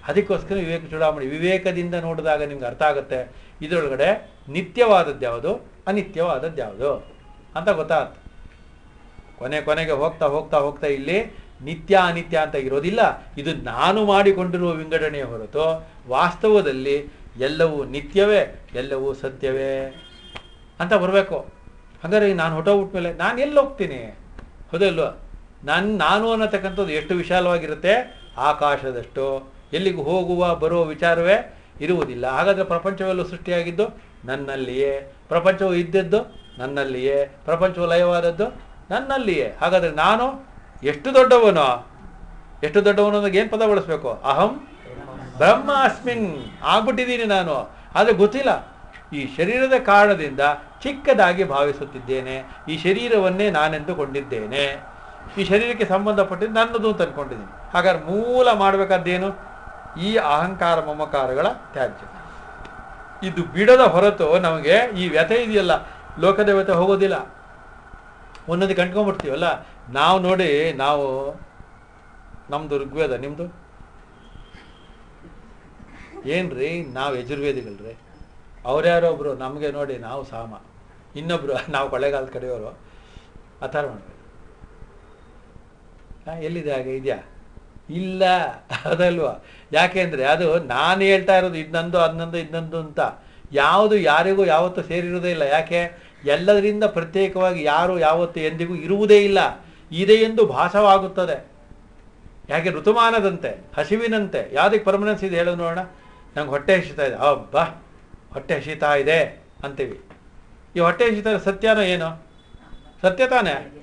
ಅದಕ್ಕೋಸ್ಕರ ವಿವೇಕ ಚೂಡಾಮಣಿ. ವಿವೇಕದಿಂದ ನೋಡಿದಾಗ ನಿಮ್ಗೆ ಅರ್ಥ ಆಗುತ್ತೆ. ಇದರೊಳಗಡೆ ನಿತ್ಯವಾದದ್ದು ಯಾವುದು? ಅನಿತ್ಯವಾದದ್ದು ಯಾವುದು? ಅಂತ ಗೊತ್ತಾಗುತ್ತೆ. ಕೊನೆ ಕೊನೆಗೆ ಹೋಗ್ತಾ ಹೋಗ್ತಾ ಹೋಗ್ತಾ ಇಲ್ಲಿ ನಿತ್ಯ ಅನಿತ್ಯ ಅಂತ ಇರೋದಿಲ್ಲ. ಇದು ನಾನು ಮಾಡಿಕೊಂಡಿರುವ ವಿಂಗಡಣೆಯ ಹೊರತು ವಾಸ್ತವದಲ್ಲಿ ಎಲ್ಲವೂ ನಿತ್ಯವೇ, ಎಲ್ಲವೂ ಸತ್ಯವೇ ಅಂತ ಬರಬೇಕು. ಹಾಗಾದ್ರೆ ನಾನು ಹೊಟ್ಟೋಗ್ಬಿಟ್ಮೇಲೆ ನಾನು ಎಲ್ಲಿ ಹೋಗ್ತೀನಿ ಹೌದಲ್ವ ನಾನು ನಾನು ಅನ್ನತಕ್ಕಂಥದ್ದು ಎಷ್ಟು ವಿಶಾಲವಾಗಿರುತ್ತೆ? ಆಕಾಶದಷ್ಟು. ಎಲ್ಲಿಗೂ ಹೋಗುವ, ಬರುವ ವಿಚಾರವೇ ಇರುವುದಿಲ್ಲ. ಹಾಗಾದರೆ ಪ್ರಪಂಚವೆಲ್ಲೂ ಸೃಷ್ಟಿಯಾಗಿದ್ದು ನನ್ನಲ್ಲಿಯೇ. ಪ್ರಪಂಚವು ಇದ್ದದ್ದು ನನ್ನಲ್ಲಿಯೇ. ಪ್ರಪಂಚವು ಲಯವಾದದ್ದು ನನ್ನಲ್ಲಿಯೇ. ಹಾಗಾದರೆ ನಾನು ಎಷ್ಟು ದೊಡ್ಡವನು? ಎಷ್ಟು ದೊಡ್ಡವನು ಅನ್ನೋದಕ್ಕೆ ಏನು ಪದ ಬಳಸಬೇಕು? ಅಹಂ ಬ್ರಹ್ಮ ಅಸ್ಮಿನ್ ಆಗ್ಬಿಟ್ಟಿದ್ದೀನಿ ನಾನು. ಆದರೆ ಗೊತ್ತಿಲ್ಲ. ಈ ಶರೀರದ ಕಾರಣದಿಂದ ಚಿಕ್ಕದಾಗಿ ಭಾವಿಸುತ್ತಿದ್ದೇನೆ. ಈ ಶರೀರವನ್ನೇ ನಾನೆಂದುಕೊಂಡಿದ್ದೇನೆ. ಈ ಶರೀರಕ್ಕೆ ಸಂಬಂಧಪಟ್ಟಿದ್ದು ನನ್ನದು ಅಂತ ಅಂದ್ಕೊಂಡಿದ್ದೀನಿ ಹಾಗಾದ್ರೆ ಮೂಲ ಮಾಡಬೇಕಾದ್ದೇನು? ಈ ಅಹಂಕಾರ ಮಮಕಾರಗಳ ತ್ಯಾಜ್ಯ. ಇದು ಬಿಡದ ಹೊರತು ನಮಗೆ ಈ ವ್ಯಥೆ ಇದೆಯಲ್ಲ. ಲೋಕದ ವ್ಯಥೆ ಹೋಗೋದಿಲ್ಲ. ಒಂದೊಂದು ಕಂಡ್ಕೊಂಡ್ಬಿಡ್ತೀವಲ್ಲ? ನಾವು ನೋಡಿ ನಾವು ನಮ್ದು ಋಗ್ವೇದ ನಿಮ್ಮದು ಏನ್ರಿ, ನಾವು ಯಜುರ್ವೇದಿಗಳ್ರಿ. ಅವ್ರ್ಯಾರೋ ಒಬ್ರು, ನಮಗೆ ನೋಡಿ ನಾವು ಸಾಮ. ಇನ್ನೊಬ್ರು, ನಾವು ಕೊಳ್ಳೆಗಾಲದ ಕಡೆಯವರು. ಅಥರ್ವಣ ಎಲ್ಲಿದೆ ಹಾಗೆ, ಇದೆಯಾ? ಇಲ್ಲ, ಅದಲ್ವಾ? ಯಾಕೆಂದ್ರೆ ಅದು ನಾನು ಹೇಳ್ತಾ ಇರೋದು ಇದನ್ನೊಂದು ಅದನ್ನೊಂದು ಇದನ್ನೊಂದು ಅಂತ. ಯಾವುದು ಯಾರಿಗೂ ಯಾವತ್ತೂ ಸೇರಿರೋದೇ ಇಲ್ಲ. ಯಾಕೆ? ಎಲ್ಲದರಿಂದ ಪ್ರತ್ಯೇಕವಾಗಿ ಯಾರು ಯಾವತ್ತು ಎಂದಿಗೂ ಇರುವುದೇ ಇಲ್ಲ. ಇದೆ ಎಂದು ಭಾಸವಾಗುತ್ತದೆ. ಯಾಕೆ ಋತುಮಾನದಂತೆ, ಹಸಿವಿನಂತೆ, ಯಾವುದಕ್ಕೆ ಪರ್ಮನೆನ್ಸ್ ಇದೆ ಹೇಳೋದು ನೋಡೋಣ. ನಂಗೆ ಹೊಟ್ಟೆ ಹಸಿತಾ ಇದೆ. ಅಬ್ಬಾ, ಹೊಟ್ಟೆ ಹಸಿತಾ ಇದೆ ಅಂತೀವಿ. ಈ ಹೊಟ್ಟೆ ಹಸಿತ ಸತ್ಯನೋ ಏನು? ಸತ್ಯ ತಾನೇ?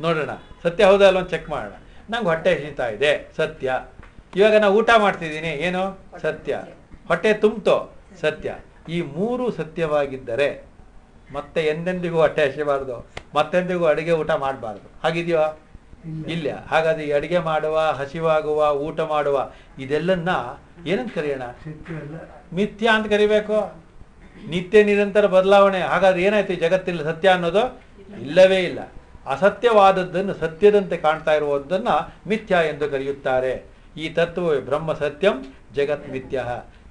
ನೋಡೋಣ. ಸತ್ಯ ಹೌದಾ ಅಲ್ವ ಚೆಕ್ ಮಾಡೋಣ. ನಂಗೆ ಹೊಟ್ಟೆ ಹಸಿತಾ ಇದೆ. ಸತ್ಯ. ಇವಾಗ ನಾನು ಊಟ ಮಾಡ್ತಿದ್ದೀನಿ. ಏನು? ಸತ್ಯ. ಹೊಟ್ಟೆ ತುಂಬ್ತೋ? ಸತ್ಯ. ಈ ಮೂರು ಸತ್ಯವಾಗಿದ್ದರೆ ಮತ್ತೆ ಎಂದೆಂದಿಗೂ ಹೊಟ್ಟೆ ಹಸಿಬಾರ್ದು ಮತ್ತೆಂದಿಗೂ ಅಡುಗೆ ಊಟ ಮಾಡಬಾರ್ದು. ಹಾಗಿದೆಯೋ? ಇಲ್ಲ. ಹಾಗಾದ್ರೆ ಈ ಅಡುಗೆ ಮಾಡುವ ಹಸಿವಾಗುವ ಊಟ ಮಾಡುವ ಇದೆಲ್ಲನ್ನ ಏನಂತ ಕರೆಯೋಣ? ಮಿಥ್ಯ ಅಂತ ಕರಿಬೇಕು. ನಿತ್ಯ ನಿರಂತರ ಬದಲಾವಣೆ. ಹಾಗಾದ್ರೆ ಏನಾಯ್ತು ಈ ಜಗತ್ತಿನಲ್ಲಿ ಸತ್ಯ ಅನ್ನೋದು? ಇಲ್ಲವೇ ಇಲ್ಲ. ಅಸತ್ಯವಾದದ್ದನ್ನು ಸತ್ಯದಂತೆ ಕಾಣ್ತಾ ಇರುವುದನ್ನ ಮಿಥ್ಯ ಎಂದು ಕರೆಯುತ್ತಾರೆ. ಈ ತತ್ವವೇ ಬ್ರಹ್ಮ ಸತ್ಯಂ ಜಗತ್ ಮಿಥ್ಯ.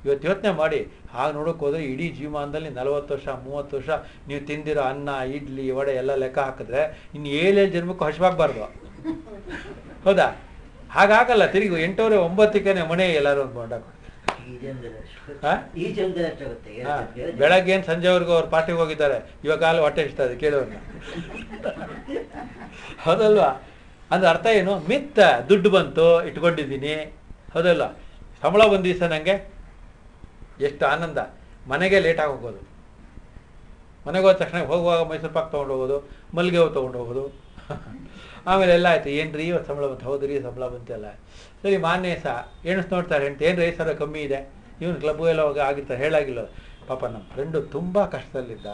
ಇವತ್ತು ಯೋಚನೆ ಮಾಡಿ. ಹಾಗೆ ನೋಡೋಕೆ ಹೋದ್ರೆ ಇಡೀ ಜೀವಮಾನದಲ್ಲಿ ನಲವತ್ತು ವರ್ಷ ಮೂವತ್ತು ವರ್ಷ ನೀವು ತಿಂದಿರೋ ಅನ್ನ ಇಡ್ಲಿ ವಡೆ ಎಲ್ಲ ಲೆಕ್ಕ ಹಾಕಿದ್ರೆ ಇನ್ನು ಏಳೇಳು ಜನ್ಮಕ್ಕೂ ಹಸಿವಾಗಬಾರ್ದು ಹೌದಾ? ಹಾಗಾಗಲ್ಲ ತಿರುಗಿ ಎಂಟೂವರೆ ಒಂಬತ್ತಕ್ಕೇನೆ ಮನೆ ಎಲ್ಲರೂ ಒಂದು ಬೊಂಡ ಬೆಳಗ್ಗೆ ಬೆಳಗ್ಗೆ ಸಂಜೆವರೆಗೂ ಅವ್ರು ಪಾರ್ಟಿಗೆ ಹೋಗಿದ್ದಾರೆ. ಇವಾಗ ಕಾಲು ಹೊಟ್ಟೆ ಇಷ್ಟ ಅದು ಕೇಳೋಣ ಹೌದಲ್ವಾ? ಅಂದ್ರೆ ಅರ್ಥ ಏನು? ಮಿತ್ತ ದುಡ್ಡು ಬಂತು ಇಟ್ಕೊಂಡಿದ್ದೀನಿ. ಹೌದಲ್ವಾ? ಸಂಬಳ ದಿವಸ ನನಗೆ ಎಷ್ಟು ಆನಂದ. ಮನೆಗೆ ಲೇಟಾಗಿ ಹೋಗೋದು ಮನೆಗೆ ಹೋದ ತಕ್ಷಣ ಹೋಗುವಾಗ ಮೈಸೂರು ಪಾಕ್ ತೊಗೊಂಡು ಹೋಗೋದು ಮಲ್ಲಿಗೆ ಹೂವು ತೊಗೊಂಡು ಹೋಗೋದು. ಆಮೇಲೆ ಎಲ್ಲ ಆಯಿತು. ಏನು ರೀ ಇವತ್ತು ಸಂಬಳ ಬಂತು. ಹೌದು ರೀ ಸಂಬಳ ಬಂತೆಲ್ಲ ಸರಿ ಮಾನ್ಯ ಸಹ ಎಣಿಸ್ ನೋಡ್ತಾರೆ ಹೆಂಡ್ತಿ ಏನು ರೀ ಸಾವಿರ ಕಮ್ಮಿ ಇದೆ. ಇವನು ಕ್ಲಬ್ಬು ಎಲ್ಲ ಹೋಗಿ ಆಗಿರ್ತಾರೆ. ಹೇಳಾಗಿಲ್ಲ. ಪಾಪ ನಮ್ಮ ಫ್ರೆಂಡು ತುಂಬ ಕಷ್ಟದಲ್ಲಿದ್ದ.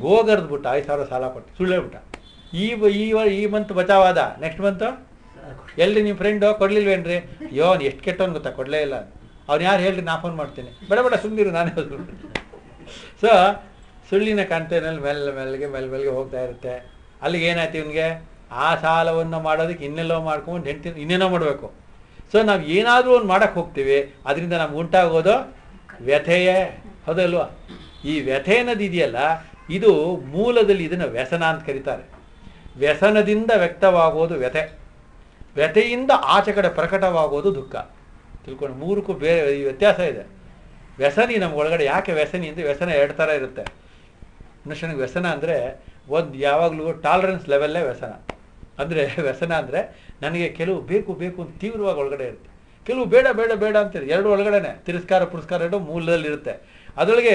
ಗೋಗರ್ದ್ಬಿಟ್ಟ ಐದು ಸಾವಿರ ಸಾಲ ಕೊಟ್ಟು. ಸುಳ್ಳೇಬಿಟ್ಟ ಈ ಈ ವ- ಈ ಮಂತ್ ಬಚಾವಾದ ನೆಕ್ಸ್ಟ್ ಮಂತು ಎಲ್ಲಿ ನಿಮ್ಮ ಫ್ರೆಂಡು ಕೊಡ್ಲಿಲ್ವೇನ್ರಿ? ಅವ್ನು ಎಷ್ಟು ಕೆಟ್ಟವನು ಗೊತ್ತಾ? ಕೊಡಲೇ ಇಲ್ಲ. ಅವ್ನು ಯಾರು ಹೇಳ್ರಿ, ನಾ ಫೋನ್ ಮಾಡ್ತೇನೆ. ಬೇಡ ಬೇಡ ಸುಮ್ಮನಿರು ನಾನೇ ಸೊ ಸುಳ್ಳಿನ ಕಂಟೈನಲ್ಲಿ ಮೆಲ್ಲ ಮೆಲ್ಲಗೆ ಮೆಲ್ಲ ಮೆಲ್ಲಗೆ ಹೋಗ್ತಾ ಇರುತ್ತೆ. ಅಲ್ಲಿಗೆ ಏನಾಯ್ತು ಇವನಿಗೆ? ಆ ಸಾಲವನ್ನು ಮಾಡೋದಕ್ಕೆ ಇನ್ನೆಲ್ಲೋ ಮಾಡ್ಕೊಂಡು ಹೆಂಡತಿ ಇನ್ನೇನೋ ಮಾಡಬೇಕು. ಸೊ ನಾವು ಏನಾದರೂ ಒಂದು ಮಾಡಕ್ಕೆ ಹೋಗ್ತೀವಿ. ಅದರಿಂದ ನಮ್ಗೆ ಉಂಟಾಗೋದು ವ್ಯಥೆಯೇ. ಹೌದಲ್ವಾ ಈ ವ್ಯಥೆ ಅನ್ನೋದು ಇದೆಯಲ್ಲ, ಇದು ಮೂಲದಲ್ಲಿ ಇದನ್ನು ವ್ಯಸನ ಅಂತ ಕರೀತಾರೆ. ವ್ಯಸನದಿಂದ ವ್ಯಕ್ತವಾಗೋದು ವ್ಯಥೆ. ವ್ಯಥೆಯಿಂದ ಆಚೆ ಕಡೆ ಪ್ರಕಟವಾಗೋದು ದುಃಖ. ತಿಳ್ಕೊಂಡು ಮೂರಕ್ಕೂ ಬೇರೆ ವ್ಯತ್ಯಾಸ ಇದೆ. ವ್ಯಸನಿ ನಮ್ಮ ಒಳಗಡೆ ಯಾಕೆ ವ್ಯಸನಿ ಅಂದರೆ ವ್ಯಸನ ಎರಡು ಥರ ಇರುತ್ತೆ. ಮನುಷ್ಯನಿಗೆ ವ್ಯಸನ ಅಂದರೆ ಒಂದು ಯಾವಾಗಲೂ ಟಾಲರೆನ್ಸ್ ಲೆವೆಲ್ಲೇ ವ್ಯಸನ. ಅಂದರೆ ವ್ಯಸನ ಅಂದರೆ ನನಗೆ ಕೆಲವು ಬೇಕು ಬೇಕು ಅಂತ ತೀವ್ರವಾಗಿ ಒಳಗಡೆ ಇರುತ್ತೆ. ಕೆಲವು ಬೇಡ ಬೇಡ ಬೇಡ ಅಂತೀರಿ. ಎರಡು ಒಳಗಡೆನೆ. ತಿರಸ್ಕಾರ, ಪುರಸ್ಕಾರ ಎರಡು ಮೂಲದಲ್ಲಿರುತ್ತೆ ಅದರೊಳಗೆ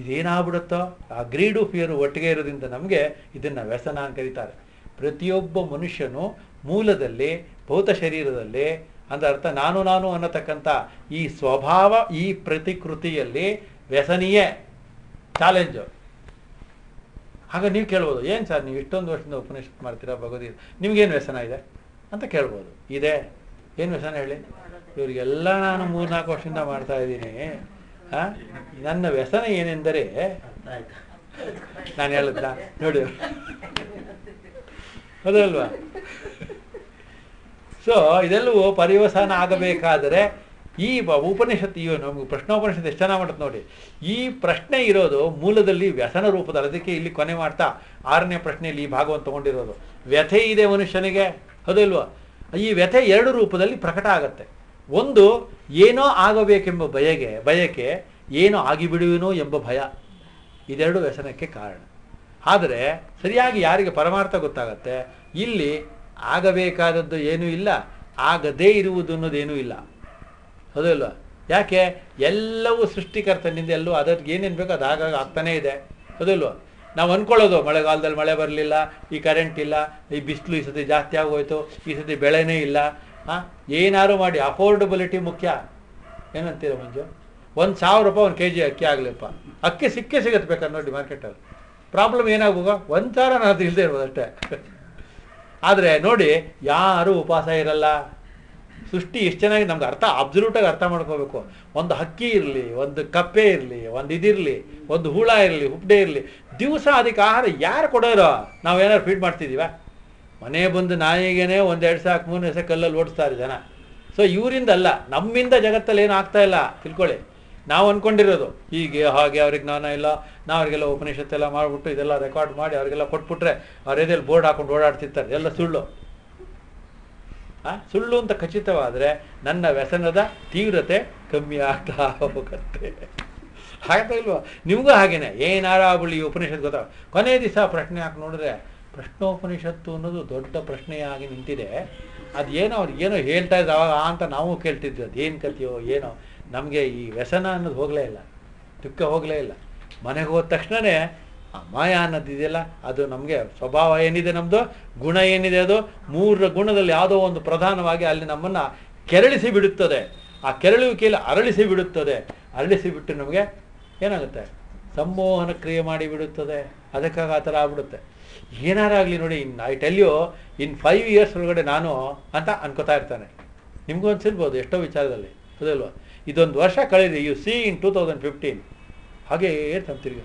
ಇದೇನಾಗ್ಬಿಡುತ್ತೋ? ಆ ಗ್ರೀಡು ಫಿಯರು ಒಟ್ಟಿಗೆ ಇರೋದ್ರಿಂದ ನಮಗೆ ಇದನ್ನು ವ್ಯಸನ ಅಂತ ಕರೀತಾರೆ. ಪ್ರತಿಯೊಬ್ಬ ಮನುಷ್ಯನು ಮೂಲದಲ್ಲಿ, ಭೌತ ಶರೀರದಲ್ಲಿ ಅಂದ್ರೆ ಅರ್ಥ ನಾನು ನಾನು ಅನ್ನತಕ್ಕಂಥ ಈ ಸ್ವಭಾವ, ಈ ಪ್ರತಿಕೃತಿಯಲ್ಲಿ ವ್ಯಸನಿಯೇ. ಚಾಲೆಂಜು. ಆಗ ನೀವು ಕೇಳ್ಬೋದು, ಏನು ಸರ್ ನೀವು ಇಷ್ಟೊಂದು ವರ್ಷದಿಂದ ಉಪನಿಷತ್ ಮಾಡ್ತೀರಾ ಭಗವದ್ಗೀತೆ? ನಿಮ್ಗೇನು ವ್ಯಸನ ಇದೆ? ಅಂತ ಕೇಳ್ಬೋದು. ಇದೆ. ಏನು ವ್ಯಸನ ಹೇಳಿ? ಇವರಿಗೆಲ್ಲ ನಾನು ಮೂರ್ನಾಲ್ಕು ವರ್ಷದಿಂದ ಮಾಡ್ತಾ ಇದ್ದೀನಿ? ನನ್ನ ವ್ಯಸನ ಏನೆಂದರೆ, ನಾನು ಹೇಳಿದ್ನ? ನೋಡಿ. ಹೌದಲ್ವಾ ಸೊ ಇದೆಲ್ಲವೂ ಪರಿವಸನ ಆಗಬೇಕಾದರೆ ಈ ಉಪನಿಷತ್ತು ಇವು ನಮ್ಗೆ ಪ್ರಶ್ನೋಪನಿಷತ್ತು ಎಷ್ಟು ಚೆನ್ನಾಗಿ ಮಾಡುತ್ತೆ ನೋಡಿ. ಈ ಪ್ರಶ್ನೆ ಇರೋದು ಮೂಲದಲ್ಲಿ ವ್ಯಸನ ರೂಪದಲ್ಲಿ. ಅದಕ್ಕೆ ಇಲ್ಲಿ ಕೊನೆ ಮಾಡ್ತಾ. ಆರನೇ ಪ್ರಶ್ನೆಯಲ್ಲಿ ಈ ಭಾಗವನ್ನು ತಗೊಂಡಿರೋದು. ವ್ಯಥೆ ಇದೆ ಮನುಷ್ಯನಿಗೆ. ಹೌದಲ್ವ ಈ ವ್ಯಥೆ ಎರಡು ರೂಪದಲ್ಲಿ ಪ್ರಕಟ ಆಗತ್ತೆ. ಒಂದು, ಏನೋ ಆಗಬೇಕೆಂಬ ಬಯಗೆ ಬಯಕೆ ಏನೋ ಆಗಿಬಿಡುವೆನೋ ಎಂಬ ಭಯ. ಇದೆರಡು ವ್ಯಸನಕ್ಕೆ ಕಾರಣ. ಆದರೆ, ಸರಿಯಾಗಿ ಯಾರಿಗೆ ಪರಮಾರ್ಥ ಗೊತ್ತಾಗತ್ತೆ? ಇಲ್ಲಿ ಆಗಬೇಕಾದದ್ದು ಏನೂ ಇಲ್ಲ, ಆಗದೇ ಇರುವುದು ಅನ್ನೋದೇನೂ ಇಲ್ಲ. ಹೌದಲ್ವಾ ಯಾಕೆ? ಎಲ್ಲವೂ ಸೃಷ್ಟಿಕರ್ತನಿಂದ ಎಲ್ಲವೂ ಅದಕ್ಕೆ ಏನೇನು ಬೇಕು ಅದು ಆಗಾಗ ಆಗ್ತಾನೇ ಇದೆ. ಹೌದಲ್ವಾ ನಾವು ಅನ್ಕೊಳ್ಳೋದು ಮಳೆಗಾಲದಲ್ಲಿ ಮಳೆ ಬರಲಿಲ್ಲ, ಈ ಕರೆಂಟ್ ಇಲ್ಲ, ಈ ಬಿಸಿಲು ಈ ಸತಿ ಜಾಸ್ತಿ ಆಗೋಯ್ತು, ಈ ಸತಿ ಬೆಳೆನೇ ಇಲ್ಲ. ಹಾಂ ಏನಾರು ಮಾಡಿ ಅಫೋರ್ಡಬಿಲಿಟಿ ಮುಖ್ಯ. ಏನಂತೀರ ಮಂಜು? ಒಂದು ಸಾವಿರ ರೂಪಾಯಿ ಒಂದು ಕೆ ಜಿ ಅಕ್ಕಿ ಆಗಲಿಪ್ಪ. ಅಕ್ಕಿ ಸಿಕ್ಕೇ ಸಿಗತ್ತೆ ಬೇಕಾದ್ರೆ ನೋಡಿ ಮಾರ್ಕೆಟಲ್ಲಿ ಪ್ರಾಬ್ಲಮ್ ಏನಾಗುವ ಒಂದು ಸಾವಿರ ನಾನು ಇಲ್ಲದೆ ಇರ್ಬೋದು ಅಷ್ಟೇ. ಆದರೆ ನೋಡಿ, ಯಾರೂ ಉಪವಾಸ ಇರಲ್ಲ. ಸೃಷ್ಟಿ ಎಷ್ಟು ಚೆನ್ನಾಗಿ ನಮ್ಗೆ ಅರ್ಥ ಅಬ್ಸಲ್ಯೂಟಾಗಿ ಅರ್ಥ ಮಾಡ್ಕೋಬೇಕು. ಒಂದು ಹಕ್ಕಿ ಇರಲಿ, ಒಂದು ಕಪ್ಪೆ ಇರಲಿ, ಒಂದು ಇದಿರಲಿ, ಒಂದು ಹುಳ ಇರಲಿ ಹುಬ್ಡೆ ಇರಲಿ, ದಿವಸ ಅದಕ್ಕೆ ಆಹಾರ ಯಾರು ಕೊಡೋರು? ನಾವು ಏನಾದ್ರು ಫೀಡ್ ಮಾಡ್ತಿದ್ದೀವ ಮನೆ ಬಂದು ನಾಯಿಗೇನೆ ಒಂದೆರಡು ಸಾಕು ಮೂರು ಸಾಕು ಕಲ್ಲಲ್ಲಿ ಓಡಿಸ್ತಾರೆ ಜನ. ಸೊ ಇವರಿಂದ ಅಲ್ಲ, ನಮ್ಮಿಂದ ಜಗತ್ತಲ್ಲಿ ಏನು ಆಗ್ತಾ ಇಲ್ಲ? ತಿಳ್ಕೊಳ್ಳಿ. ನಾವು ಅನ್ಕೊಂಡಿರೋದು. ಹೀಗೆ ಹಾಗೆ ಅವ್ರಿಗೆ ಜ್ಞಾನ ಇಲ್ಲ. ನಾವು ಅವರಿಗೆಲ್ಲ ಉಪನಿಷತ್ತೆಲ್ಲ ಮಾಡಿಬಿಟ್ಟು ಇದೆಲ್ಲ ರೆಕಾರ್ಡ್ ಮಾಡಿ ಅವರಿಗೆಲ್ಲ ಕೊಟ್ಬಿಟ್ರೆ ಅವ್ರ ಬೋರ್ಡ್ ಹಾಕೊಂಡು ಓಡಾಡ್ತಿರ್ತಾರೆ. ಎಲ್ಲ ಸುಳ್ಳು. ಆ, ಸುಳ್ಳು ಅಂತ ಖಚಿತವಾದರೆ ನನ್ನ ವ್ಯಸನದ ತೀವ್ರತೆ ಕಮ್ಮಿ ಆಗ್ತಾ ಹೋಗುತ್ತೆ. ಹಾಗೆ ಇಲ್ವಾ? ನಿಮಗೂ ಹಾಗೇನೆ. ಏನಾರ ಆಗ್ಬಿಡಿ ಉಪನಿಷತ್ ಗೊತ್ತಾಗ ಕೊನೆ ದಿವಸ ಪ್ರಶ್ನೆ ಹಾಕಿ ನೋಡಿದ್ರೆ ಪ್ರಶ್ನೋಪನಿಷತ್ತು ಅನ್ನೋದು ದೊಡ್ಡ ಪ್ರಶ್ನೆಯಾಗಿ ನಿಂತಿದೆ. ಅದು ಏನೋ ಅವ್ರು ಏನೋ ಹೇಳ್ತಾ ಇದ್ರು ಅವಾಗ ಆ ಅಂತ ನಾವು ಕೇಳ್ತಿದ್ವಿ. ಅದು ಏನು ಕಥೆಯೋ ಏನೋ. ನಮಗೆ ಈ ವ್ಯಸನ ಅನ್ನೋದು ಹೋಗಲೇ ಇಲ್ಲ, ದುಃಖ ಹೋಗಲೇ ಇಲ್ಲ. ಮನೆಗೆ ಹೋದ ತಕ್ಷಣವೇ ಮಾಯ ಅನ್ನೋದಿದೆಯಲ್ಲ ಅದು ನಮಗೆ ಸ್ವಭಾವ ಏನಿದೆ ನಮ್ಮದು ಗುಣ ಏನಿದೆ ಅದು ಮೂರರ ಗುಣದಲ್ಲಿ ಯಾವುದೋ ಒಂದು ಪ್ರಧಾನವಾಗಿ ಅಲ್ಲಿ ನಮ್ಮನ್ನು ಕೆರಳಿಸಿ ಬಿಡುತ್ತದೆ. ಆ ಕೆರಳುವಿಕೆಯಲ್ಲಿ ಅರಳಿಸಿ ಬಿಡುತ್ತದೆ. ಅರಳಿಸಿ ಬಿಟ್ಟು ನಮಗೆ ಏನಾಗುತ್ತೆ? ಸಂಮೋಹನ ಕ್ರಿಯೆ ಮಾಡಿ ಬಿಡುತ್ತದೆ. ಅದಕ್ಕಾಗಿ ಆ ಥರ ಆಗ್ಬಿಡುತ್ತೆ. ಏನಾರಾಗಲಿ ನೋಡಿ, in I tell you in five years ಒಳಗಡೆ ನಾನು ಅಂತ ಅನ್ಕೋತಾ ಇರ್ತಾನೆ. ನಿಮಗೂ ಅನ್ಸಿರ್ಬೋದು, ಎಷ್ಟೋ ವಿಚಾರದಲ್ಲಿ ಹೌದಲ್ವಾ ಇದೊಂದು ವರ್ಷ ಕಳೆದಿ. You see in two thousand fifteen ಹಾಗೇ ಇರ್ತಾನೆ ತಿರುಗಿ.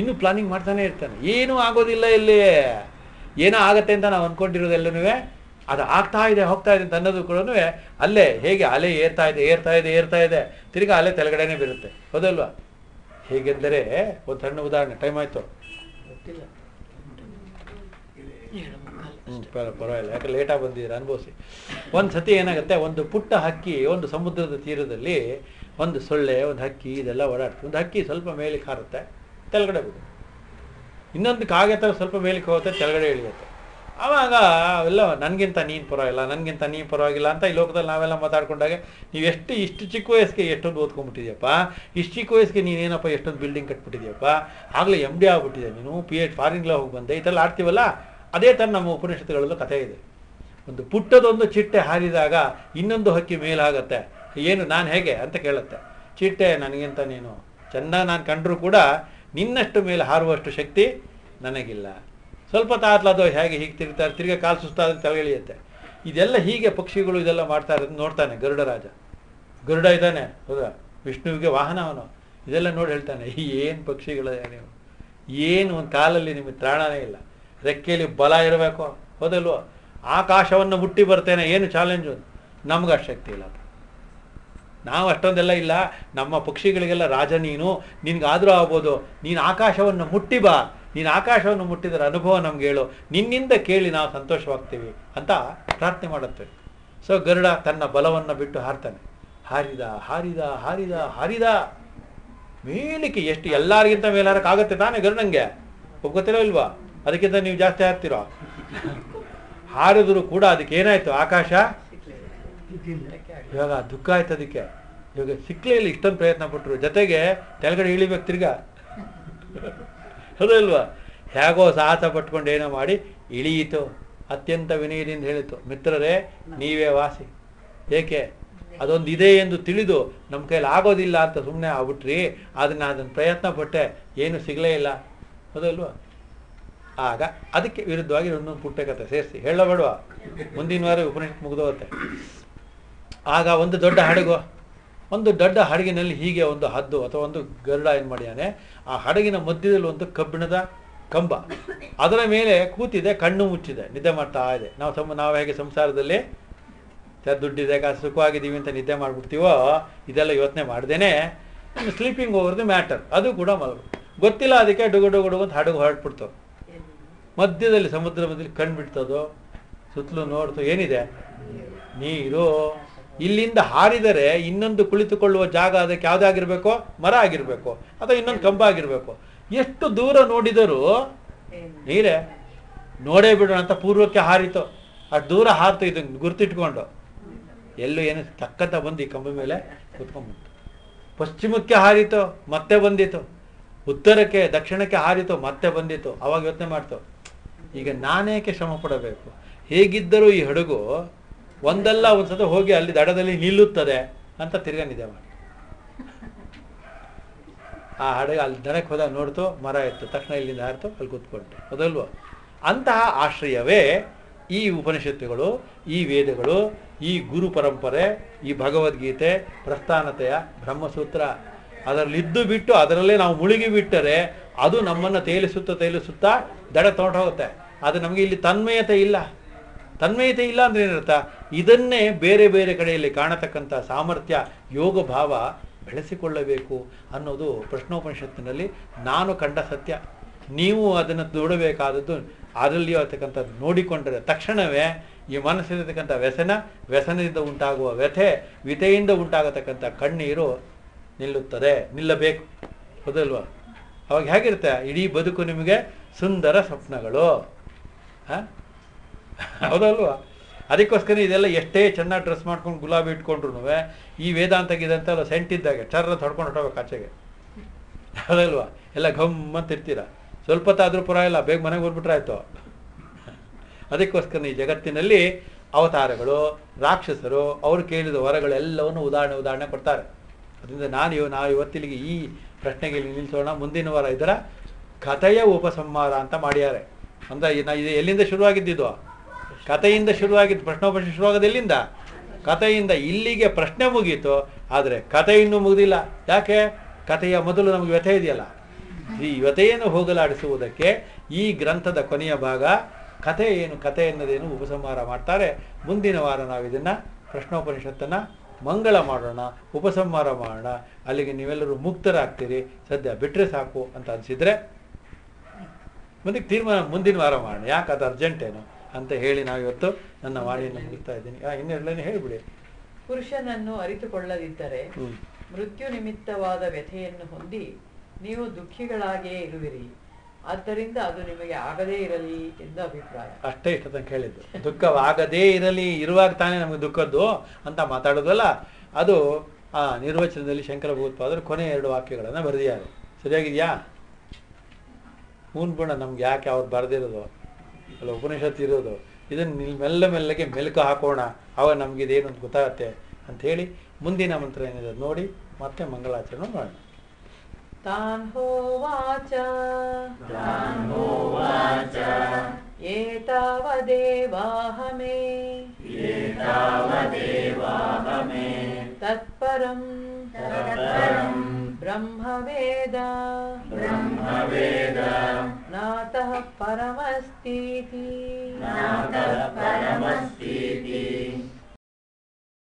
ಇನ್ನೂ ಪ್ಲಾನಿಂಗ್ ಮಾಡ್ತಾನೆ ಇರ್ತಾನೆ. ಏನೂ ಆಗೋದಿಲ್ಲ ಇಲ್ಲಿ. ಏನೋ ಆಗತ್ತೆ ಅಂತ ನಾವು ಅಂದ್ಕೊಂಡಿರೋದೆಲ್ಲನೂ ಅದು ಆಗ್ತಾ ಇದೆ ಹೋಗ್ತಾ ಇದೆ ಅಂತ ಅನ್ನೋದು ಕೂಡ ಅಲ್ಲೇ ಹೇಗೆ ಅಲೆ ಏರ್ತಾ ಇದೆ ಏರ್ತಾ ಇದೆ ಏರ್ತಾ ಇದೆ. ತಿರುಗಿ ಅಲೆ ತೆಳಗಡೆನೇ ಬೀರುತ್ತೆ. ಹೌದಲ್ವಾ? ಹೇಗೆಂದರೆ ಒಂದು ಸಣ್ಣ ಉದಾಹರಣೆ ಟೈಮ್ ಆಯಿತು. ಪರವಾಗಿಲ್ಲ. ಯಾಕೆ ಲೇಟಾಗಿ ಬಂದಿದ್ರೆ ಅನುಭವಿಸಿ. ಒಂದು ಸತಿ ಏನಾಗುತ್ತೆ, ಒಂದು ಪುಟ್ಟ ಹಕ್ಕಿ, ಒಂದು ಸಮುದ್ರದ ತೀರದಲ್ಲಿ ಒಂದು ಸೊಳ್ಳೆ, ಒಂದು ಹಕ್ಕಿ, ಇದೆಲ್ಲ ಓಡಾಡ್ತದೆ. ಒಂದು ಹಕ್ಕಿ ಸ್ವಲ್ಪ ಮೇಲಕ್ಕೆ ಹಾರುತ್ತೆ ತೆಳಗಡೆ ಬಿಡುತ್ತೆ. ಇನ್ನೊಂದು ಕಾಗೆ ಥರ ಸ್ವಲ್ಪ ಮೇಲಕ್ಕೆ ಹೋಗುತ್ತೆ ತೆಳಗಡೆ ಇಳಿಯುತ್ತೆ. ಆವಾಗ ಅವೆಲ್ಲ, ನನಗಿಂತ ನೀನು ಪರವಾಗಿಲ್ಲ, ನನಗಿಂತ ನೀನು ಪರವಾಗಿಲ್ಲ ಅಂತ ಈ ಲೋಕದಲ್ಲಿ ನಾವೆಲ್ಲ ಮಾತಾಡ್ಕೊಂಡಾಗ, ನೀವು ಎಷ್ಟು, ಇಷ್ಟು ಚಿಕ್ಕ ವಯಸ್ಸಿಗೆ ಎಷ್ಟೊಂದು ಓದ್ಕೊಂಡ್ಬಿಟ್ಟಿದ್ಯಪ್ಪ ಇಷ್ಟು ಚಿಕ್ಕ ವಯಸ್ಸಿಗೆ ನೀನೇನಪ್ಪ ಎಷ್ಟೊಂದು ಬಿಲ್ಡಿಂಗ್ ಕಟ್ಬಿಟ್ಟಿದ್ಯಪ್ಪ? ಆಗಲೇ ಎಂ ಡಿ ಆಗ್ಬಿಟ್ಟಿದೆ ನೀನು ಪಿ ಎಚ್ ಫಾರಿನ್ಗ್ಲ ಹೋಗಿ ಬಂದೆ ಥರ ಆಡ್ತೀವಲ್ಲ? ಅದೇ ಥರ ನಮ್ಮ ಉಪನಿಷತ್ತುಗಳಲ್ಲೂ ಕಥೆ ಇದೆ. ಒಂದು ಪುಟ್ಟದೊಂದು ಚಿಟ್ಟೆ ಹಾರಿದಾಗ ಇನ್ನೊಂದು ಹಕ್ಕಿ ಮೇಲಾಗತ್ತೆ. ಏನು, ನಾನು ಹೇಗೆ ಅಂತ ಕೇಳುತ್ತೆ. ಚಿಟ್ಟೆ, ನನಗಿಂತ ನೀನು ಚೆಂದ, ನಾನು ಕಂಡರೂ ಕೂಡ ನಿನ್ನಷ್ಟು ಮೇಲೆ ಹಾರುವಷ್ಟು ಶಕ್ತಿ ನನಗಿಲ್ಲ. ಸ್ವಲ್ಪ ತಾತ್ಲಾದ ಹೇಗೆ ಹೀಗೆ ತಿರುಗ್ತಾರೆ, ತಿರ್ಗಿ ಕಾಲು ಸುಸ್ತಾದ್ರೆ ತಲೆಗಿಳಿಯುತ್ತೆ ಇದೆಲ್ಲ ಹೀಗೆ ಪಕ್ಷಿಗಳು ಇದೆಲ್ಲ ಮಾಡ್ತಾ ಇರೋದು ನೋಡ್ತಾನೆ ಗರುಡ ರಾಜ. ಗರುಡ ಇದ್ದಾನೆ, ಹೌದಾ? ವಿಷ್ಣುವಿಗೆ ವಾಹನ ಅವನು. ಇದೆಲ್ಲ ನೋಡಿ ಹೇಳ್ತಾನೆ, ಏನು ಪಕ್ಷಿಗಳ ನೀವು? ಏನು ಒಂದು ಕಾಲಲ್ಲಿ ನಿಮಗೆ ತ್ರಾಣನೇ ಇಲ್ಲ. ರೆಕ್ಕೆಯಲ್ಲಿ ಬಲ ಇರಬೇಕು ಹೌದಲ್ವ? ಆಕಾಶವನ್ನು ಮುಟ್ಟಿ ಬರ್ತೇನೆ, ಏನು ಚಾಲೆಂಜು ನಮ್ಗೆ ಅಷ್ಟು ಶಕ್ತಿ ಇಲ್ಲ ನಾವು ಅಷ್ಟೊಂದೆಲ್ಲ ಇಲ್ಲ, ನಮ್ಮ ಪಕ್ಷಿಗಳಿಗೆಲ್ಲ ರಾಜ ನೀನು, ನಿನಗಾದರೂ ಆಗ್ಬೋದು. ನೀನು ಆಕಾಶವನ್ನು ಮುಟ್ಟಿ ಬಾ. ನೀನು ಆಕಾಶವನ್ನು ಮುಟ್ಟಿದರ ಅನುಭವ ನಮ್ಗೆ ಹೇಳು. ನಿನ್ನಿಂದ ಕೇಳಿ ನಾವು ಸಂತೋಷವಾಗ್ತೀವಿ ಅಂತ ಪ್ರಾರ್ಥನೆ ಮಾಡುತ್ತೆ. ಸೊ ಗರುಡ ತನ್ನ ಬಲವನ್ನು ಬಿಟ್ಟು ಹಾರ್ತಾನೆ. ಹಾರಿದ ಹಾರಿದ ಹಾರಿದ ಹಾರಿದ. ಮೇಲಿಕ್ಕೆ ಎಷ್ಟು ಎಲ್ಲರಿಗಿಂತ ಮೇಲಾರಕ್ಕಾಗತ್ತೆ ತಾನೇ ಗರುಡಂಗೆ? ಒಪ್ಕೋತಿರೋ ಇಲ್ವಾ? ಅದಕ್ಕಿಂತ ನೀವು ಜಾಸ್ತಿ ಹಾರ್ತಿರೋ ಹಾರಿದ್ರು ಕೂಡ ಅದಕ್ಕೆ ಏನಾಯ್ತು? ಆಕಾಶ? ಇವಾಗ ದುಃಖ ಆಯ್ತು ಅದಕ್ಕೆ. ಇವಾಗ ಸಿಕ್ಲೇ ಇಲ್ಲ ಇಷ್ಟೊಂದು ಪ್ರಯತ್ನ ಪಟ್ಟರು ಜೊತೆಗೆ ಕೆಳಗಡೆ ಇಳಿಬೇಕು ತಿರ್ಗಾ. ಅದಲ್ವಾ ಹೇಗೋ ಸಾಹಸ ಪಟ್ಕೊಂಡು ಏನೋ ಮಾಡಿ ಇಳಿಯಿತು. ಅತ್ಯಂತ ವಿನಯದಿಂದ ಹೇಳಿತು. ಮಿತ್ರರೇ, ನೀವೇ ವಾಸಿ. ಏಕೆ? ಅದೊಂದು ಇದೆ ಎಂದು ತಿಳಿದು ನಮ್ಮ ಕೈಯಲ್ಲಿ ಆಗೋದಿಲ್ಲ ಅಂತ ಸುಮ್ಮನೆ ಆಗ್ಬಿಟ್ರಿ. ಅದನ್ನ ಅದನ್ನು ಪ್ರಯತ್ನ ಪಟ್ಟೆ. ಏನು ಸಿಗಲೇ ಇಲ್ಲ. ಹೌದಲ್ವಾ ಆಗ ಅದಕ್ಕೆ ವಿರುದ್ಧವಾಗಿ ಒಂದೊಂದು ಪುಟ್ಟ ಕಥೆ ಸೇರಿಸಿ. ಹೇಳಬೇಡುವ? ಮುಂದಿನ ವಾರ ಉಪನಿಷತ್ ಮುಗಿದೋಗುತ್ತೆ. ಆಗ ಒಂದು ದೊಡ್ಡ ಹಡಗು, ಒಂದು ದೊಡ್ಡ ಹಡಗಿನಲ್ಲಿ ಹೀಗೆ ಒಂದು ಹದ್ದು ಅಥವಾ ಒಂದು ಗರುಡ ಏನು ಮಾಡಿಯಾನೆ? ಆ ಹಡಗಿನ ಮಧ್ಯದಲ್ಲಿ ಒಂದು ಕಬ್ಬಿಣದ ಕಂಬ. ಅದರ ಮೇಲೆ ಕೂತಿದೆ, ಕಣ್ಣು ಮುಚ್ಚಿದೆ, ನಿದ್ದೆ ಮಾಡ್ತಾ ಇದೆ. ನಾವು ಸಮ, ನಾವು ಹೇಗೆ ಸಂಸಾರದಲ್ಲಿ ಸರ್ ದುಡ್ಡಿದೆ, ಕಾಸು ಸುಖವಾಗಿದ್ದೀವಿ ಅಂತ ನಿದ್ದೆ ಮಾಡಿಬಿಡ್ತೀವೋ? ಇದೆಲ್ಲ ಯೋಚನೆ ಮಾಡ್ದೇನೆ. ಸ್ಲೀಪಿಂಗ್ ಓವರ್ ಮ್ಯಾಟರ್ ಅದು ಕೂಡ ಮಲಗು. ಗೊತ್ತಿಲ್ಲ ಅದಕ್ಕೆ ಡುಗು ಡುಗು ಡುಗು ಅಂತ ಹಡಗು ಹೊರಟ್ಬಿಡ್ತು. ಮಧ್ಯದಲ್ಲಿ ಸಮುದ್ರ ಮಧ್ಯದಲ್ಲಿ ಕಣ್ಣು ಬಿಡ್ತದೋ ಸುತ್ತಲೂ ನೋಡ್ತು, ಏನಿದೆ? ನೀರು. ಇಲ್ಲಿಂದ ಹಾರಿದರೆ ಇನ್ನೊಂದು ಕುಳಿತುಕೊಳ್ಳುವ ಜಾಗ ಅದಕ್ಕೆ ಯಾವುದಾಗಿರ್ಬೇಕು ಮರ ಆಗಿರ್ಬೇಕು. ಅಥವಾ ಇನ್ನೊಂದು ಕಂಬ ಆಗಿರ್ಬೇಕು. ಎಷ್ಟು ದೂರ ನೋಡಿದರೂ ನೀರೇ. ನೋಡೇ ಬಿಡೋಣ ಅಂತ ಪೂರ್ವಕ್ಕೆ ಹಾರಿತು. ಅಷ್ಟು ದೂರ ಹಾರ್ತು, ಇದು ಗುರ್ತಿಟ್ಕೊಂಡು. ಎಲ್ಲೂ ಏನು ತಕ್ಕಂತ ಬಂದು ಈ ಕಂಬ ಮೇಲೆ ಕುತ್ಕೊಂಡ್ಬಿಟ್ಟು ಪಶ್ಚಿಮಕ್ಕೆ ಹಾರಿತು, ಮತ್ತೆ ಬಂದಿತು. ಉತ್ತರಕ್ಕೆ, ದಕ್ಷಿಣಕ್ಕೆ ಹಾರಿತು, ಮತ್ತೆ ಬಂದಿತು. ಅವಾಗ ಯೋಚನೆ ಮಾಡ್ತು. ಈಗ ನಾನೇಕೆ ಶ್ರಮ ಪಡಬೇಕು? ಹೇಗಿದ್ದರೂ ಈ ಹಡಗು ಒಂದಲ್ಲ ಒಂದ್ಸತಿ ಹೋಗಿ ಅಲ್ಲಿ ದಡದಲ್ಲಿ ನಿಲ್ಲುತ್ತದೆ ಅಂತ ತಿರ್ಗಾ ಮಾಡಿ. ಆ ಹಡಗ ಅಲ್ಲಿ ದಡಕ್ಕೆ ಹೋದಾಗ ನೋಡ್ತು ಮರ ಇತ್ತು. ತಕ್ಷಣ ಇಲ್ಲಿಂದ ಹಾರಿತು, ಅಲ್ಲಿ ಕೂತ್ಕೊಂಡೆ. ಅದಲ್ವ ಅಂತಹ ಆಶ್ರಯವೇ ಈ ಉಪನಿಷತ್ತುಗಳು, ಈ ವೇದಗಳು, ಈ ಗುರು ಪರಂಪರೆ, ಈ ಭಗವದ್ಗೀತೆ, ಪ್ರಸ್ಥಾನತೆಯ ಬ್ರಹ್ಮಸೂತ್ರ. ಅದರಲ್ಲಿದ್ದು ಬಿಟ್ಟು ಅದರಲ್ಲೇ ನಾವು ಮುಳುಗಿ ಬಿಟ್ಟರೆ ಅದು ನಮ್ಮನ್ನು ತೇಲಿಸುತ್ತಾ ತೇಲಿಸುತ್ತಾ ದಡ ತೋಟ ಹೋಗುತ್ತೆ. ಅದು ನಮಗೆ ಇಲ್ಲಿ ತನ್ಮಯತೆ ಇಲ್ಲ. ತನ್ಮಯತೆ ಇಲ್ಲ ಅಂದ್ರೆ ಏನರ್ಥ? ಇದನ್ನೇ ಬೇರೆ ಬೇರೆ ಕಡೆಯಲ್ಲಿ ಕಾಣತಕ್ಕಂಥ ಸಾಮರ್ಥ್ಯ, ಯೋಗ ಭಾವ ಬೆಳೆಸಿಕೊಳ್ಳಬೇಕು ಅನ್ನೋದು ಪ್ರಶ್ನೋಪನಿಷತ್ತಿನಲ್ಲಿ ನಾನು ಕಂಡ ಸತ್ಯ. ನೀವು ಅದನ್ನು ನೋಡಬೇಕಾದದ್ದು ಅದರಲ್ಲಿಯೂ ಇರತಕ್ಕಂಥ ನೋಡಿಕೊಂಡರೆ ತಕ್ಷಣವೇ ಈ ಮನಸ್ಸಿರತಕ್ಕಂಥ ವ್ಯಸನ, ವ್ಯಸನದಿಂದ ಉಂಟಾಗುವ ವ್ಯಥೆ ವ್ಯಥೆಯಿಂದ ಉಂಟಾಗತಕ್ಕಂಥ ಕಣ್ಣೀರು ನಿಲ್ಲುತ್ತದೆ. ನಿಲ್ಲಬೇಕು. ಹೌದಲ್ವಾ ಅವಾಗ ಹೇಗಿರುತ್ತೆ? ಇಡೀ ಬದುಕು ನಿಮಗೆ ಸುಂದರ ಸ್ವಪ್ನಗಳು. ಹಾಂ? ಹೌದಲ್ವಾ ಅದಕ್ಕೋಸ್ಕರ ಇದೆಲ್ಲ ಎಷ್ಟೇ ಚೆನ್ನಾಗಿ ಡ್ರೆಸ್ ಮಾಡ್ಕೊಂಡು ಗುಲಾಬಿ ಇಟ್ಕೊಂಡ್ರು ಈ ವೇದಾಂತ ಗಿದಂತೆಲ್ಲ ಸೆಂಟ್ ಇದ್ದಾಗ ಚರ್ರ ತೊಡ್ಕೊಂಡು ಹೊಟ್ಟೋಗ್ಬೇಕು ಆಚೆಗೆ. ಹೌದಲ್ವಾ ಎಲ್ಲ ಘಮ್ ಅಂತ ಇರ್ತೀರ? ಸ್ವಲ್ಪ ತಾದ್ರೂ ಪುರ ಇಲ್ಲ ಬೇಗ ಮನೆಗೆ ಹೋಗ್ಬಿಟ್ರೆ ಅದಕ್ಕೋಸ್ಕರ ಈ ಜಗತ್ತಿನಲ್ಲಿ ಅವತಾರಗಳು, ರಾಕ್ಷಸರು, ಅವರು ಕೇಳಿದ ವರಗಳೆಲ್ಲವನ್ನು ಉದಾಹರಣೆ ಉದಾಹರಣೆ ಕೊಡ್ತಾರೆ. ಅದರಿಂದ ನಾನು ನಾವು ಇವತ್ತಿಲ್ಲಿಗೆ ಈ ಪ್ರಶ್ನೆಗೆ ನಿಲ್ಲಿಸೋಣ ಮುಂದಿನ ವಾರ ಇದರ ಕಥೆಯ ಉಪಸಂಹಾರ ಅಂತ ಮಾಡ್ಯಾರೆ. ಅಂದರೆ ಇದು ಎಲ್ಲಿಂದ ಶುರುವಾಗಿದ್ದಿದ್ದು ಕಥೆಯಿಂದ ಶುರುವಾಗಿದ್ದು ಪ್ರಶ್ನೋಪನಿಷತ್ ಶುರುವಾಗೋದು ಎಲ್ಲಿಂದ? ಕಥೆಯಿಂದ ಇಲ್ಲಿಗೆ ಪ್ರಶ್ನೆ ಮುಗೀತು, ಆದರೆ ಕಥೆ ಇನ್ನೂ ಮುಗಿದಿಲ್ಲ. ಯಾಕೆ? ಕಥೆಯ ಮೊದಲು ನಮಗೆ ವ್ಯಥೆ ಇದೆಯಲ್ಲ. ಈ ವ್ಯಥೆಯನ್ನು ಹೋಗಲಾಡಿಸುವುದಕ್ಕೆ ಈ ಗ್ರಂಥದ ಕೊನೆಯ ಭಾಗ ಕಥೆ ಏನು, ಕಥೆ ಎನ್ನೋದೇನು ಉಪಸಂಹಾರ ಮಾಡ್ತಾರೆ. ಮುಂದಿನ ವಾರ ನಾವು ಇದನ್ನು ಪ್ರಶ್ನೋಪನಿಷತ್ತನ್ನು ಮಂಗಳ ಮಾಡೋಣ ಉಪಸಂಹಾರ ಮಾಡೋಣ ಅಲ್ಲಿಗೆ ನೀವೆಲ್ಲರೂ ಮುಕ್ತರಾಗ್ತೀರಿ ಸದ್ಯ ಬಿಟ್ಟರೆ ಸಾಕು ಅಂತ ಅನಿಸಿದರೆ ಮುಂದಕ್ಕೆ ತೀರ್ಮಾನ ಮುಂದಿನ ವಾರ ಮಾಡೋಣ. ಯಾಕೆ ಅದು ಅರ್ಜೆಂಟೇನು ಅಂತ ಹೇಳಿ ನಾವು ಇವತ್ತು ನನ್ನ ವಾಣಿಯನ್ನು ಮುಗಿಸ್ತಾ ಇದ್ದೀನಿ. ಆ ಇನ್ನೆರಡನೇ ಹೇಳಿಬಿಡಿ. ಪುರುಷನನ್ನು ಅರಿತುಕೊಳ್ಳದಿದ್ದರೆ. ಮೃತ್ಯು ನಿಮಿತ್ತವಾದ ವ್ಯಥೆಯನ್ನು ಹೊಂದಿ ನೀವು ದುಃಖಿಗಳಾಗಿಯೇ ಇರುವಿರಿ. ಆದ್ದರಿಂದ ಅದು ನಿಮಗೆ ಆಗದೇ ಇರಲಿ ಎಂದು ಅಭಿಪ್ರಾಯ. ಅಷ್ಟೇ ಇಷ್ಟ ತನಕ ಹೇಳಿದ್ದು ದುಃಖವಾಗದೇ ಇರಲಿ, ಇರುವಾಗ ತಾನೇ ನಮಗೆ ದುಃಖದ್ದು ಅಂತ ಮಾತಾಡೋದಲ್ಲ, ಅದು ಆ ನಿರ್ವಚನದಲ್ಲಿ ಶಂಕರ ಭೂತ್ಪಾದರು ಕೊನೆ ಎರಡು ವಾಕ್ಯಗಳನ್ನು ಬರೆದಿದ್ದಾರೆ. ಸರಿಯಾಗಿದೆಯಾ? ಗುಣ ನಮ್ಗೆ ಯಾಕೆ ಅವ್ರು ಬರೆದಿರೋದು? ಅಲ್ಲ ಉಪನಿಷತ್ತು ಇರೋದು. ಇದನ್ನು ಮೆಲ್ಲ ಮೆಲ್ಲಗೆ ಮೆಲುಕು ಹಾಕೋಣ. ಅವಾಗ ನಮಗಿದೇನು ಅಂತ ಗೊತ್ತಾಗತ್ತೆ ಅಂತ ಹೇಳಿ ಮುಂದಿನ ಮಂತ್ರ ಏನಿದೆ ನೋಡಿ, ಮತ್ತೆ ಮಂಗಳಾಚರಣೆ ಮಾಡೋಣ. तान् होवाच तान् ोवाच वाच एतावदेवाहमेवाहमे तत्परम् ब्रह्मवेद। ब्रह्मवेद। नातः परमस्तीति। नातः परमस्तीति।